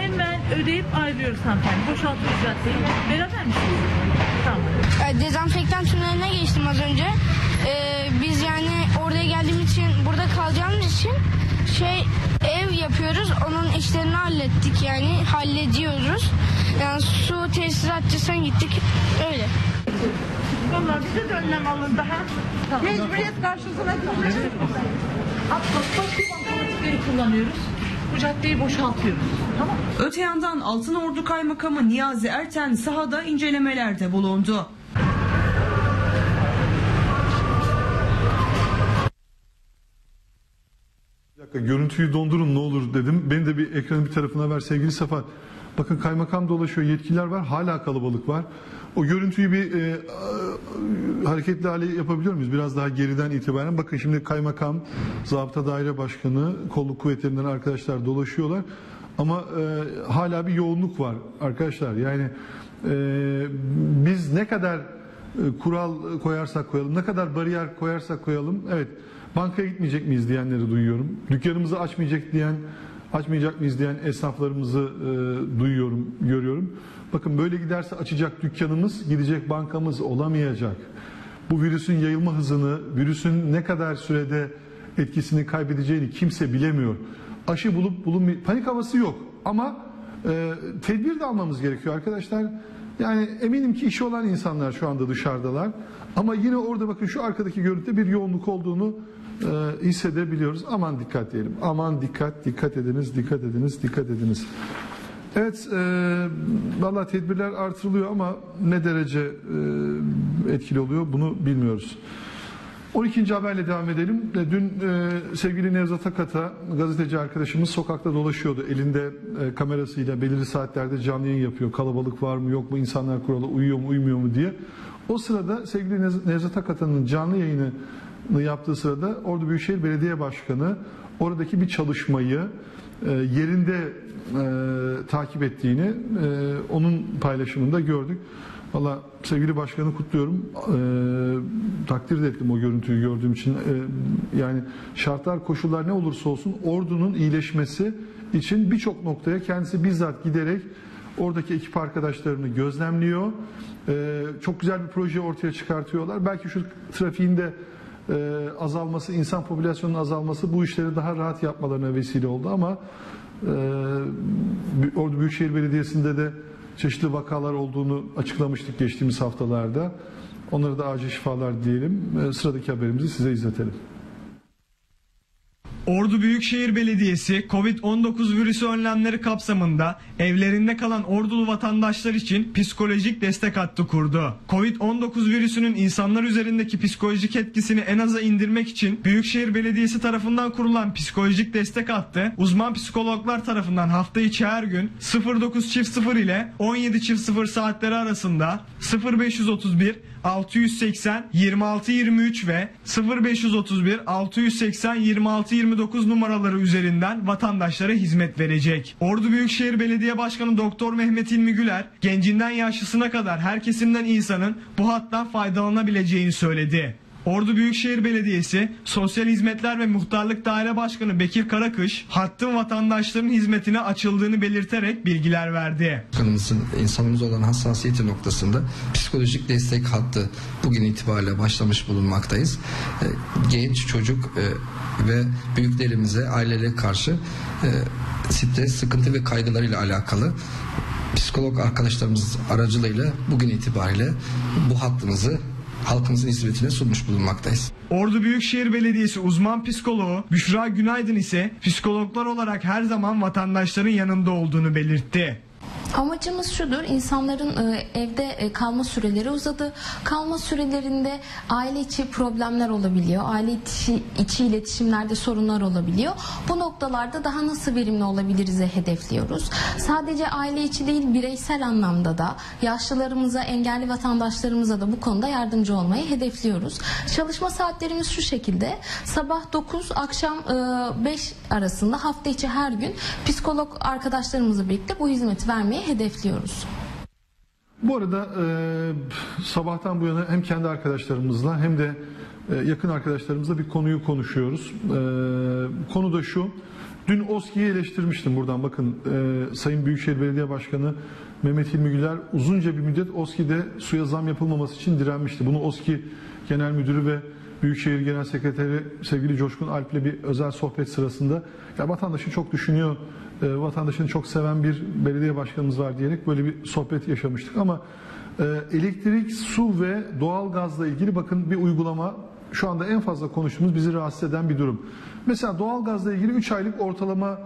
Speaker 25: Hemen ödeyip ayrılıyoruz hanımefendi. Boşaltıyoruz caddeyi. Beraber misiniz? Tamam.
Speaker 26: E, Dezenfektan tüneline geçtim az önce. Ee, biz yani oraya geldiğimiz için burada kalacağımız için şey ev yapıyoruz. Onun işlerini hallettik yani hallediyoruz. Yani su tesisatçısına gittik öyle.
Speaker 25: Vallahi bize de önlem alındı ha. Tamam. Mecburiyet karşısına gitmiştik. Bankamatikleri kullanıyoruz. Bu caddeyi boşaltıyoruz. Tamam
Speaker 24: Öte yandan Altınordu Kaymakamı Niyazi Erten sahada incelemelerde bulundu.
Speaker 1: Görüntüyü dondurun ne olur dedim. Beni de bir ekranın bir tarafına ver sevgili Safa. Bakın kaymakam dolaşıyor, yetkililer var, hala kalabalık var. O görüntüyü bir e, e, hareketli hale yapabiliyor muyuz? Biraz daha geriden itibaren. Bakın şimdi kaymakam, zabıta daire başkanı, kolluk kuvvetlerinden arkadaşlar dolaşıyorlar. Ama e, hala bir yoğunluk var arkadaşlar. Yani e, biz ne kadar e, kural koyarsak koyalım, ne kadar bariyer koyarsak koyalım, evet bankaya gitmeyecek miyiz diyenleri duyuyorum. Dükkanımızı açmayacak diyen, açmayacak mıyız diyen esnaflarımızı e, duyuyorum, görüyorum. Bakın böyle giderse açacak dükkanımız, gidecek bankamız olamayacak. Bu virüsün yayılma hızını, virüsün ne kadar sürede etkisini kaybedeceğini kimse bilemiyor. Aşı bulup bulunmay panik havası yok ama e, tedbir de almamız gerekiyor arkadaşlar. Yani eminim ki işi olan insanlar şu anda dışarıdalar. Ama yine orada bakın şu arkadaki görüntüde bir yoğunluk olduğunu e, hissedebiliyoruz. Aman dikkat diyelim. Aman dikkat, dikkat ediniz, dikkat ediniz, dikkat ediniz. Evet, e, valla tedbirler artırılıyor ama ne derece e, etkili oluyor bunu bilmiyoruz. 12. haberle devam edelim. E, Dün e, sevgili Nevzat Akat'a gazeteci arkadaşımız sokakta dolaşıyordu. Elinde e, kamerasıyla belirli saatlerde canlı yayın yapıyor. Kalabalık var mı yok mu insanlar kurala uyuyor mu uymuyor mu diye. O sırada sevgili Nevzat Akat'ın canlı yayını yaptığı sırada Ordu Büyükşehir Belediye Başkanı oradaki bir çalışmayı e, yerinde e, takip ettiğini e, onun paylaşımında gördük. Valla sevgili başkanı kutluyorum. E, takdir ettim o görüntüyü gördüğüm için. E, yani şartlar, koşullar ne olursa olsun ordunun iyileşmesi için birçok noktaya kendisi bizzat giderek oradaki ekip arkadaşlarını gözlemliyor. E, çok güzel bir proje ortaya çıkartıyorlar. Belki şu trafiğinde e, azalması, insan popülasyonunun azalması bu işleri daha rahat yapmalarına vesile oldu ama e, Ordu Büyükşehir Belediyesi'nde de çeşitli vakalar olduğunu açıklamıştık geçtiğimiz haftalarda. Onlara da acil şifalar diyelim. E, sıradaki haberimizi size izletelim.
Speaker 2: Ordu Büyükşehir Belediyesi Covid-19 virüsü önlemleri kapsamında evlerinde kalan ordulu vatandaşlar için psikolojik destek hattı kurdu. Covid-19 virüsünün insanlar üzerindeki psikolojik etkisini en aza indirmek için Büyükşehir Belediyesi tarafından kurulan psikolojik destek hattı uzman psikologlar tarafından hafta içi her gün 09.00 ile 17.00 saatleri arasında 0531 680 26 23 ve 0531 680 26 29 numaraları üzerinden vatandaşlara hizmet verecek. Ordu Büyükşehir Belediye Başkanı Doktor Mehmet İlmi Güler, gencinden yaşlısına kadar her kesimden insanın bu hattan faydalanabileceğini söyledi. Ordu Büyükşehir Belediyesi Sosyal Hizmetler ve Muhtarlık Daire Başkanı Bekir Karakış, hattın vatandaşların hizmetine açıldığını belirterek bilgiler verdi.
Speaker 27: Bakanımızın insanımız olan hassasiyeti noktasında psikolojik destek hattı bugün itibariyle başlamış bulunmaktayız. E, Genç, çocuk e, ve büyüklerimize, ailelere karşı e, stres, sıkıntı ve kaygılarıyla alakalı psikolog arkadaşlarımız aracılığıyla bugün itibariyle bu hattımızı halkımızın hizmetine sunmuş bulunmaktayız.
Speaker 2: Ordu Büyükşehir Belediyesi uzman psikoloğu Büşra Günaydın ise psikologlar olarak her zaman vatandaşların yanında olduğunu belirtti.
Speaker 28: Amacımız şudur, insanların e, evde e, kalma süreleri uzadı. Kalma sürelerinde aile içi problemler olabiliyor. Aile içi, içi iletişimlerde sorunlar olabiliyor. Bu noktalarda daha nasıl verimli olabiliriz hedefliyoruz. Sadece aile içi değil, bireysel anlamda da yaşlılarımıza, engelli vatandaşlarımıza da bu konuda yardımcı olmayı hedefliyoruz. Çalışma saatlerimiz şu şekilde. Sabah 9, akşam 5 arasında hafta içi her gün psikolog arkadaşlarımızla birlikte bu hizmeti vermeyi hedefliyoruz.
Speaker 1: Bu arada e, sabahtan bu yana hem kendi arkadaşlarımızla hem de e, yakın arkadaşlarımızla bir konuyu konuşuyoruz. E, konu da şu. Dün OSKİ'yi eleştirmiştim buradan. Bakın e, Sayın Büyükşehir Belediye Başkanı Mehmet Hilmi Güler uzunca bir müddet OSKİ'de suya zam yapılmaması için direnmişti. Bunu OSKİ Genel Müdürü ve Büyükşehir Genel Sekreteri sevgili Coşkun Alp'le bir özel sohbet sırasında ya vatandaşı çok düşünüyor, e, vatandaşını çok seven bir belediye başkanımız var diyerek böyle bir sohbet yaşamıştık. Ama e, elektrik, su ve doğal gazla ilgili bakın bir uygulama şu anda en fazla konuştuğumuz bizi rahatsız eden bir durum. Mesela doğal gazla ilgili 3 aylık ortalama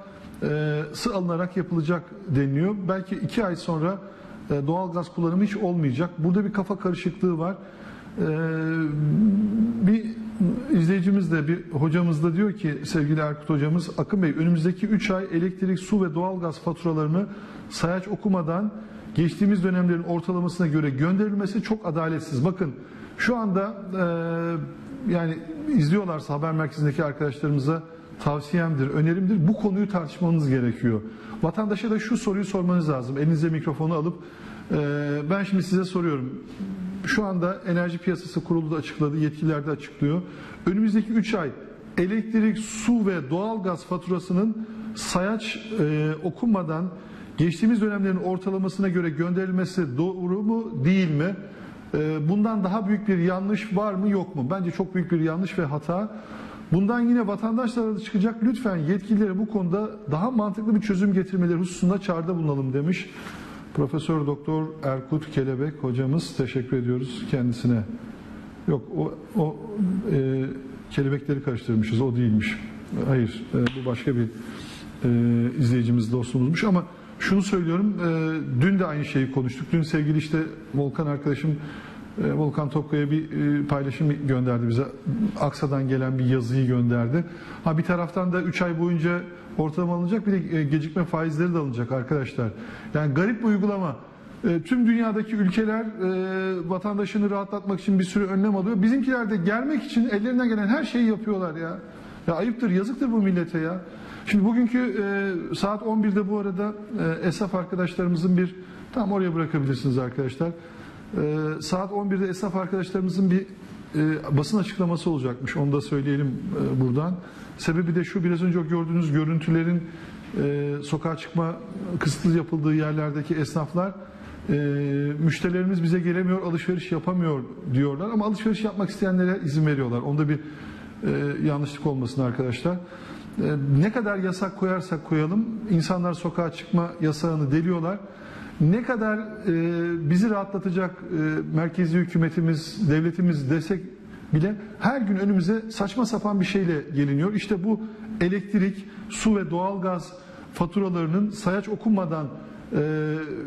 Speaker 1: e, sı alınarak yapılacak deniliyor. Belki 2 ay sonra e, doğal gaz kullanımı hiç olmayacak. Burada bir kafa karışıklığı var. Ee, bir izleyicimiz de bir hocamız da diyor ki sevgili Erkut hocamız Akın Bey önümüzdeki 3 ay elektrik, su ve doğalgaz faturalarını sayaç okumadan geçtiğimiz dönemlerin ortalamasına göre gönderilmesi çok adaletsiz. Bakın şu anda e, yani izliyorlarsa haber merkezindeki arkadaşlarımıza tavsiyemdir, önerimdir. Bu konuyu tartışmanız gerekiyor. Vatandaşa da şu soruyu sormanız lazım. Elinize mikrofonu alıp e, ben şimdi size soruyorum. Şu anda Enerji Piyasası Kurulu da açıkladı, yetkililer de açıklıyor. Önümüzdeki 3 ay elektrik, su ve doğalgaz faturasının sayaç e, okunmadan geçtiğimiz dönemlerin ortalamasına göre gönderilmesi doğru mu değil mi? E, bundan daha büyük bir yanlış var mı yok mu? Bence çok büyük bir yanlış ve hata. Bundan yine vatandaşlara da çıkacak. Lütfen yetkililere bu konuda daha mantıklı bir çözüm getirmeleri hususunda çağrıda bulunalım demiş. Profesör Doktor Erkut Kelebek hocamız teşekkür ediyoruz kendisine. Yok o, o e, kelebekleri karıştırmışız o değilmiş. Hayır e, bu başka bir e, izleyicimiz dostumuzmuş ama şunu söylüyorum e, dün de aynı şeyi konuştuk. Dün sevgili işte Volkan arkadaşım Volkan Topkaya bir e, paylaşım gönderdi bize. Aksa'dan gelen bir yazıyı gönderdi. Ha bir taraftan da 3 ay boyunca ortalama alınacak bir de e, gecikme faizleri de alınacak arkadaşlar. Yani garip bir uygulama. E, Tüm dünyadaki ülkeler e, vatandaşını rahatlatmak için bir sürü önlem alıyor. Bizimkiler de gelmek için ellerinden gelen her şeyi yapıyorlar ya. Ya ayıptır, yazıktır bu millete ya. Şimdi bugünkü e, saat 11'de bu arada e, esnaf arkadaşlarımızın bir tam oraya bırakabilirsiniz arkadaşlar. E, saat 11'de esnaf arkadaşlarımızın bir e, basın açıklaması olacakmış. Onu da söyleyelim e, buradan. Sebebi de şu biraz önce gördüğünüz görüntülerin e, sokağa çıkma kısıtlı yapıldığı yerlerdeki esnaflar e, müşterilerimiz bize gelemiyor, alışveriş yapamıyor diyorlar ama alışveriş yapmak isteyenlere izin veriyorlar. Onda bir e, yanlışlık olmasın arkadaşlar. E, ne kadar yasak koyarsak koyalım insanlar sokağa çıkma yasağını deliyorlar. Ne kadar e, bizi rahatlatacak e, merkezi hükümetimiz, devletimiz desek bile her gün önümüze saçma sapan bir şeyle geliniyor. İşte bu elektrik, su ve doğalgaz faturalarının sayaç okunmadan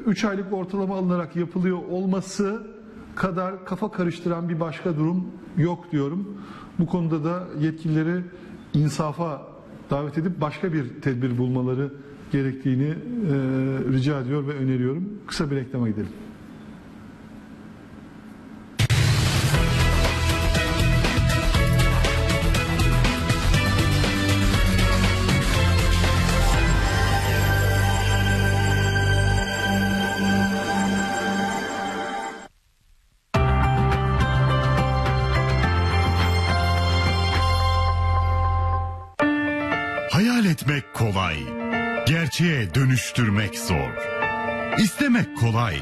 Speaker 1: 3 aylık ortalama alınarak yapılıyor olması kadar kafa karıştıran bir başka durum yok diyorum. Bu konuda da yetkilileri insafa davet edip başka bir tedbir bulmaları gerektiğini e, rica ediyor ve öneriyorum. Kısa bir reklama gidelim.
Speaker 7: Gerçeğe dönüştürmek zor. İstemek kolay,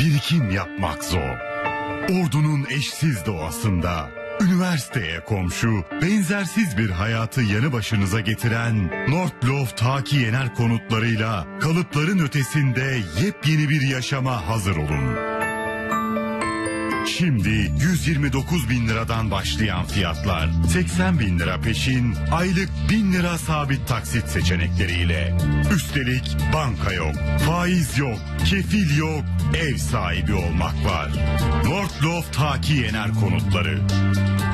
Speaker 7: birikim yapmak zor. Ordunun eşsiz doğasında, üniversiteye komşu, benzersiz bir hayatı yanı başınıza getiren Nordlof Taki Yener konutlarıyla kalıpların ötesinde yepyeni bir yaşama hazır olun. Şimdi 129 bin liradan başlayan fiyatlar 80 bin lira peşin aylık 1000 lira sabit taksit seçenekleriyle. Üstelik banka yok, faiz yok, kefil yok, ev sahibi olmak var. Nordlof Taki Yener konutları.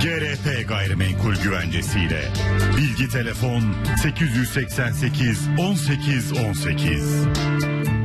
Speaker 7: GRP gayrimenkul güvencesiyle. Bilgi telefon 888 18 18.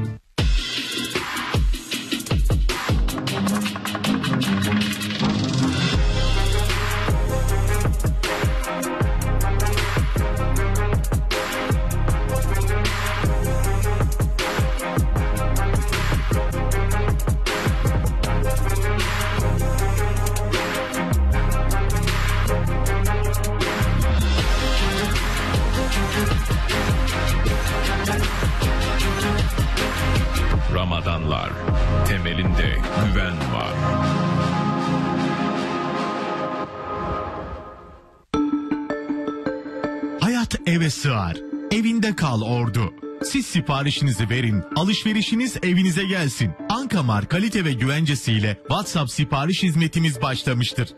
Speaker 8: siparişinizi verin, alışverişiniz evinize gelsin. Ankamar kalite ve güvencesiyle WhatsApp sipariş hizmetimiz başlamıştır.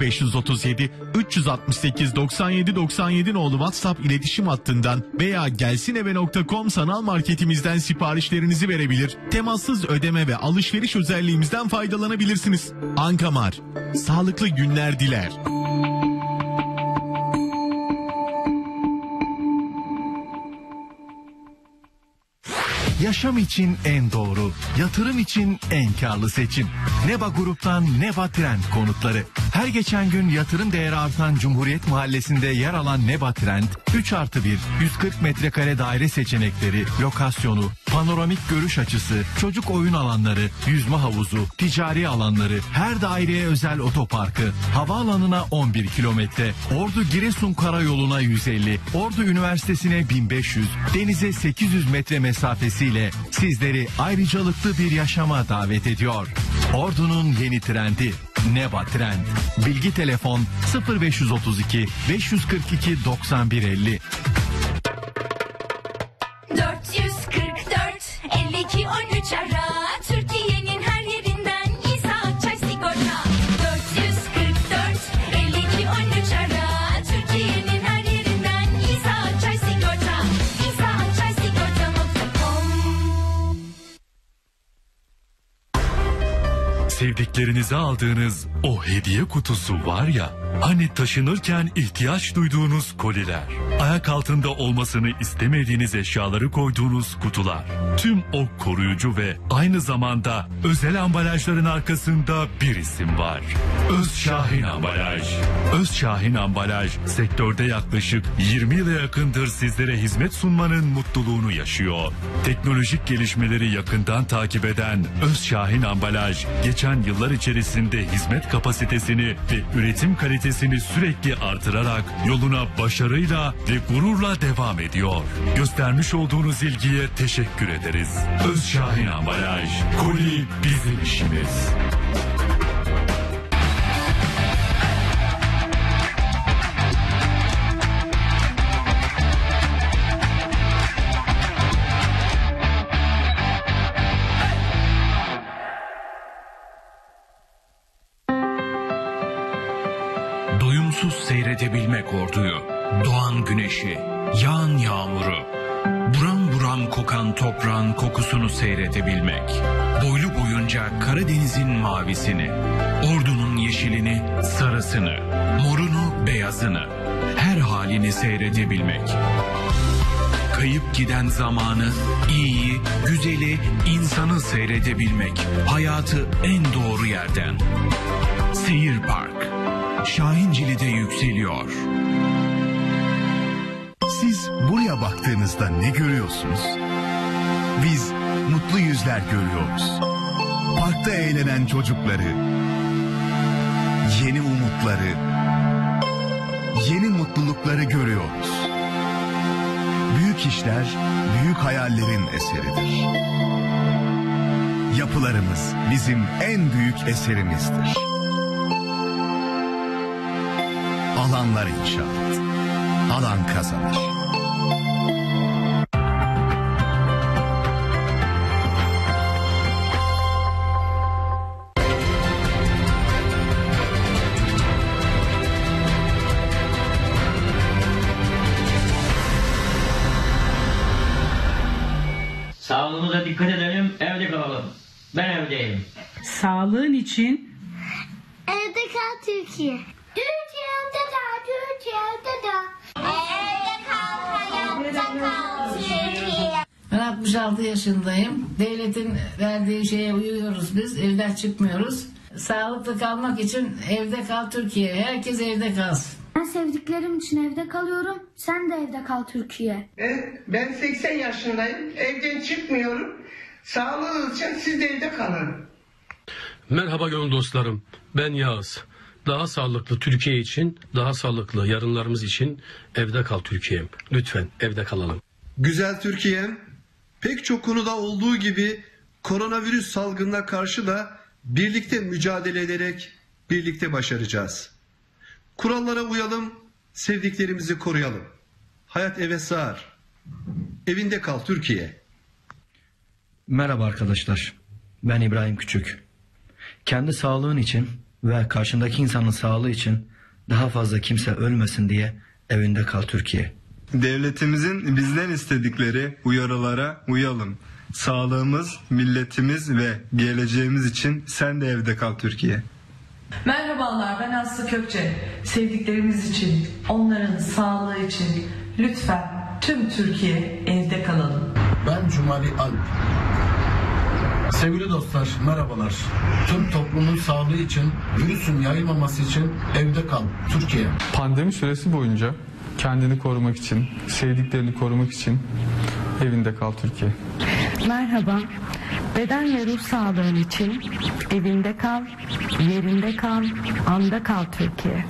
Speaker 8: 0537 368 97 97 nolu WhatsApp iletişim hattından veya gelsineve.com sanal marketimizden siparişlerinizi verebilir. Temassız ödeme ve alışveriş özelliğimizden faydalanabilirsiniz. Ankamar, sağlıklı günler diler. Yaşam için en doğru, yatırım için en karlı seçim. Neba Grup'tan Neba Trend konutları. Her geçen gün yatırım değeri artan Cumhuriyet Mahallesi'nde yer alan Neba Trend, 3 artı 1, 140 metrekare daire seçenekleri, lokasyonu, panoramik görüş açısı, çocuk oyun alanları, yüzme havuzu, ticari alanları, her daireye özel otoparkı, havaalanına 11 kilometre, Ordu Giresun Karayolu'na 150, Ordu Üniversitesi'ne 1500, denize 800 metre mesafesiyle sizleri ayrıcalıklı bir yaşama davet ediyor. Ordu'nun yeni trendi Neba Trend. Bilgi telefon 0532 542 9150.
Speaker 29: 444 52 13 ara
Speaker 11: Sevdiklerinize aldığınız o hediye kutusu var ya, hani taşınırken ihtiyaç duyduğunuz koliler, ayak altında olmasını istemediğiniz eşyaları koyduğunuz kutular, tüm o koruyucu ve aynı zamanda özel ambalajların arkasında bir isim var. Özşahin Ambalaj. Özşahin Ambalaj sektörde yaklaşık 20 yıla yakındır sizlere hizmet sunmanın mutluluğunu yaşıyor. Teknolojik gelişmeleri yakından takip eden Özşahin Ambalaj geçen yıllar içerisinde hizmet kapasitesini ve üretim kalitesini sürekli artırarak yoluna başarıyla ve gururla devam ediyor. Göstermiş olduğunuz ilgiye teşekkür ederiz. Özşahin Ambalaj, koli bizim işimiz.
Speaker 9: Seyredebilmek, boylu boyunca Karadeniz'in mavisini, ordunun yeşilini, sarısını, morunu, beyazını, her halini seyredebilmek. Kayıp giden zamanı, iyiyi, güzeli, insanı seyredebilmek, hayatı en doğru yerden. Seyir Park, Şahincili'de yükseliyor.
Speaker 8: Siz buraya baktığınızda ne görüyorsunuz? Biz mutlu yüzler görüyoruz. Parkta eğlenen çocukları, yeni umutları, yeni mutlulukları görüyoruz. Büyük
Speaker 30: işler, büyük hayallerin eseridir. Yapılarımız bizim en büyük eserimizdir. Alanlar İnşaat. Alan kazanır.
Speaker 31: İçin
Speaker 26: Evde kal Türkiye. Türkiye'de de, Türkiye'de de. Evde kal, hayatta kal Türkiye.
Speaker 25: Ben 66 yaşındayım. Devletin verdiği şeye uyuyoruz biz. Evden çıkmıyoruz. Sağlıklı kalmak için evde kal Türkiye. Herkes evde kalsın.
Speaker 26: Ben sevdiklerim için evde kalıyorum. Sen de evde kal Türkiye.
Speaker 32: Evet, ben 80 yaşındayım. Evden çıkmıyorum. Sağlığınız için siz de evde kalın.
Speaker 33: Merhaba gönül dostlarım. Ben Yağız. Daha sağlıklı Türkiye için, daha sağlıklı yarınlarımız için evde kal Türkiye'm. Lütfen evde kalalım.
Speaker 34: Güzel Türkiye'm, pek çok konuda olduğu gibi koronavirüs salgınına karşı da birlikte mücadele ederek birlikte başaracağız. Kurallara uyalım, sevdiklerimizi koruyalım. Hayat eve sığar. Evinde kal Türkiye.
Speaker 35: Merhaba arkadaşlar. Ben İbrahim Küçük. Kendi sağlığın için ve karşındaki insanın sağlığı için daha fazla kimse ölmesin diye evinde kal Türkiye.
Speaker 36: Devletimizin bizden istedikleri uyarılara uyalım. Sağlığımız, milletimiz ve geleceğimiz için sen de evde kal Türkiye.
Speaker 25: Merhabalar ben Aslı Kökçe. Sevdiklerimiz için, onların sağlığı için lütfen tüm Türkiye evde kalalım.
Speaker 37: Ben Cumali Alp. Sevgili dostlar merhabalar. Tüm toplumun sağlığı için, virüsün yayılmaması için evde kal Türkiye.
Speaker 38: Pandemi süresi boyunca kendini korumak için, sevdiklerini korumak için evinde kal Türkiye.
Speaker 39: Merhaba. Beden ve ruh sağlığın için evinde kal, yerinde kal, anda kal Türkiye.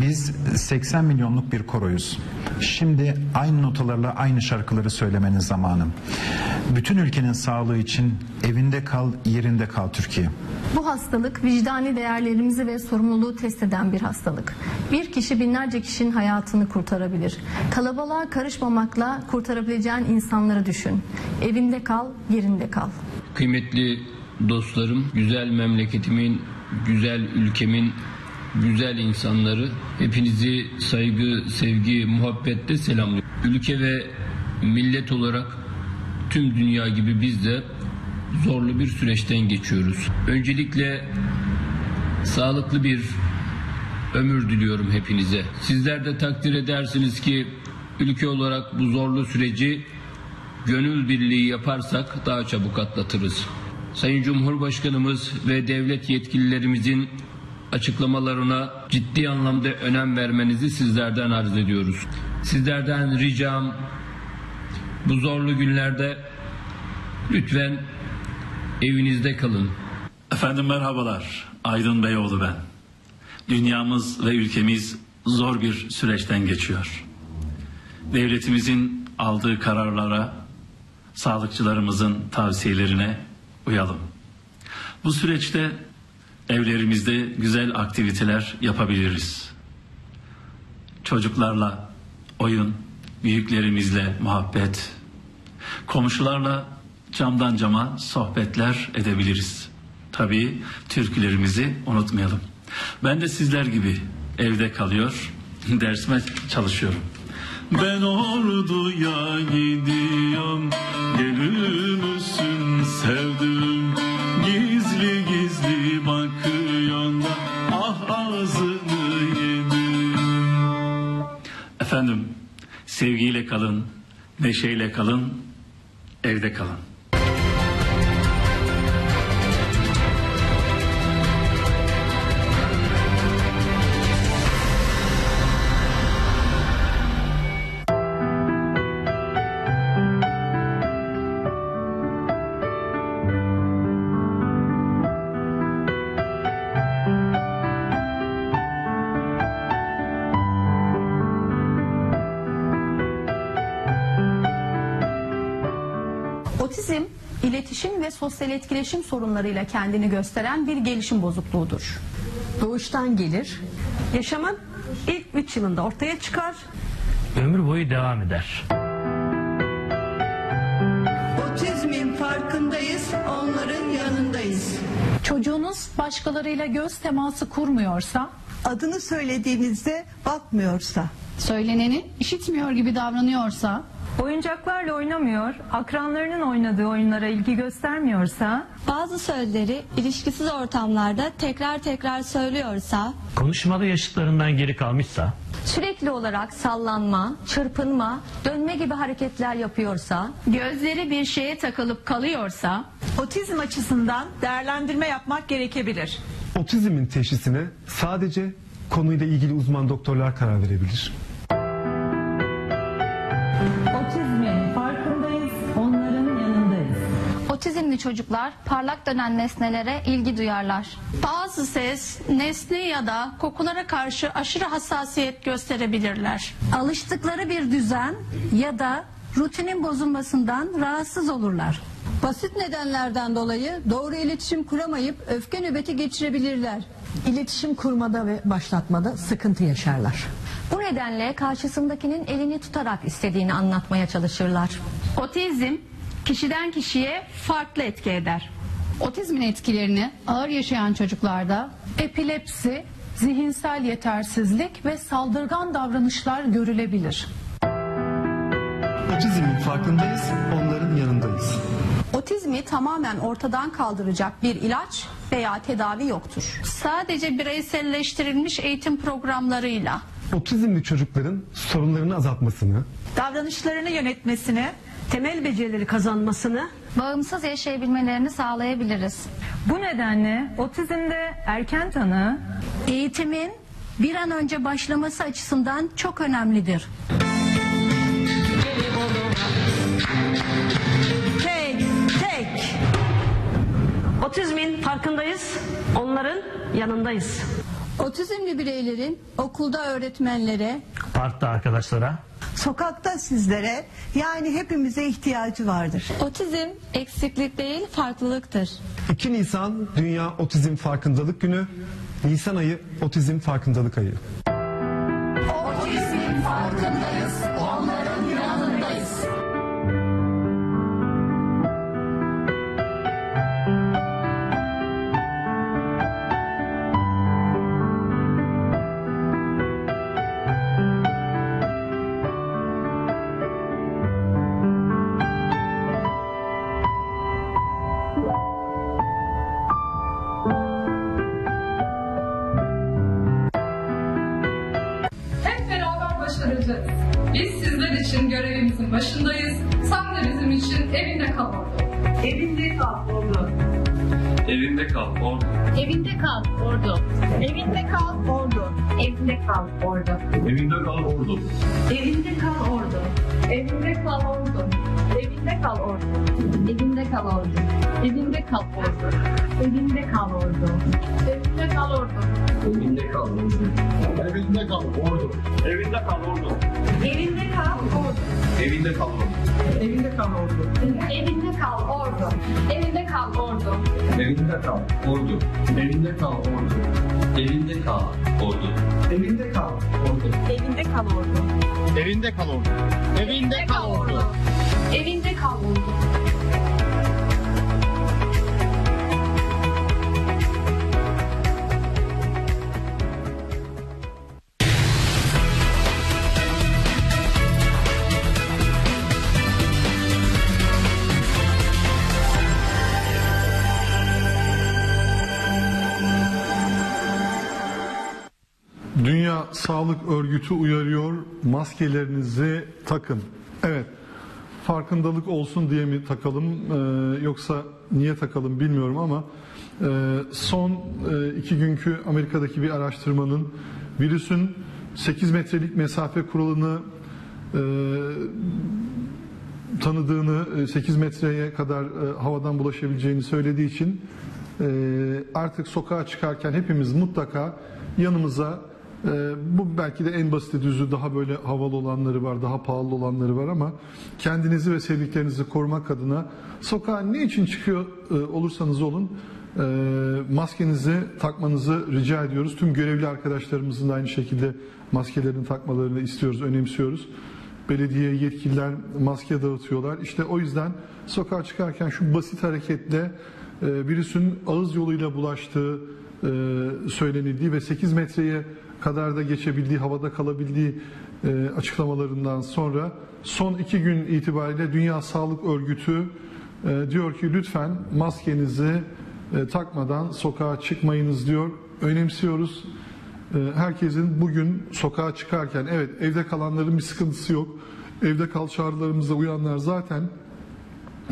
Speaker 40: Biz 80 milyonluk bir koroyuz. Şimdi aynı notalarla aynı şarkıları söylemenin zamanı. Bütün ülkenin sağlığı için evinde kal, yerinde kal Türkiye.
Speaker 20: Bu hastalık vicdani değerlerimizi ve sorumluluğu test eden bir hastalık. Bir kişi binlerce kişinin hayatını kurtarabilir. Kalabalığa karışmamakla kurtarabileceğin insanları düşün. Evinde kal, yerinde kal.
Speaker 41: Kıymetli dostlarım, güzel memleketimin, güzel ülkemin güzel insanları hepinizi saygı, sevgi, muhabbetle selamlıyorum. Ülke ve millet olarak tüm dünya gibi biz de zorlu bir süreçten geçiyoruz. Öncelikle sağlıklı bir ömür diliyorum hepinize. Sizler de takdir edersiniz ki ülke olarak bu zorlu süreci gönül birliği yaparsak daha çabuk atlatırız. Sayın Cumhurbaşkanımız ve devlet yetkililerimizin açıklamalarına ciddi anlamda önem vermenizi sizlerden arz ediyoruz. Sizlerden ricam bu zorlu günlerde lütfen evinizde kalın.
Speaker 42: Efendim merhabalar. Aydın Beyoğlu ben. Dünyamız ve ülkemiz zor bir süreçten geçiyor. Devletimizin aldığı kararlara, sağlıkçılarımızın tavsiyelerine uyalım. Bu süreçte evlerimizde güzel aktiviteler yapabiliriz. Çocuklarla oyun, büyüklerimizle muhabbet, komşularla camdan cama sohbetler edebiliriz. Tabii türkülerimizi unutmayalım. Ben de sizler gibi evde kalıyor, dersime çalışıyorum. Ben orduya gidiyorum, gelin sevdim. Gizli sevgiyle kalın, neşeyle kalın, evde kalın.
Speaker 12: Sosyal etkileşim sorunlarıyla kendini gösteren bir gelişim bozukluğudur.
Speaker 13: Doğuştan gelir. Yaşamın ilk 3 yılında ortaya çıkar.
Speaker 43: Ömür boyu devam eder.
Speaker 15: Otizmin farkındayız, onların yanındayız.
Speaker 12: Çocuğunuz başkalarıyla göz teması kurmuyorsa,
Speaker 15: Adını söylediğinizde bakmıyorsa,
Speaker 12: söyleneni işitmiyor gibi davranıyorsa,
Speaker 16: Oyuncaklarla oynamıyor, akranlarının oynadığı oyunlara ilgi göstermiyorsa,
Speaker 17: Bazı sözleri ilişkisiz ortamlarda tekrar tekrar söylüyorsa,
Speaker 43: Konuşmada yaşıtlarından geri kalmışsa,
Speaker 17: sürekli olarak sallanma, çırpınma, dönme gibi hareketler yapıyorsa,
Speaker 12: gözleri bir şeye takılıp kalıyorsa,
Speaker 44: Otizm açısından değerlendirme yapmak gerekebilir.
Speaker 19: Otizmin teşhisine sadece konuyla ilgili uzman doktorlar karar verebilir.
Speaker 17: Otizmli çocuklar parlak dönen nesnelere ilgi duyarlar.
Speaker 12: bazı ses, nesne ya da kokulara karşı aşırı hassasiyet gösterebilirler. Alıştıkları bir düzen ya da rutinin bozulmasından rahatsız olurlar.
Speaker 15: basit nedenlerden dolayı doğru iletişim kuramayıp öfke nöbeti geçirebilirler. İletişim kurmada ve başlatmada sıkıntı yaşarlar.
Speaker 17: Bu nedenle karşısındakinin elini tutarak istediğini anlatmaya çalışırlar.
Speaker 12: Otizm kişiden kişiye farklı etki eder.
Speaker 20: Otizmin etkilerini ağır yaşayan çocuklarda epilepsi, zihinsel yetersizlik ve saldırgan davranışlar görülebilir.
Speaker 19: Otizmin farkındayız, onların yanındayız.
Speaker 12: Otizmi tamamen ortadan kaldıracak bir ilaç veya tedavi yoktur. Sadece bireyselleştirilmiş eğitim programlarıyla
Speaker 19: Otizmli çocukların sorunlarını azaltmasını,
Speaker 44: Davranışlarını yönetmesini,
Speaker 13: Temel becerileri kazanmasını
Speaker 17: Bağımsız yaşayabilmelerini sağlayabiliriz.
Speaker 16: Bu nedenle otizmde erken tanı,
Speaker 12: eğitimin bir an önce başlaması açısından çok önemlidir.
Speaker 13: tek tek. Otizmin farkındayız, onların yanındayız.
Speaker 15: Otizmli bireylerin okulda öğretmenlere,
Speaker 43: parkta arkadaşlara,
Speaker 15: sokakta sizlere yani hepimize ihtiyacı vardır.
Speaker 17: Otizm eksiklik değil farklılıktır.
Speaker 19: 2 Nisan Dünya Otizm Farkındalık Günü, Nisan ayı Otizm Farkındalık Ayı.
Speaker 12: Otizmin farkındayız,
Speaker 45: görevimizin başındayız. Sen de bizim için evinde kal orada. Evinde kal orada.
Speaker 46: Evinde kal orada.
Speaker 12: Evinde kal orada. Evinde kal orada. Evinde kal orada.
Speaker 46: Evinde kal orada.
Speaker 45: Evinde kal orada. Evinde kal orada. Evinde kal orada. Evinde kal orada. Evinde kal orada. Evinde kal orada. Evinde kal orada.
Speaker 46: Evinde kal orada. Evinde kal orada. Evinde kal orada.
Speaker 45: Evinde kal orada.
Speaker 46: Evinde kal orada.
Speaker 45: Evinde kal orada. Evinde kal orada. Evinde kal orada.
Speaker 46: Evinde kal orada. Evinde kal orada. Evinde kal orada.
Speaker 45: Evinde kal orada. Evinde kal orada.
Speaker 46: Evinde kal orada.
Speaker 45: Evinde kal orada. Evinde kal orada.
Speaker 1: Sağlık Örgütü uyarıyor, maskelerinizi takın. Evet, farkındalık olsun diye mi takalım e, yoksa niye takalım bilmiyorum ama e, son e, iki günkü Amerika'daki bir araştırmanın virüsün 8 metrelik mesafe kuralını e, tanıdığını, e, 8 metreye kadar e, havadan bulaşabileceğini söylediği için e, artık sokağa çıkarken hepimiz mutlaka yanımıza bu belki de en basit düzü daha böyle havalı olanları var, daha pahalı olanları var ama kendinizi ve sevdiklerinizi korumak adına sokağa ne için çıkıyor e, olursanız olun e, maskenizi takmanızı rica ediyoruz. Tüm görevli arkadaşlarımızın da aynı şekilde maskelerini takmalarını istiyoruz, önemsiyoruz. Belediye yetkililer maske dağıtıyorlar. İşte o yüzden sokağa çıkarken şu basit hareketle e, virüsün ağız yoluyla bulaştığı e, söylenildiği ve 8 metreye kadar da geçebildiği, havada kalabildiği e, açıklamalarından sonra son iki gün itibariyle Dünya Sağlık Örgütü e, diyor ki lütfen maskenizi e, takmadan sokağa çıkmayınız diyor. Önemsiyoruz. E, herkesin bugün sokağa çıkarken evet evde kalanların bir sıkıntısı yok. Evde kal çağrılarımıza uyanlar zaten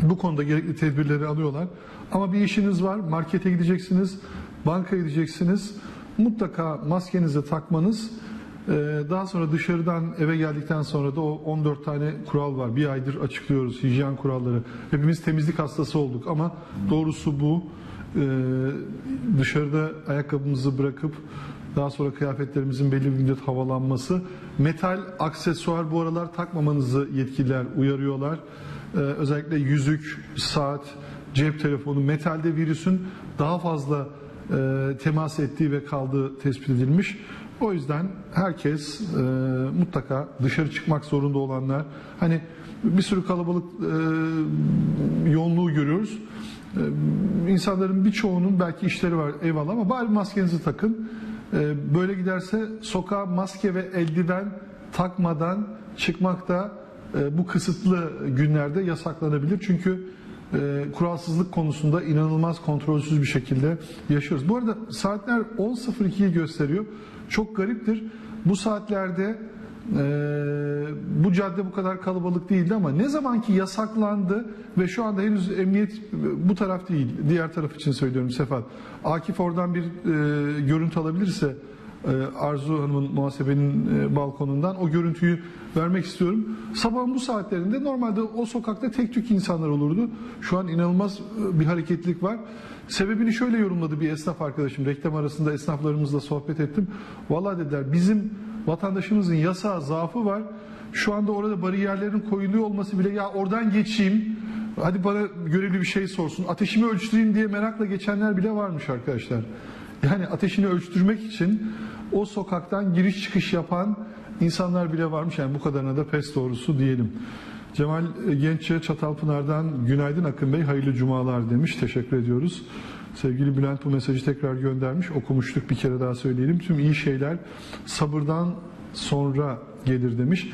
Speaker 1: bu konuda gerekli tedbirleri alıyorlar. Ama bir işiniz var. Markete gideceksiniz, bankaya gideceksiniz. Mutlaka maskenizi takmanız. e, Daha sonra dışarıdan eve geldikten sonra da o 14 tane kural var. Bir aydır açıklıyoruz hijyen kuralları. Hepimiz temizlik hastası olduk ama doğrusu bu. E, Dışarıda ayakkabımızı bırakıp daha sonra kıyafetlerimizin belli bir müddet havalanması. Metal aksesuar bu aralar takmamanızı yetkililer uyarıyorlar. Ee, özellikle yüzük, saat, cep telefonu, metalde virüsün daha fazla e, temas ettiği ve kaldığı tespit edilmiş. O yüzden herkes e, mutlaka dışarı çıkmak zorunda olanlar, hani bir sürü kalabalık e, yoğunluğu görüyoruz. E, insanların birçoğunun belki işleri var eyvallah ama bari maskenizi takın. E, böyle giderse sokağa maske ve eldiven takmadan çıkmak da e, bu kısıtlı günlerde yasaklanabilir. Çünkü e, kuralsızlık konusunda inanılmaz kontrolsüz bir şekilde yaşıyoruz. Bu arada saatler 10.02'yi gösteriyor. Çok gariptir. Bu saatlerde e, bu cadde bu kadar kalabalık değildi ama ne zaman ki yasaklandı ve şu anda henüz emniyet bu taraf değil, diğer taraf için söylüyorum Sefat. Akif oradan bir e, görüntü alabilirse Arzu Hanım'ın muhasebenin e, balkonundan o görüntüyü vermek istiyorum. Sabahın bu saatlerinde normalde o sokakta tek tük insanlar olurdu. Şu an inanılmaz e, bir hareketlilik var. Sebebini şöyle yorumladı bir esnaf arkadaşım. Reklam arasında esnaflarımızla sohbet ettim. Vallahi dediler bizim vatandaşımızın yasağı zaafı var. Şu anda orada bariyerlerin koyuluyor olması bile ya oradan geçeyim. Hadi bana görevli bir şey sorsun. Ateşimi ölçtüreyim diye merakla geçenler bile varmış arkadaşlar. Yani ateşini ölçtürmek için o sokaktan giriş çıkış yapan insanlar bile varmış. Yani bu kadarına da pes doğrusu diyelim. Cemal Genççe Çatalpınar'dan günaydın Akın Bey hayırlı cumalar demiş. Teşekkür ediyoruz. Sevgili Bülent bu mesajı tekrar göndermiş. Okumuştuk bir kere daha söyleyelim. Tüm iyi şeyler sabırdan sonra gelir demiş.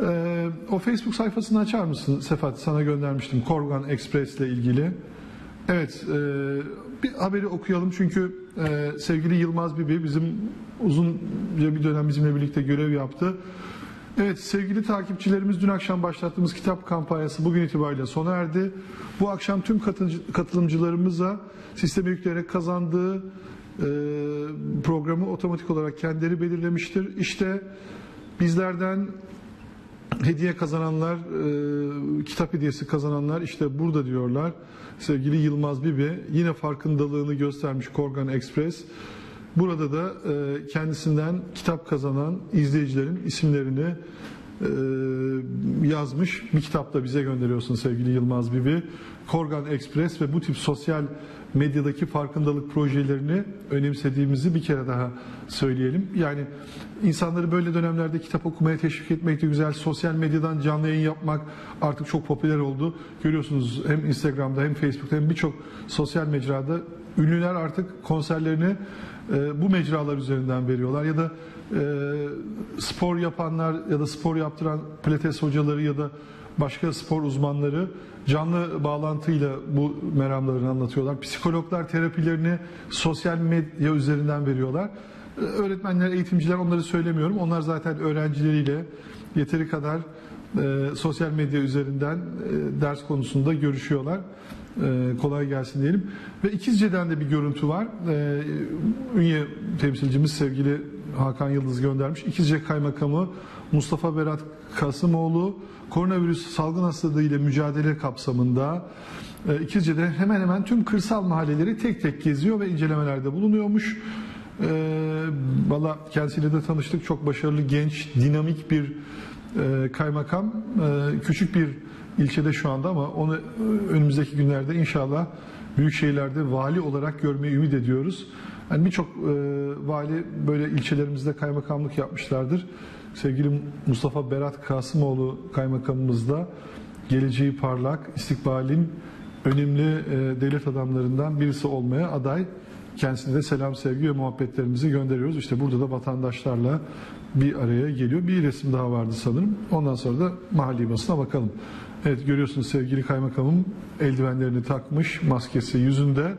Speaker 1: Ee, o Facebook sayfasını açar mısın Sefat? Sana göndermiştim. Korgan Express ile ilgili. Evet, e, bir haberi okuyalım çünkü e, sevgili Yılmaz Bibi bizim uzunca bir dönem bizimle birlikte görev yaptı. Evet sevgili takipçilerimiz dün akşam başlattığımız kitap kampanyası bugün itibariyle sona erdi. Bu akşam tüm katılımcı- katılımcılarımıza sisteme yükleyerek kazandığı e, programı otomatik olarak kendileri belirlemiştir. İşte bizlerden hediye kazananlar, e, kitap hediyesi kazananlar işte burada diyorlar. Sevgili Yılmaz Bibi yine farkındalığını göstermiş Korgan Express. Burada da e, kendisinden kitap kazanan izleyicilerin isimlerini e, yazmış. Bir kitap da bize gönderiyorsun sevgili Yılmaz Bibi. Korgan Express ve bu tip sosyal medyadaki farkındalık projelerini önemsediğimizi bir kere daha söyleyelim. Yani insanları böyle dönemlerde kitap okumaya teşvik etmek de güzel. Sosyal medyadan canlı yayın yapmak artık çok popüler oldu. Görüyorsunuz hem Instagram'da hem Facebook'ta hem birçok sosyal mecrada ünlüler artık konserlerini e, bu mecralar üzerinden veriyorlar ya da e, spor yapanlar ya da spor yaptıran pilates hocaları ya da başka spor uzmanları canlı bağlantıyla bu meramlarını anlatıyorlar. Psikologlar terapilerini sosyal medya üzerinden veriyorlar. Ee, Öğretmenler, eğitimciler onları söylemiyorum. Onlar zaten öğrencileriyle yeteri kadar e, sosyal medya üzerinden e, ders konusunda görüşüyorlar. E, kolay gelsin diyelim. Ve İkizce'den de bir görüntü var. E, Ünye temsilcimiz sevgili Hakan Yıldız göndermiş. İkizce Kaymakamı Mustafa Berat Kasımoğlu koronavirüs salgın hastalığı ile mücadele kapsamında e, İkizce'de hemen hemen tüm kırsal mahalleleri tek tek geziyor ve incelemelerde bulunuyormuş. Ee, Valla kendisiyle de tanıştık. Çok başarılı, genç, dinamik bir e, kaymakam. Ee, küçük bir ilçede şu anda ama onu e, önümüzdeki günlerde inşallah büyük şehirlerde vali olarak görmeyi ümit ediyoruz. Yani birçok e, vali böyle ilçelerimizde kaymakamlık yapmışlardır. Sevgili Mustafa Berat Kasımoğlu kaymakamımız da geleceği parlak, istikbalin önemli e, devlet adamlarından birisi olmaya aday. Kendisine de selam, sevgi ve muhabbetlerimizi gönderiyoruz. İşte burada da vatandaşlarla bir araya geliyor. Bir resim daha vardı sanırım. Ondan sonra da mahalli basına bakalım. Evet görüyorsunuz sevgili kaymakamım eldivenlerini takmış, maskesi yüzünde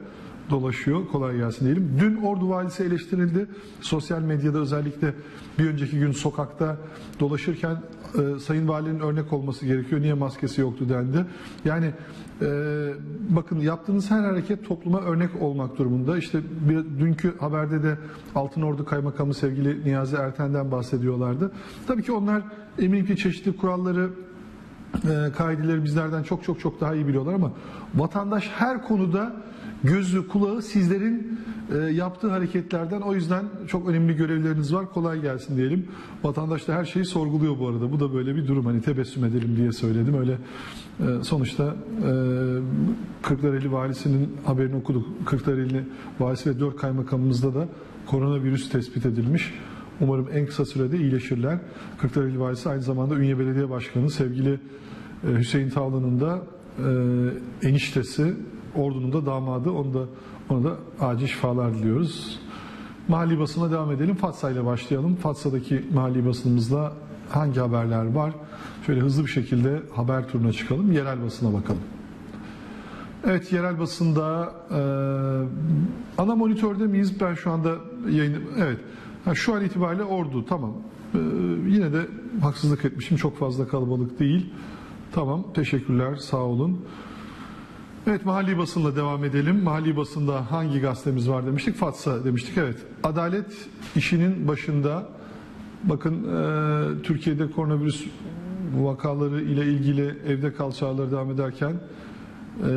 Speaker 1: dolaşıyor. Kolay gelsin diyelim. Dün Ordu valisi eleştirildi. Sosyal medyada özellikle bir önceki gün sokakta dolaşırken e, Sayın Valinin örnek olması gerekiyor. Niye maskesi yoktu dendi. Yani e, bakın yaptığınız her hareket topluma örnek olmak durumunda. İşte bir, dünkü haberde de Altın Ordu Kaymakamı sevgili Niyazi Erten'den bahsediyorlardı. Tabii ki onlar eminim ki çeşitli kuralları e, kaideleri bizlerden çok çok çok daha iyi biliyorlar ama vatandaş her konuda gözü kulağı sizlerin e, yaptığı hareketlerden o yüzden çok önemli görevleriniz var kolay gelsin diyelim. Vatandaş da her şeyi sorguluyor bu arada bu da böyle bir durum hani tebessüm edelim diye söyledim öyle e, sonuçta e, Kırklareli valisinin haberini okuduk Kırklareli valisi ve dört kaymakamımızda da koronavirüs tespit edilmiş. Umarım en kısa sürede iyileşirler. Kırklareli Valisi aynı zamanda Ünye Belediye Başkanı sevgili e, Hüseyin Tavlan'ın da e, eniştesi, ordunun da damadı. Onu da, ona da acil şifalar diliyoruz. Mahalli basına devam edelim. Fatsa ile başlayalım. Fatsa'daki mahalli basınımızda hangi haberler var? Şöyle hızlı bir şekilde haber turuna çıkalım. Yerel basına bakalım. Evet yerel basında e, ana monitörde miyiz? Ben şu anda yayın evet ha, şu an itibariyle ordu tamam. E, yine de haksızlık etmişim çok fazla kalabalık değil. Tamam teşekkürler sağ olun. Evet mahalli basınla devam edelim. Mahalli basında hangi gazetemiz var demiştik? Fatsa demiştik evet. Adalet işinin başında bakın e, Türkiye'de koronavirüs vakaları ile ilgili evde kal çağrıları devam ederken e,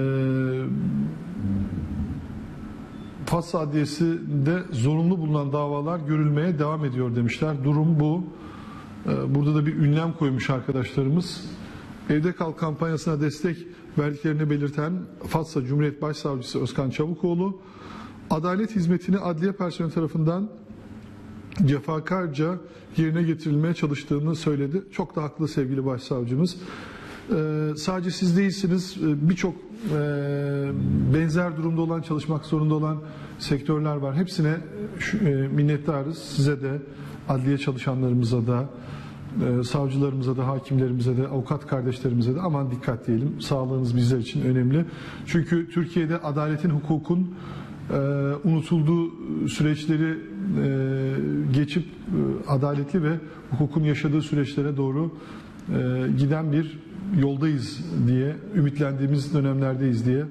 Speaker 1: Fatsa Adliyesi'nde zorunlu bulunan davalar görülmeye devam ediyor demişler. Durum bu. E, burada da bir ünlem koymuş arkadaşlarımız. Evde kal kampanyasına destek verdiklerini belirten Fatsa Cumhuriyet Başsavcısı Özkan Çavukoğlu, adalet hizmetini adliye personeli tarafından cefakarca yerine getirilmeye çalıştığını söyledi. Çok da haklı sevgili başsavcımız. Ee, sadece siz değilsiniz. Ee, Birçok e, benzer durumda olan, çalışmak zorunda olan sektörler var. Hepsine e, minnettarız. Size de, adliye çalışanlarımıza da, e, savcılarımıza da, hakimlerimize de, avukat kardeşlerimize de aman dikkat diyelim. Sağlığınız bizler için önemli. Çünkü Türkiye'de adaletin, hukukun e, unutulduğu süreçleri e, geçip e, adaletli ve hukukun yaşadığı süreçlere doğru e, giden bir yoldayız diye, ümitlendiğimiz dönemlerdeyiz diye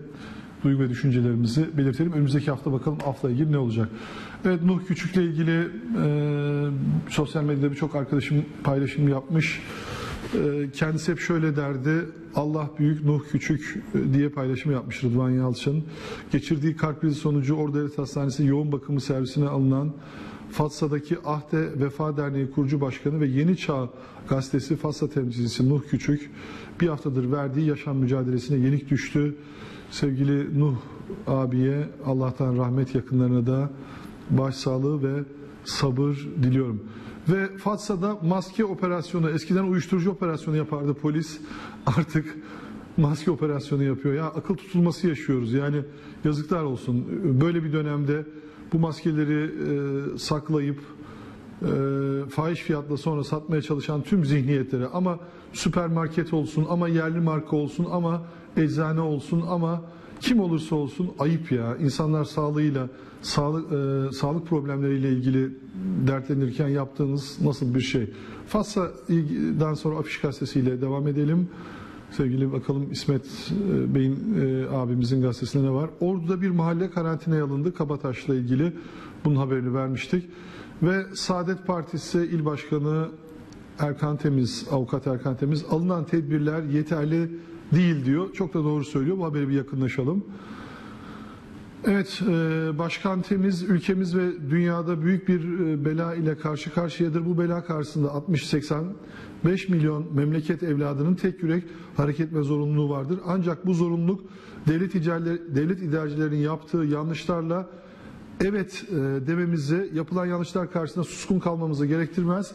Speaker 1: duygu ve düşüncelerimizi belirtelim. Önümüzdeki hafta bakalım afla ilgili ne olacak. Evet Nuh Küçük'le ilgili e, sosyal medyada birçok arkadaşım paylaşım yapmış. E, kendisi hep şöyle derdi. Allah büyük, Nuh küçük e, diye paylaşım yapmış Rıdvan Yalçın. Geçirdiği kalp krizi sonucu Ordu Devlet Hastanesi yoğun bakımı servisine alınan Fatsa'daki Ahde Vefa Derneği kurucu başkanı ve Yeni Çağ gazetesi Fatsa temsilcisi Nuh Küçük bir haftadır verdiği yaşam mücadelesine yenik düştü. Sevgili Nuh abiye Allah'tan rahmet yakınlarına da başsağlığı ve sabır diliyorum. Ve Fatsa'da maske operasyonu, eskiden uyuşturucu operasyonu yapardı polis. Artık maske operasyonu yapıyor. Ya akıl tutulması yaşıyoruz. Yani yazıklar olsun. Böyle bir dönemde bu maskeleri e, saklayıp e, fahiş fiyatla sonra satmaya çalışan tüm zihniyetlere ama süpermarket olsun ama yerli marka olsun ama eczane olsun ama kim olursa olsun ayıp ya. İnsanlar sağlığıyla, sağlık, e, sağlık problemleriyle ilgili dertlenirken yaptığınız nasıl bir şey? Fatsa'dan sonra Afiş Gazetesi'yle devam edelim. Sevgili bakalım İsmet e, Bey'in e, abimizin gazetesinde ne var? Ordu'da bir mahalle karantinaya alındı. Kabataş'la ilgili bunun haberini vermiştik. Ve Saadet Partisi İl Başkanı Erkan Temiz, avukat Erkan Temiz alınan tedbirler yeterli değil diyor. Çok da doğru söylüyor. Bu haberi bir yakınlaşalım. Evet, e, başkentimiz, ülkemiz ve dünyada büyük bir e, bela ile karşı karşıyadır. Bu bela karşısında 60-85 milyon memleket evladının tek yürek hareket etme zorunluluğu vardır. Ancak bu zorunluluk devlet, idareciler, devlet idarecilerinin yaptığı yanlışlarla evet e, dememizi, yapılan yanlışlar karşısında suskun kalmamızı gerektirmez.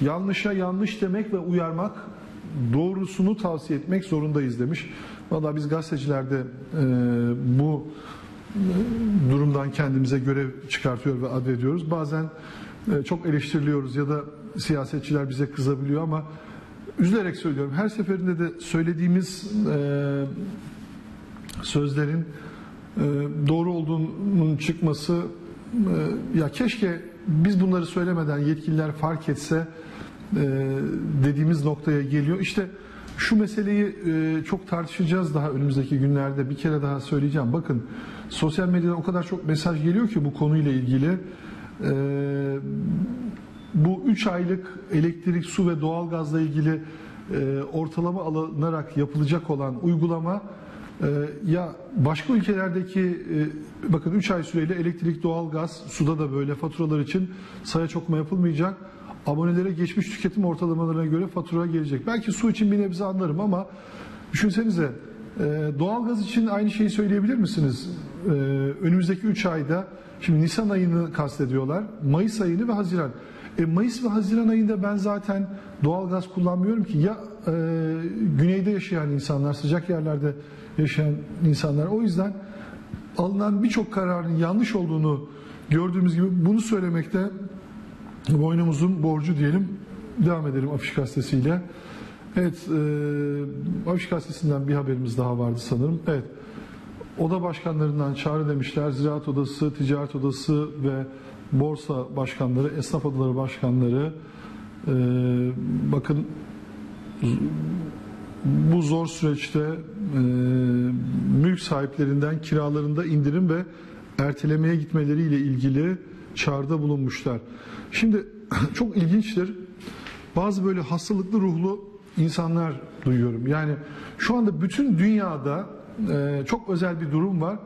Speaker 1: Yanlışa yanlış demek ve uyarmak, doğrusunu tavsiye etmek zorundayız demiş. Valla biz gazetecilerde e, bu durumdan kendimize görev çıkartıyor ve adrediyoruz. Bazen e, çok eleştiriliyoruz ya da siyasetçiler bize kızabiliyor ama üzülerek söylüyorum. Her seferinde de söylediğimiz e, sözlerin e, doğru olduğunun çıkması e, ya keşke biz bunları söylemeden yetkililer fark etse dediğimiz noktaya geliyor. İşte şu meseleyi e, çok tartışacağız daha önümüzdeki günlerde. Bir kere daha söyleyeceğim. Bakın sosyal medyada o kadar çok mesaj geliyor ki bu konuyla ilgili. E, bu 3 aylık elektrik, su ve doğalgazla ilgili e, ortalama alınarak yapılacak olan uygulama e, ya başka ülkelerdeki e, bakın 3 ay süreyle elektrik, doğalgaz, suda da böyle faturalar için saya çokma yapılmayacak. Abonelere geçmiş tüketim ortalamalarına göre fatura gelecek. Belki su için bir nebze anlarım ama düşünsenize e, doğalgaz için aynı şeyi söyleyebilir misiniz? E, önümüzdeki 3 ayda şimdi Nisan ayını kastediyorlar. Mayıs ayını ve Haziran. E, Mayıs ve Haziran ayında ben zaten doğalgaz kullanmıyorum ki ya e, güneyde yaşayan insanlar, sıcak yerlerde yaşayan insanlar. O yüzden alınan birçok kararın yanlış olduğunu gördüğümüz gibi bunu söylemekte boynumuzun borcu diyelim. Devam edelim Afiş Gazetesi'yle. Evet, e, Afiş Gazetesi'nden bir haberimiz daha vardı sanırım. Evet, oda başkanlarından çağrı demişler. Ziraat Odası, Ticaret Odası ve borsa başkanları, esnaf odaları başkanları e, bakın bu zor süreçte e, mülk sahiplerinden kiralarında indirim ve ertelemeye gitmeleriyle ilgili çağrıda bulunmuşlar. Şimdi çok ilginçtir. Bazı böyle hastalıklı ruhlu insanlar duyuyorum. Yani şu anda bütün dünyada e, çok özel bir durum var.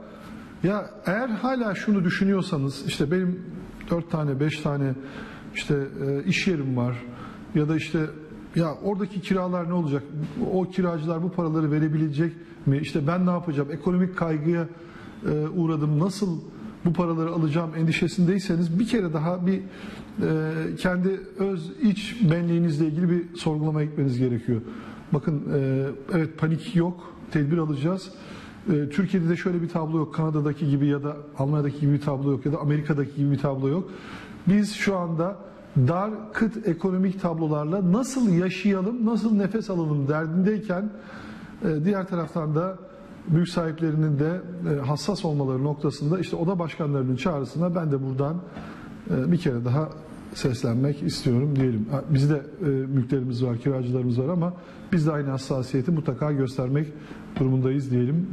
Speaker 1: Ya eğer hala şunu düşünüyorsanız işte benim dört tane beş tane işte e, iş yerim var ya da işte ya oradaki kiralar ne olacak? O kiracılar bu paraları verebilecek mi? İşte ben ne yapacağım? Ekonomik kaygıya e, uğradım. Nasıl bu paraları alacağım endişesindeyseniz bir kere daha bir e, kendi öz iç benliğinizle ilgili bir sorgulamaya gitmeniz gerekiyor. Bakın e, evet panik yok, tedbir alacağız. E, Türkiye'de de şöyle bir tablo yok. Kanada'daki gibi ya da Almanya'daki gibi bir tablo yok ya da Amerika'daki gibi bir tablo yok. Biz şu anda dar kıt ekonomik tablolarla nasıl yaşayalım, nasıl nefes alalım derdindeyken e, diğer taraftan da mülk sahiplerinin de e, hassas olmaları noktasında işte oda başkanlarının çağrısına ben de buradan e, bir kere daha seslenmek istiyorum diyelim. Bizde e, mülklerimiz var, kiracılarımız var ama biz de aynı hassasiyeti mutlaka göstermek durumundayız diyelim.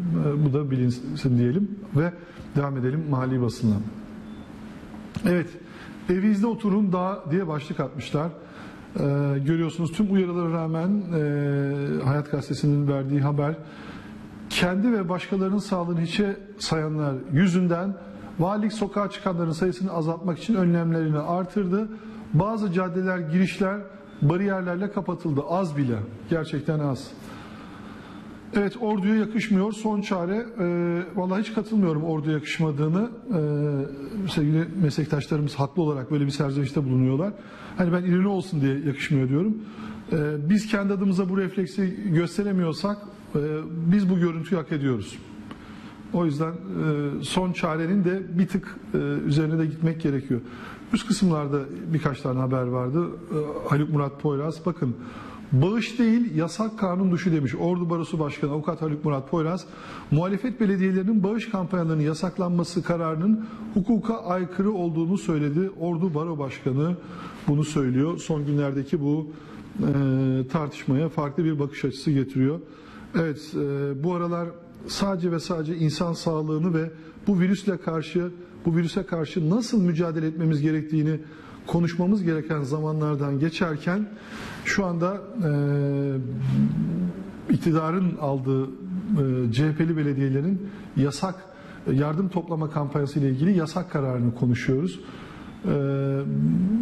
Speaker 1: Bu da bilinsin diyelim ve devam edelim mahalli basına. Evet, evinizde oturun daha diye başlık atmışlar. Ee, görüyorsunuz tüm uyarılara rağmen e, Hayat Gazetesi'nin verdiği haber kendi ve başkalarının sağlığını hiçe sayanlar yüzünden valilik sokağa çıkanların sayısını azaltmak için önlemlerini artırdı. Bazı caddeler, girişler bariyerlerle kapatıldı. Az bile. Gerçekten az. Evet orduya yakışmıyor. Son çare. E, vallahi hiç katılmıyorum orduya yakışmadığını. E, sevgili meslektaşlarımız haklı olarak böyle bir serzenişte bulunuyorlar. Hani ben ileri olsun diye yakışmıyor diyorum. E, biz kendi adımıza bu refleksi gösteremiyorsak e, biz bu görüntüyü hak ediyoruz. O yüzden e, son çarenin de bir tık e, üzerine de gitmek gerekiyor. Üst kısımlarda birkaç tane haber vardı. E, Haluk Murat Poyraz bakın Bağış değil yasak kanun dışı demiş. Ordu Barosu Başkanı Avukat Haluk Murat Poyraz, muhalefet belediyelerinin bağış kampanyalarının yasaklanması kararının hukuka aykırı olduğunu söyledi. Ordu Baro Başkanı bunu söylüyor. Son günlerdeki bu e, tartışmaya farklı bir bakış açısı getiriyor. Evet, e, bu aralar sadece ve sadece insan sağlığını ve bu virüsle karşı bu virüse karşı nasıl mücadele etmemiz gerektiğini konuşmamız gereken zamanlardan geçerken şu anda e, iktidarın aldığı e, CHP'li belediyelerin yasak yardım toplama kampanyası ile ilgili yasak kararını konuşuyoruz. E,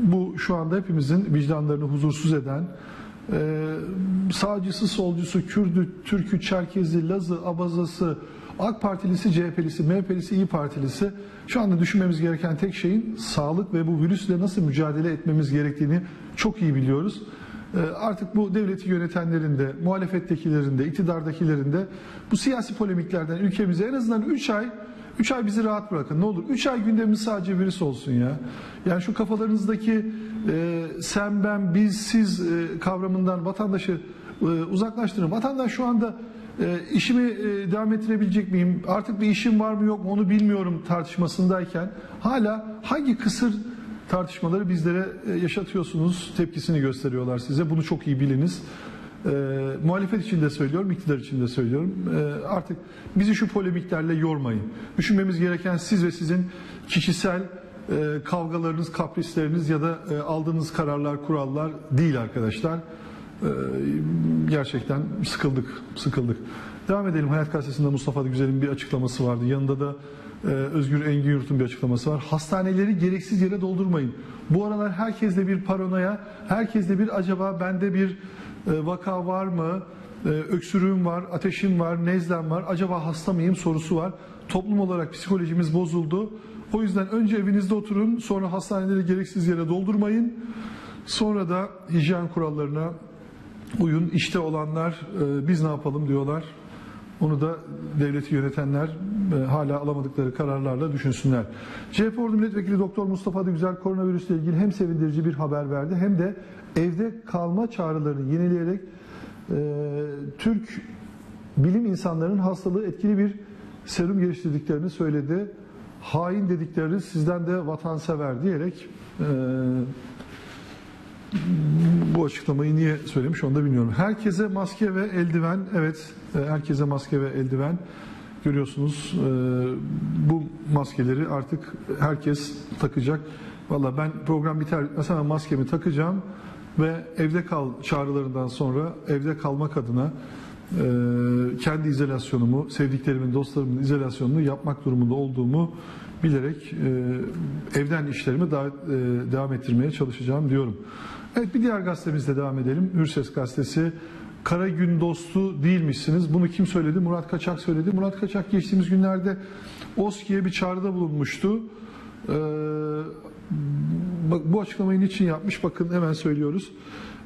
Speaker 1: bu şu anda hepimizin vicdanlarını huzursuz eden, sağcısı, solcusu, Kürdü, Türkü, Çerkezi, Lazı, Abazası, AK Partilisi, CHP'lisi, MHP'lisi, İyi Partilisi şu anda düşünmemiz gereken tek şeyin sağlık ve bu virüsle nasıl mücadele etmemiz gerektiğini çok iyi biliyoruz. Ee, Artık bu devleti yönetenlerin de, muhalefettekilerin de, iktidardakilerin de bu siyasi polemiklerden ülkemize en azından 3 ay 3 ay bizi rahat bırakın. Ne olur 3 ay gündemimiz sadece virüs olsun ya. Yani şu kafalarınızdaki e, sen ben biz siz e, kavramından vatandaşı e, uzaklaştırın. Vatandaş şu anda e, işimi e, devam ettirebilecek miyim? Artık bir işim var mı yok mu onu bilmiyorum tartışmasındayken hala hangi kısır tartışmaları bizlere e, yaşatıyorsunuz tepkisini gösteriyorlar size. Bunu çok iyi biliniz. E, muhalefet için de söylüyorum, iktidar için de söylüyorum. E, artık bizi şu polemiklerle yormayın. Düşünmemiz gereken siz ve sizin kişisel e, kavgalarınız, kaprisleriniz ya da e, aldığınız kararlar, kurallar değil arkadaşlar. E, gerçekten sıkıldık, sıkıldık. Devam edelim. Hayat Gazetesi'nde Mustafa Güzel'in bir açıklaması vardı. Yanında da e, Özgür Engin Yurt'un bir açıklaması var. Hastaneleri gereksiz yere doldurmayın. Bu aralar herkeste bir paranoya, herkeste bir acaba bende bir vaka var mı, e, öksürüğüm var, ateşim var, nezlem var, acaba hasta mıyım sorusu var. Toplum olarak psikolojimiz bozuldu. O yüzden önce evinizde oturun, sonra hastaneleri gereksiz yere doldurmayın. Sonra da hijyen kurallarına uyun. İşte olanlar e, biz ne yapalım diyorlar. Onu da devleti yönetenler e, hala alamadıkları kararlarla düşünsünler. CHP Ordu Milletvekili Doktor Mustafa Güzel koronavirüsle ilgili hem sevindirici bir haber verdi hem de evde kalma çağrılarını yenileyerek e, Türk bilim insanlarının hastalığı etkili bir serum geliştirdiklerini söyledi. Hain dedikleri sizden de vatansever diyerek e, bu açıklamayı niye söylemiş onu da bilmiyorum. Herkese maske ve eldiven, evet e, herkese maske ve eldiven görüyorsunuz. E, Bu maskeleri artık herkes takacak. Valla ben program biter mesela maskemi takacağım ve evde kal çağrılarından sonra evde kalmak adına e, kendi izolasyonumu, sevdiklerimin, dostlarımın izolasyonunu yapmak durumunda olduğumu bilerek e, evden işlerimi daha, e, devam ettirmeye çalışacağım diyorum. Evet bir diğer gazetemizle devam edelim. Hürses gazetesi. Kara gün dostu değilmişsiniz. Bunu kim söyledi? Murat Kaçak söyledi. Murat Kaçak geçtiğimiz günlerde OSKİ'ye bir çağrıda bulunmuştu. Ee, bu açıklamayı niçin yapmış? Bakın hemen söylüyoruz.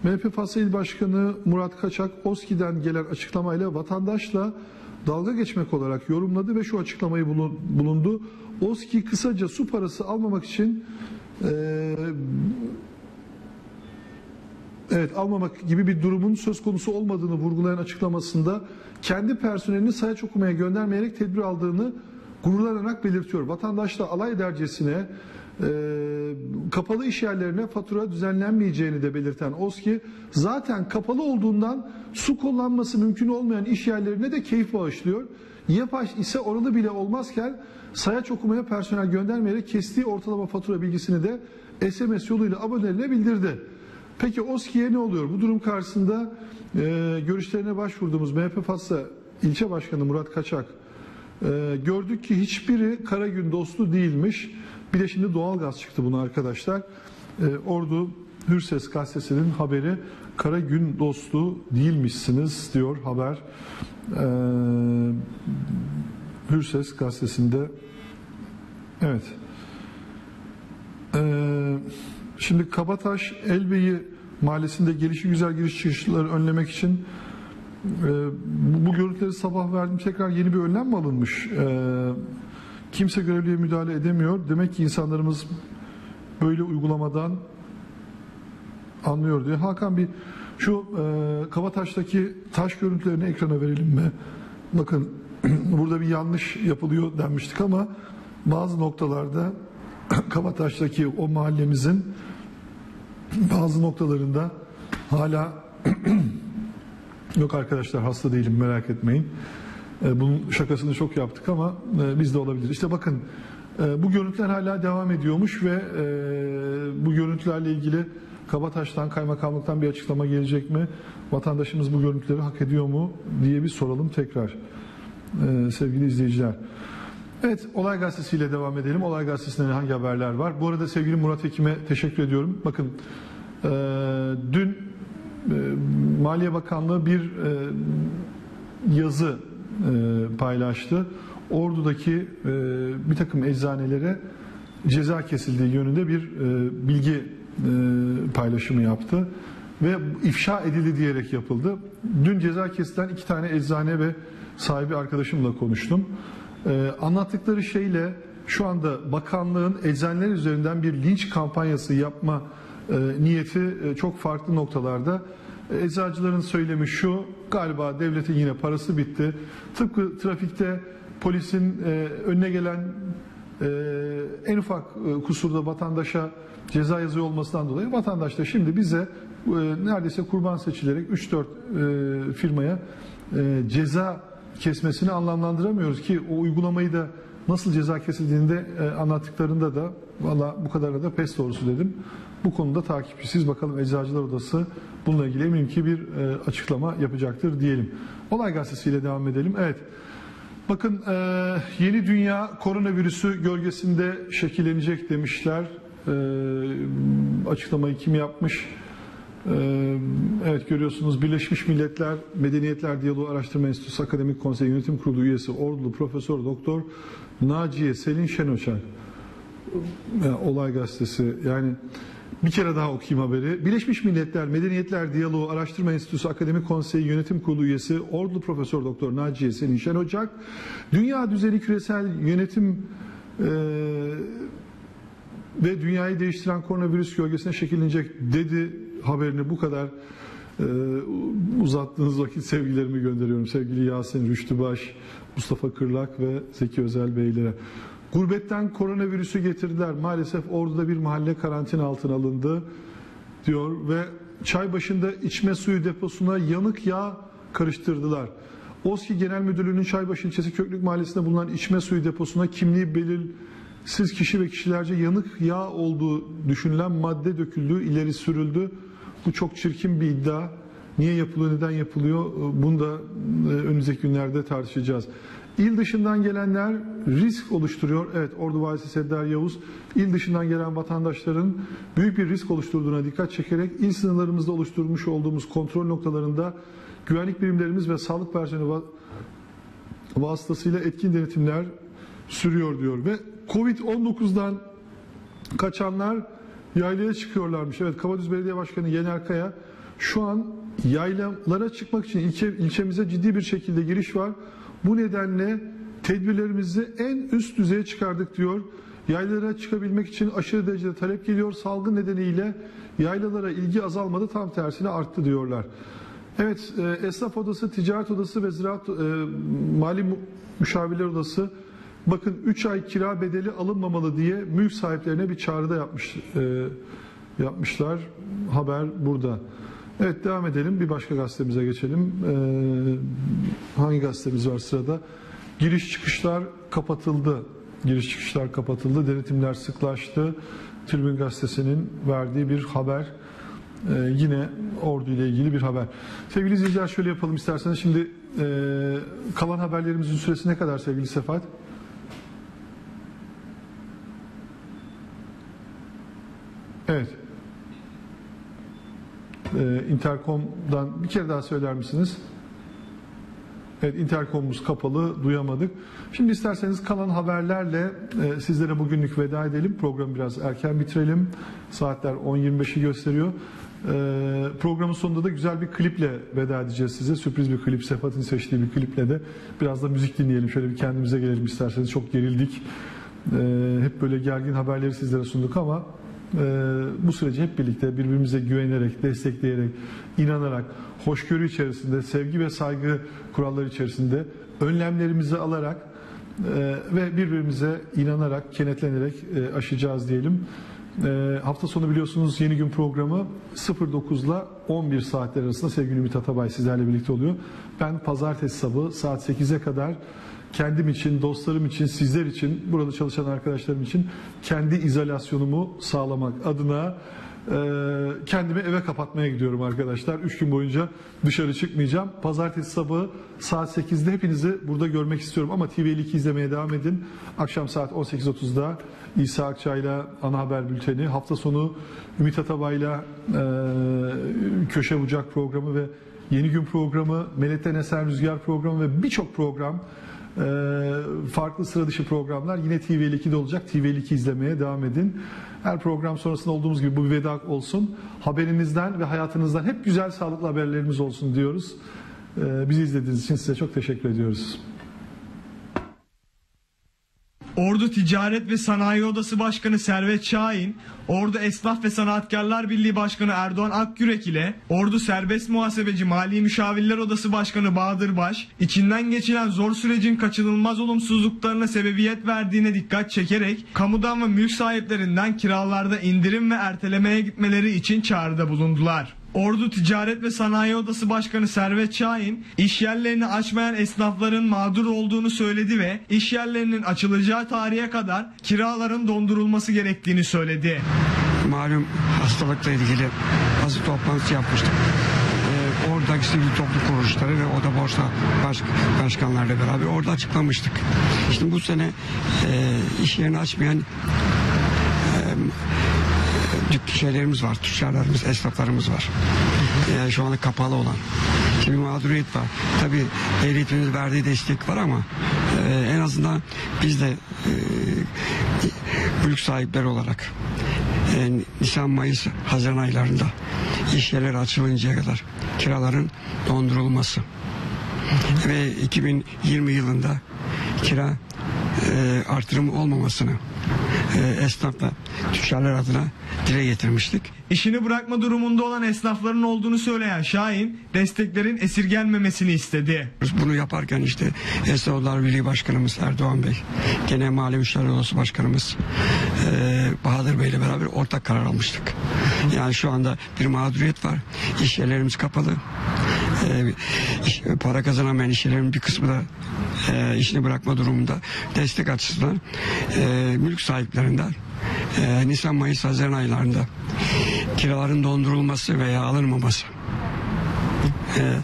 Speaker 1: MHP Fasıl Başkanı Murat Kaçak OSKİ'den gelen açıklamayla vatandaşla dalga geçmek olarak yorumladı ve şu açıklamayı bulun- bulundu. OSKİ kısaca su parası almamak için eee Evet almamak gibi bir durumun söz konusu olmadığını vurgulayan açıklamasında kendi personelini sayaç okumaya göndermeyerek tedbir aldığını gururlanarak belirtiyor. Vatandaşla alay dercesine kapalı iş yerlerine fatura düzenlenmeyeceğini de belirten OSKİ zaten kapalı olduğundan su kullanması mümkün olmayan iş yerlerine de keyif bağışlıyor. YEPAŞ ise oralı bile olmazken sayaç okumaya personel göndermeyerek kestiği ortalama fatura bilgisini de SMS yoluyla abonelerine bildirdi. Peki OSKİ'ye ne oluyor? Bu durum karşısında e, görüşlerine başvurduğumuz MHP Fatsa ilçe başkanı Murat Kaçak e, gördük ki hiçbiri Karagün dostu değilmiş. Bir de şimdi doğalgaz çıktı buna arkadaşlar. E, Ordu Hürses gazetesinin haberi Karagün dostu değilmişsiniz diyor haber. E, Hürses gazetesinde evet. Ee, şimdi Kabataş Elbeyi Mahallesi'nde gelişi güzel giriş çıkışları önlemek için e, bu, görüntüleri sabah verdim. Tekrar yeni bir önlem mi alınmış? Ee, kimse görevliye müdahale edemiyor. Demek ki insanlarımız böyle uygulamadan anlıyor diye. Hakan bir şu e, Kabataş'taki taş görüntülerini ekrana verelim mi? Bakın burada bir yanlış yapılıyor denmiştik ama bazı noktalarda Kabataş'taki o mahallemizin bazı noktalarında hala yok arkadaşlar hasta değilim merak etmeyin. E, Bunun şakasını çok yaptık ama e, biz de olabilir. İşte bakın e, bu görüntüler hala devam ediyormuş ve bu görüntülerle ilgili Kabataş'tan, kaymakamlıktan bir açıklama gelecek mi? Vatandaşımız bu görüntüleri hak ediyor mu diye bir soralım tekrar sevgili izleyiciler. Evet, Olay Gazetesi ile devam edelim. Olay Gazetesi'nde hangi haberler var? Bu arada sevgili Murat Ekim'e teşekkür ediyorum. Bakın, e, dün e, Maliye Bakanlığı bir e, yazı paylaştı. Ordu'daki e, bir takım eczanelere ceza kesildiği yönünde bir e, bilgi e, paylaşımı yaptı ve ifşa edildi diyerek yapıldı. Dün ceza kesilen iki tane eczane ve sahibi arkadaşımla konuştum. E, anlattıkları şeyle şu anda bakanlığın eczaneler üzerinden bir linç kampanyası yapma e, niyeti e, çok farklı noktalarda. Eczacıların söylemi şu, galiba devletin yine parası bitti. Tıpkı trafikte polisin e, önüne gelen e, en ufak e, kusurda vatandaşa ceza yazıyor olmasından dolayı vatandaş da şimdi bize e, neredeyse kurban seçilerek 3-4 e, firmaya e, ceza kesmesini anlamlandıramıyoruz ki o uygulamayı da nasıl ceza kesildiğini de e, anlattıklarında da valla bu kadarına da pes doğrusu dedim. Bu konuda takipçisiz bakalım Eczacılar Odası bununla ilgili eminim ki bir e, açıklama yapacaktır diyelim. Olay gazetesiyle devam edelim. Evet. Bakın e, yeni dünya koronavirüsü gölgesinde şekillenecek demişler. E, açıklamayı kim yapmış? E, evet görüyorsunuz Birleşmiş Milletler Medeniyetler Diyaloğu Araştırma Enstitüsü Akademik Konsey Yönetim Kurulu üyesi Ordulu Profesör Doktor Naciye Selin Şenoçak. Yani olay gazetesi yani bir kere daha okuyayım haberi. Birleşmiş Milletler Medeniyetler Diyaloğu Araştırma Enstitüsü Akademik Konseyi Yönetim Kurulu üyesi Ordulu Profesör Doktor Naciye Selin Şen Ocak, dünya düzeni küresel yönetim e, ve dünyayı değiştiren koronavirüs gölgesine şekillenecek dedi haberini bu kadar e, uzattığınız vakit sevgilerimi gönderiyorum. Sevgili Yasin Rüştübaş, Mustafa Kırlak ve Zeki Özel Beylere. Gurbetten koronavirüsü getirdiler. Maalesef orada bir mahalle karantina altına alındı diyor ve çay başında içme suyu deposuna yanık yağ karıştırdılar. OSKİ Genel Müdürlüğü'nün Çaybaşı ilçesi Köklük Mahallesi'nde bulunan içme suyu deposuna kimliği belirsiz kişi ve kişilerce yanık yağ olduğu düşünülen madde döküldüğü ileri sürüldü. Bu çok çirkin bir iddia. Niye yapılıyor, neden yapılıyor? Bunu da e, önümüzdeki günlerde tartışacağız. İl dışından gelenler risk oluşturuyor. Evet Ordu Valisi Seddar Yavuz il dışından gelen vatandaşların büyük bir risk oluşturduğuna dikkat çekerek il sınırlarımızda oluşturmuş olduğumuz kontrol noktalarında güvenlik birimlerimiz ve sağlık personeli va- vasıtasıyla etkin denetimler sürüyor diyor ve Covid-19'dan kaçanlar yaylaya çıkıyorlarmış. Evet Kabadüz Belediye Başkanı Yener Kaya şu an yaylalara çıkmak için ilçe, ilçemize ciddi bir şekilde giriş var. Bu nedenle tedbirlerimizi en üst düzeye çıkardık diyor. Yaylalara çıkabilmek için aşırı derecede talep geliyor. Salgın nedeniyle yaylalara ilgi azalmadı tam tersine arttı diyorlar. Evet e, Esnaf Odası, Ticaret Odası ve Ziraat e, Mali Müşavirler Odası bakın 3 ay kira bedeli alınmamalı diye mülk sahiplerine bir çağrıda yapmış e, yapmışlar. Haber burada. Evet devam edelim. Bir başka gazetemize geçelim. Ee, hangi gazetemiz var sırada? Giriş çıkışlar kapatıldı. Giriş çıkışlar kapatıldı. Denetimler sıklaştı. Tribün Gazetesi'nin verdiği bir haber. Ee, yine ordu ile ilgili bir haber. Sevgili izleyiciler şöyle yapalım isterseniz. Şimdi e, kalan haberlerimizin süresi ne kadar sevgili Sefat? Evet. Ee, Intercom'dan bir kere daha söyler misiniz? Evet, Intercom'umuz kapalı, duyamadık. Şimdi isterseniz kalan haberlerle e, sizlere bugünlük veda edelim. Programı biraz erken bitirelim. Saatler 10.25'i gösteriyor. E, programın sonunda da güzel bir kliple veda edeceğiz size. Sürpriz bir klip, Sefat'ın seçtiği bir kliple de. Biraz da müzik dinleyelim. Şöyle bir kendimize gelelim isterseniz. Çok gerildik. E, hep böyle gergin haberleri sizlere sunduk ama ee, bu süreci hep birlikte birbirimize güvenerek, destekleyerek, inanarak, hoşgörü içerisinde, sevgi ve saygı kuralları içerisinde önlemlerimizi alarak e, ve birbirimize inanarak, kenetlenerek e, aşacağız diyelim. E, hafta sonu biliyorsunuz yeni gün programı 09 ile 11 saatler arasında sevgili Ümit Atabay sizlerle birlikte oluyor. Ben pazartesi sabahı saat 8'e kadar kendim için, dostlarım için, sizler için, burada çalışan arkadaşlarım için kendi izolasyonumu sağlamak adına e, kendimi eve kapatmaya gidiyorum arkadaşlar. Üç gün boyunca dışarı çıkmayacağım. Pazartesi sabahı saat 8'de hepinizi burada görmek istiyorum. Ama TV52 izlemeye devam edin. Akşam saat 18.30'da İsa Akçay'la ana haber bülteni. Hafta sonu Ümit Atabay'la e, Köşe Bucak programı ve Yeni Gün programı, Melek'ten Esen Rüzgar programı ve birçok program farklı sıra dışı programlar yine TV52'de olacak. TV52 izlemeye devam edin. Her program sonrasında olduğumuz gibi bu bir veda olsun. Haberinizden ve hayatınızdan hep güzel sağlıklı haberlerimiz olsun diyoruz. E, bizi izlediğiniz için size çok teşekkür ediyoruz.
Speaker 2: Ordu Ticaret ve Sanayi Odası Başkanı Servet Şahin, Ordu Esnaf ve Sanatkarlar Birliği Başkanı Erdoğan Akgürek ile Ordu Serbest Muhasebeci Mali Müşavirler Odası Başkanı Bahadır Baş, içinden geçilen zor sürecin kaçınılmaz olumsuzluklarına sebebiyet verdiğine dikkat çekerek, kamudan ve mülk sahiplerinden kiralarda indirim ve ertelemeye gitmeleri için çağrıda bulundular. Ordu Ticaret ve Sanayi Odası Başkanı Servet Şahin, iş yerlerini açmayan esnafların mağdur olduğunu söyledi ve iş yerlerinin açılacağı tarihe kadar kiraların dondurulması gerektiğini söyledi.
Speaker 47: malum hastalıkla ilgili bazı toplantısı yapmıştık. Ee, oradaki sivil toplum kuruluşları ve oda borsa baş, başkanlarıyla beraber orada açıklamıştık. Şimdi bu sene e, iş yerini açmayan e, şeylerimiz var, tüccarlarımız, esnaflarımız var. Yani şu anda kapalı olan. Bir mağduriyet var. Tabii devletimiz verdiği destek var ama e, en azından biz de e, mülk sahipleri olarak e, Nisan, Mayıs, Haziran aylarında iş yerleri açılıncaya kadar kiraların dondurulması ve 2020 yılında kira e, artırımı olmamasını e, esnafla tüccarlar adına dile getirmiştik.
Speaker 2: İşini bırakma durumunda olan esnafların olduğunu söyleyen Şahin, desteklerin esirgenmemesini istedi.
Speaker 47: Bunu yaparken işte Esnaflar Birliği Başkanımız Erdoğan Bey, Genel Mali Müşavir Odası Başkanımız e, Bahadır Bey ile beraber ortak karar almıştık. Yani şu anda bir mağduriyet var. İş yerlerimiz kapalı. E, iş- para kazanamayan iş yerlerinin bir kısmı da e, işini bırakma durumunda destek açısından e, mülk sahiplerinden e, Nisan, Mayıs, Haziran aylarında kiraların dondurulması veya alınmaması e,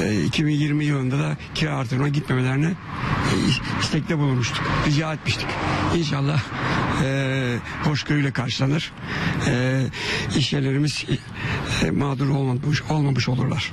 Speaker 47: e, 2020 yılında da kira artırma gitmemelerine e, istekte bulunmuştuk. Rica etmiştik. İnşallah e, hoşgörüyle karşılanır. E, iş yerlerimiz e, mağdur olmamış, olmamış olurlar.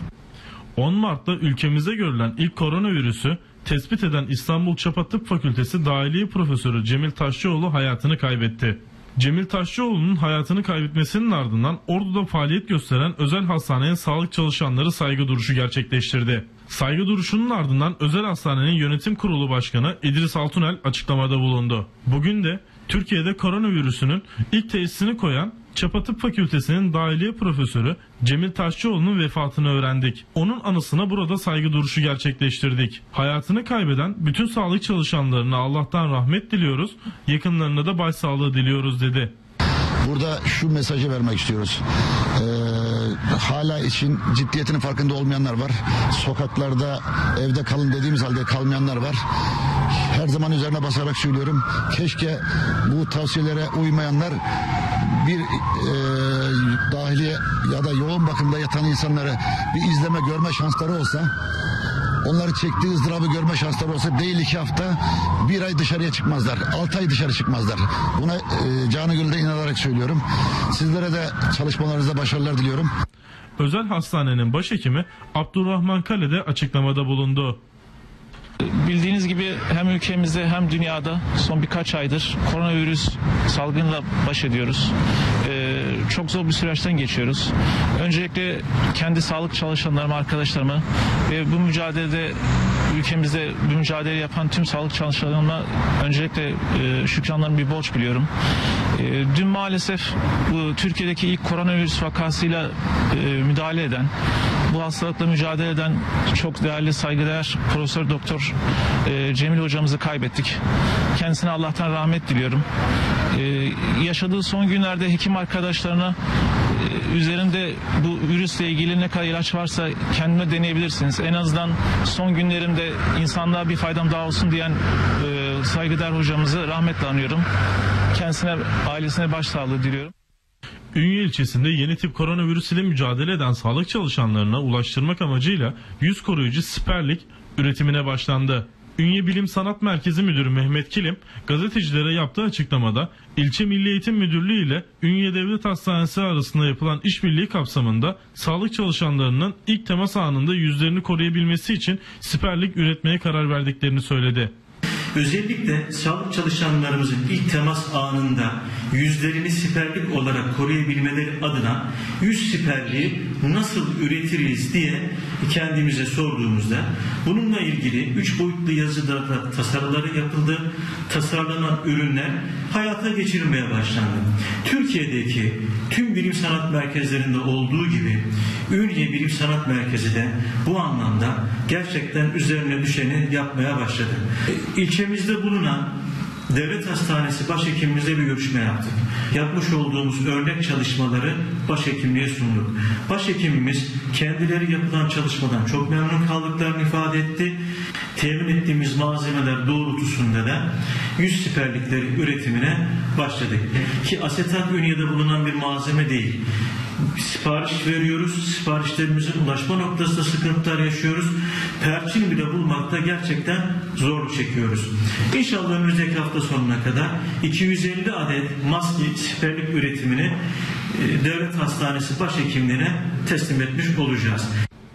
Speaker 48: 10 Mart'ta ülkemizde görülen ilk koronavirüsü tespit eden İstanbul Çapa Tıp Fakültesi Dahiliye Profesörü Cemil Taşçıoğlu hayatını kaybetti. Cemil Taşçıoğlu'nun hayatını kaybetmesinin ardından Ordu'da faaliyet gösteren özel hastaneye sağlık çalışanları saygı duruşu gerçekleştirdi. Saygı duruşunun ardından özel hastanenin yönetim kurulu başkanı İdris Altunel açıklamada bulundu. Bugün de Türkiye'de koronavirüsünün ilk teşhisini koyan Çapa Tıp Fakültesi'nin dahiliye profesörü Cemil Taşçıoğlu'nun vefatını öğrendik. Onun anısına burada saygı duruşu gerçekleştirdik. Hayatını kaybeden bütün sağlık çalışanlarına Allah'tan rahmet diliyoruz, yakınlarına da başsağlığı diliyoruz dedi.
Speaker 49: Burada şu mesajı vermek istiyoruz. Ee, hala için ciddiyetinin farkında olmayanlar var. Sokaklarda evde kalın dediğimiz halde kalmayanlar var. Her zaman üzerine basarak söylüyorum. Keşke bu tavsiyelere uymayanlar bir e, dahiliye ya da yoğun bakımda yatan insanları bir izleme görme şansları olsa Onların çektiği ızdırabı görme şansları olsa değil iki hafta bir ay dışarıya çıkmazlar. Altı ay dışarı çıkmazlar. Buna e, canı gönülden inanarak söylüyorum. Sizlere de çalışmalarınızda başarılar diliyorum.
Speaker 48: Özel hastanenin başhekimi Abdurrahman Kale de açıklamada bulundu.
Speaker 50: Bildiğiniz gibi hem ülkemizde hem dünyada son birkaç aydır koronavirüs salgınla baş ediyoruz. Ee, çok zor bir süreçten geçiyoruz. Öncelikle kendi sağlık çalışanlarıma, arkadaşlarıma ve bu mücadelede ülkemizde bu mücadele yapan tüm sağlık çalışanlarıma öncelikle e, şükranlarımı bir borç biliyorum. E, dün maalesef bu Türkiye'deki ilk koronavirüs vakasıyla e, müdahale eden, bu hastalıkla mücadele eden çok değerli saygıdeğer Profesör Doktor e, Cemil hocamızı kaybettik. Kendisine Allah'tan rahmet diliyorum. E, yaşadığı son günlerde hekim arkadaşlarına e, üzerinde bu virüsle ilgili ne kadar ilaç varsa kendine deneyebilirsiniz. En azından son günlerimde insanlığa bir faydam daha olsun diyen e, saygıdeğer hocamızı rahmetle anıyorum. Kendisine, ailesine başsağlığı diliyorum.
Speaker 48: Ünye ilçesinde yeni tip koronavirüs ile mücadele eden sağlık çalışanlarına ulaştırmak amacıyla yüz koruyucu siperlik üretimine başlandı. Ünye Bilim Sanat Merkezi Müdürü Mehmet Kilim gazetecilere yaptığı açıklamada ilçe Milli Eğitim Müdürlüğü ile Ünye Devlet Hastanesi arasında yapılan işbirliği kapsamında sağlık çalışanlarının ilk temas anında yüzlerini koruyabilmesi için siperlik üretmeye karar verdiklerini söyledi.
Speaker 51: Özellikle sağlık çalışanlarımızın ilk temas anında yüzlerini siperlik olarak koruyabilmeleri adına yüz siperliği nasıl üretiriz diye kendimize sorduğumuzda bununla ilgili üç boyutlu yazıda tasarıları yapıldı. Tasarlanan ürünler hayata geçirilmeye başlandı. Türkiye'deki tüm bilim sanat merkezlerinde olduğu gibi Ünye Bilim Sanat Merkezi de bu anlamda gerçekten üzerine düşeni yapmaya başladı. İlçemizde bulunan Devlet Hastanesi başhekimimizle bir görüşme yaptık. Yapmış olduğumuz örnek çalışmaları başhekimliğe sunduk. Başhekimimiz kendileri yapılan çalışmadan çok memnun kaldıklarını ifade etti. Temin ettiğimiz malzemeler doğrultusunda da yüz siperlikleri üretimine başladık. Ki asetat Ünye'de bulunan bir malzeme değil sipariş veriyoruz. Siparişlerimizin ulaşma noktasında sıkıntılar yaşıyoruz. Perçin bile bulmakta gerçekten zorluk çekiyoruz. İnşallah önümüzdeki hafta sonuna kadar 250 adet maske siperlik üretimini e, devlet hastanesi başhekimliğine teslim etmiş olacağız.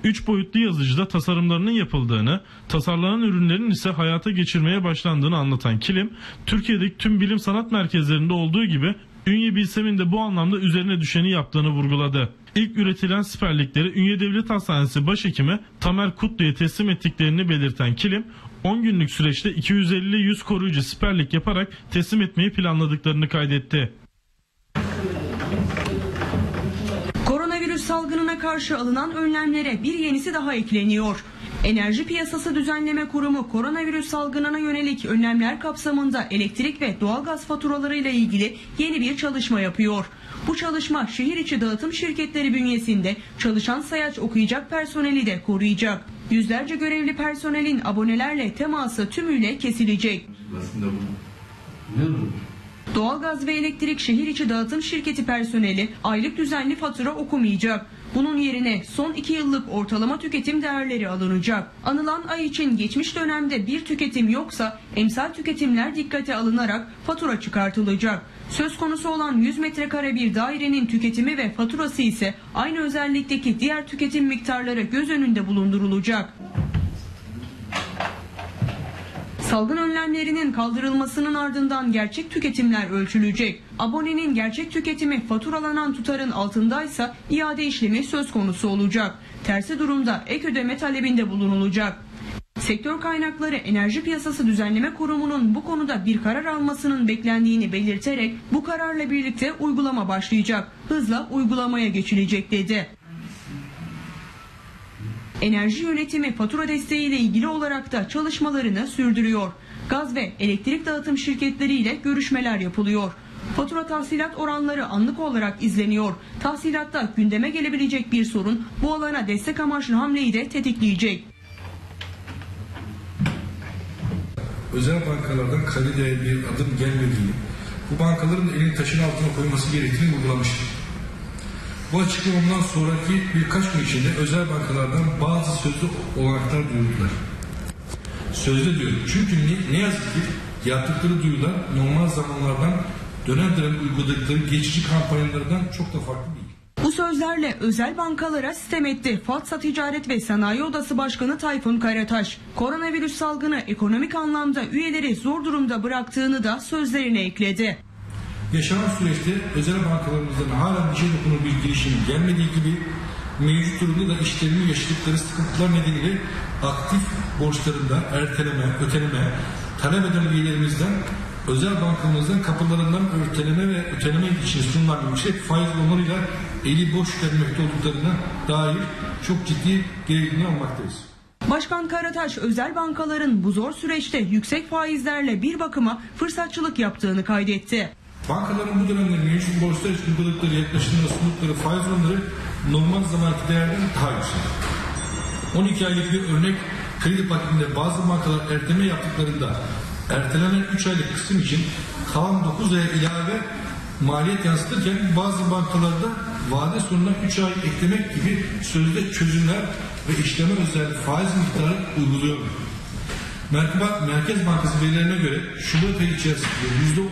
Speaker 48: 3 boyutlu yazıcıda tasarımlarının yapıldığını, tasarlanan ürünlerin ise hayata geçirmeye başlandığını anlatan Kilim, Türkiye'deki tüm bilim sanat merkezlerinde olduğu gibi Ünye Bilsem'in de bu anlamda üzerine düşeni yaptığını vurguladı. İlk üretilen siperlikleri Ünye Devlet Hastanesi Başhekimi Tamer Kutlu'ya teslim ettiklerini belirten Kilim, 10 günlük süreçte 250-100 koruyucu siperlik yaparak teslim etmeyi planladıklarını kaydetti.
Speaker 22: Koronavirüs salgınına karşı alınan önlemlere bir yenisi daha ekleniyor. Enerji Piyasası Düzenleme Kurumu koronavirüs salgınına yönelik önlemler kapsamında elektrik ve doğalgaz faturalarıyla ilgili yeni bir çalışma yapıyor. Bu çalışma şehir içi dağıtım şirketleri bünyesinde çalışan sayaç okuyacak personeli de koruyacak. Yüzlerce görevli personelin abonelerle teması tümüyle kesilecek. Doğalgaz ve elektrik şehir içi dağıtım şirketi personeli aylık düzenli fatura okumayacak. Bunun yerine son 2 yıllık ortalama tüketim değerleri alınacak. Anılan ay için geçmiş dönemde bir tüketim yoksa emsal tüketimler dikkate alınarak fatura çıkartılacak. Söz konusu olan 100 metrekare bir dairenin tüketimi ve faturası ise aynı özellikteki diğer tüketim miktarları göz önünde bulundurulacak. Salgın önlemlerinin kaldırılmasının ardından gerçek tüketimler ölçülecek. Abonenin gerçek tüketimi faturalanan tutarın altındaysa iade işlemi söz konusu olacak. Tersi durumda ek ödeme talebinde bulunulacak. Sektör kaynakları Enerji Piyasası Düzenleme Kurumu'nun bu konuda bir karar almasının beklendiğini belirterek bu kararla birlikte uygulama başlayacak. Hızla uygulamaya geçilecek dedi. Enerji yönetimi fatura desteğiyle ilgili olarak da çalışmalarını sürdürüyor. Gaz ve elektrik dağıtım şirketleriyle görüşmeler yapılıyor. Fatura tahsilat oranları anlık olarak izleniyor. Tahsilatta gündeme gelebilecek bir sorun bu alana destek amaçlı hamleyi de tetikleyecek.
Speaker 1: özel bankalardan kaliteli bir adım gelmediğini, bu bankaların elini taşın altına koyması gerektiğini vurgulamıştır. Bu açıklamamdan sonraki birkaç gün içinde özel bankalardan bazı sözlü olanaklar duyurdular. Sözde diyorum. Çünkü ne, ne yazık ki yaptıkları duyular normal zamanlardan dönem dönem uyguladıkları geçici kampanyalardan çok da farklı değil.
Speaker 22: Bu sözlerle özel bankalara sitem etti. Fatsa Ticaret ve Sanayi Odası Başkanı Tayfun Karataş. Koronavirüs salgını ekonomik anlamda üyeleri zor durumda bıraktığını da sözlerine ekledi.
Speaker 1: Yaşanan süreçte özel bankalarımızdan hala bir şey dokunur bir girişim gelmediği gibi mevcut durumda da işlerinin yaşadıkları sıkıntılar nedeniyle aktif borçlarında erteleme, öteleme, talep eden üyelerimizden özel bankamızdan kapılarından örteleme ve öteleme için sunulan yüksek faiz onlarıyla eli boş gelmekte olduklarına dair çok ciddi gerilimler almaktayız.
Speaker 22: Başkan Karataş özel bankaların bu zor süreçte yüksek faizlerle bir bakıma fırsatçılık yaptığını kaydetti.
Speaker 1: Bankaların bu dönemde mevcut borçlar için uyguladıkları yaklaşımda sundukları faiz oranları normal zamanki değerden daha yüksek. 12 aylık bir örnek kredi paketinde bazı bankalar erteleme yaptıklarında ertelenen 3 aylık kısım için kalan 9 aya ilave maliyet yansıtırken bazı bankalarda vade sonuna 3 ay eklemek gibi sözde çözümler ve işleme özel faiz miktarı uyguluyor. Merkez Bankası verilerine göre Şubat ayı içerisinde %10.40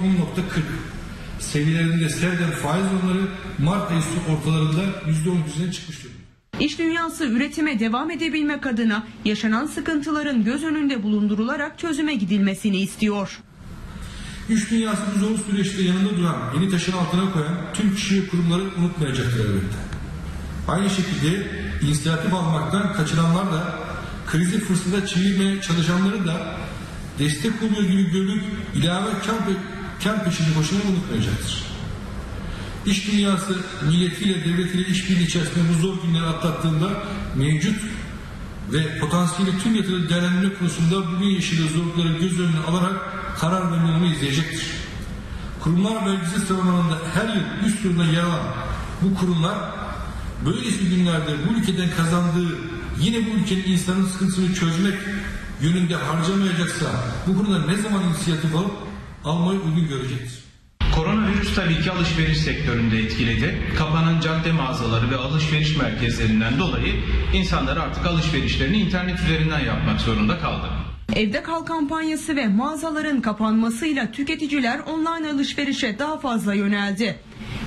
Speaker 1: seviyelerinde seyreden faiz oranları Mart ayı ortalarında %10 çıkmış durumda.
Speaker 22: İş dünyası üretime devam edebilmek adına yaşanan sıkıntıların göz önünde bulundurularak çözüme gidilmesini istiyor.
Speaker 1: İş dünyası bu zor süreçte yanında duran, yeni taşın altına koyan tüm kişi ve kurumları unutmayacaktır elbette. Aynı şekilde inisiyatif almaktan kaçıranlar da, krizi fırsata çevirmeye çalışanları da destek oluyor gibi görüp ilave kar, kar peşinde koşmayı unutmayacaktır. İş dünyası milletiyle, devletiyle işbirliği içerisinde bu zor günleri atlattığında mevcut ve potansiyeli tüm yatırım değerlendirme konusunda bugün yaşadığı zorlukları göz önüne alarak karar vermelerini izleyecektir. Kurumlar vergisi sıralamanında her yıl üst turunda yer alan bu kurumlar böylesi günlerde bu ülkeden kazandığı yine bu ülkenin insanın sıkıntısını çözmek yönünde harcamayacaksa bu konuda ne zaman inisiyatif alıp almayı uygun görecektir.
Speaker 52: Koronavirüs tabii ki alışveriş sektöründe etkiledi. Kapanan cadde mağazaları ve alışveriş merkezlerinden dolayı insanlar artık alışverişlerini internet üzerinden yapmak zorunda kaldı.
Speaker 22: Evde kal kampanyası ve mağazaların kapanmasıyla tüketiciler online alışverişe daha fazla yöneldi.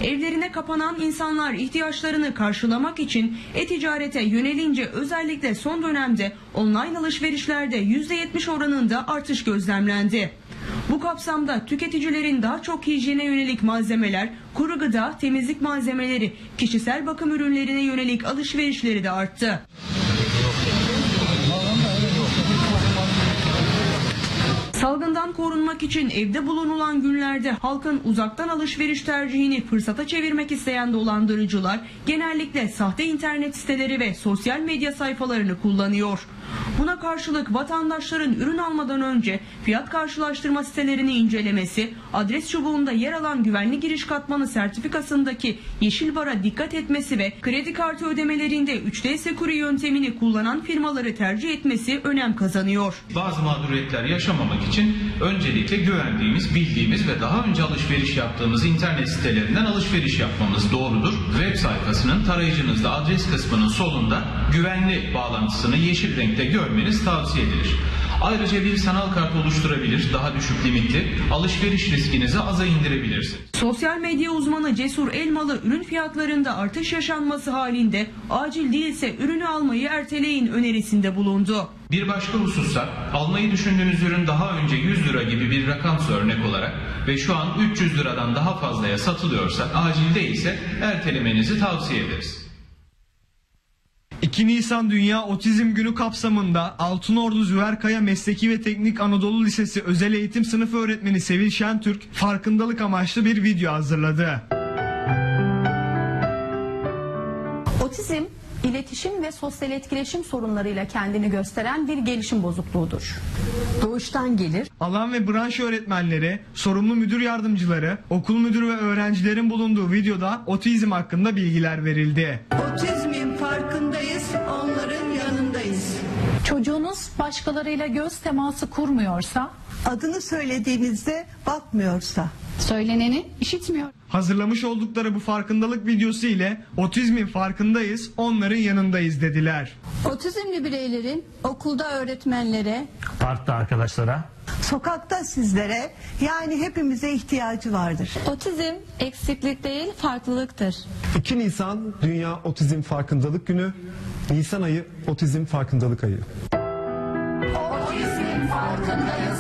Speaker 22: Evlerine kapanan insanlar ihtiyaçlarını karşılamak için e-ticarete yönelince özellikle son dönemde online alışverişlerde %70 oranında artış gözlemlendi. Bu kapsamda tüketicilerin daha çok hijyene yönelik malzemeler, kuru gıda, temizlik malzemeleri, kişisel bakım ürünlerine yönelik alışverişleri de arttı. Salgından korunmak için evde bulunulan günlerde halkın uzaktan alışveriş tercihini fırsata çevirmek isteyen dolandırıcılar genellikle sahte internet siteleri ve sosyal medya sayfalarını kullanıyor. Buna karşılık vatandaşların ürün almadan önce fiyat karşılaştırma sitelerini incelemesi, adres çubuğunda yer alan güvenli giriş katmanı sertifikasındaki yeşil bara dikkat etmesi ve kredi kartı ödemelerinde 3D Secure yöntemini kullanan firmaları tercih etmesi önem kazanıyor.
Speaker 52: Bazı mağduriyetler yaşamamak için öncelikle güvendiğimiz, bildiğimiz ve daha önce alışveriş yaptığımız internet sitelerinden alışveriş yapmamız doğrudur. Web sayfasının tarayıcınızda adres kısmının solunda güvenli bağlantısını yeşil renkte görmeniz tavsiye edilir. Ayrıca bir sanal kart oluşturabilir, daha düşük limitli, alışveriş riskinizi aza indirebilirsiniz.
Speaker 22: Sosyal medya uzmanı Cesur Elmalı ürün fiyatlarında artış yaşanması halinde acil değilse ürünü almayı erteleyin önerisinde bulundu.
Speaker 52: Bir başka husussa almayı düşündüğünüz ürün daha önce 100 lira gibi bir rakamsa örnek olarak ve şu an 300 liradan daha fazlaya satılıyorsa acil değilse ertelemenizi tavsiye ederiz.
Speaker 2: 2 Nisan Dünya Otizm Günü kapsamında Altınordu Züverkaya Mesleki ve Teknik Anadolu Lisesi Özel Eğitim Sınıfı Öğretmeni Sevil Şentürk farkındalık amaçlı bir video hazırladı.
Speaker 20: Otizm, iletişim ve sosyal etkileşim sorunlarıyla kendini gösteren bir gelişim bozukluğudur.
Speaker 53: Doğuştan gelir.
Speaker 2: Alan ve branş öğretmenleri, sorumlu müdür yardımcıları, okul müdürü ve öğrencilerin bulunduğu videoda otizm hakkında bilgiler verildi.
Speaker 15: Otizmin farkındayız, onların yanındayız.
Speaker 20: Çocuğunuz başkalarıyla göz teması kurmuyorsa,
Speaker 15: Adını söylediğimizde bakmıyorsa,
Speaker 20: söyleneni işitmiyor.
Speaker 2: Hazırlamış oldukları bu farkındalık videosu ile otizmin farkındayız, onların yanındayız dediler.
Speaker 20: Otizmli bireylerin okulda öğretmenlere,
Speaker 54: parkta arkadaşlara,
Speaker 15: sokakta sizlere yani hepimize ihtiyacı vardır.
Speaker 17: Otizm eksiklik değil farklılıktır.
Speaker 19: 2 Nisan Dünya Otizm Farkındalık Günü, Nisan ayı Otizm Farkındalık Ayı. Otizm farkındayız.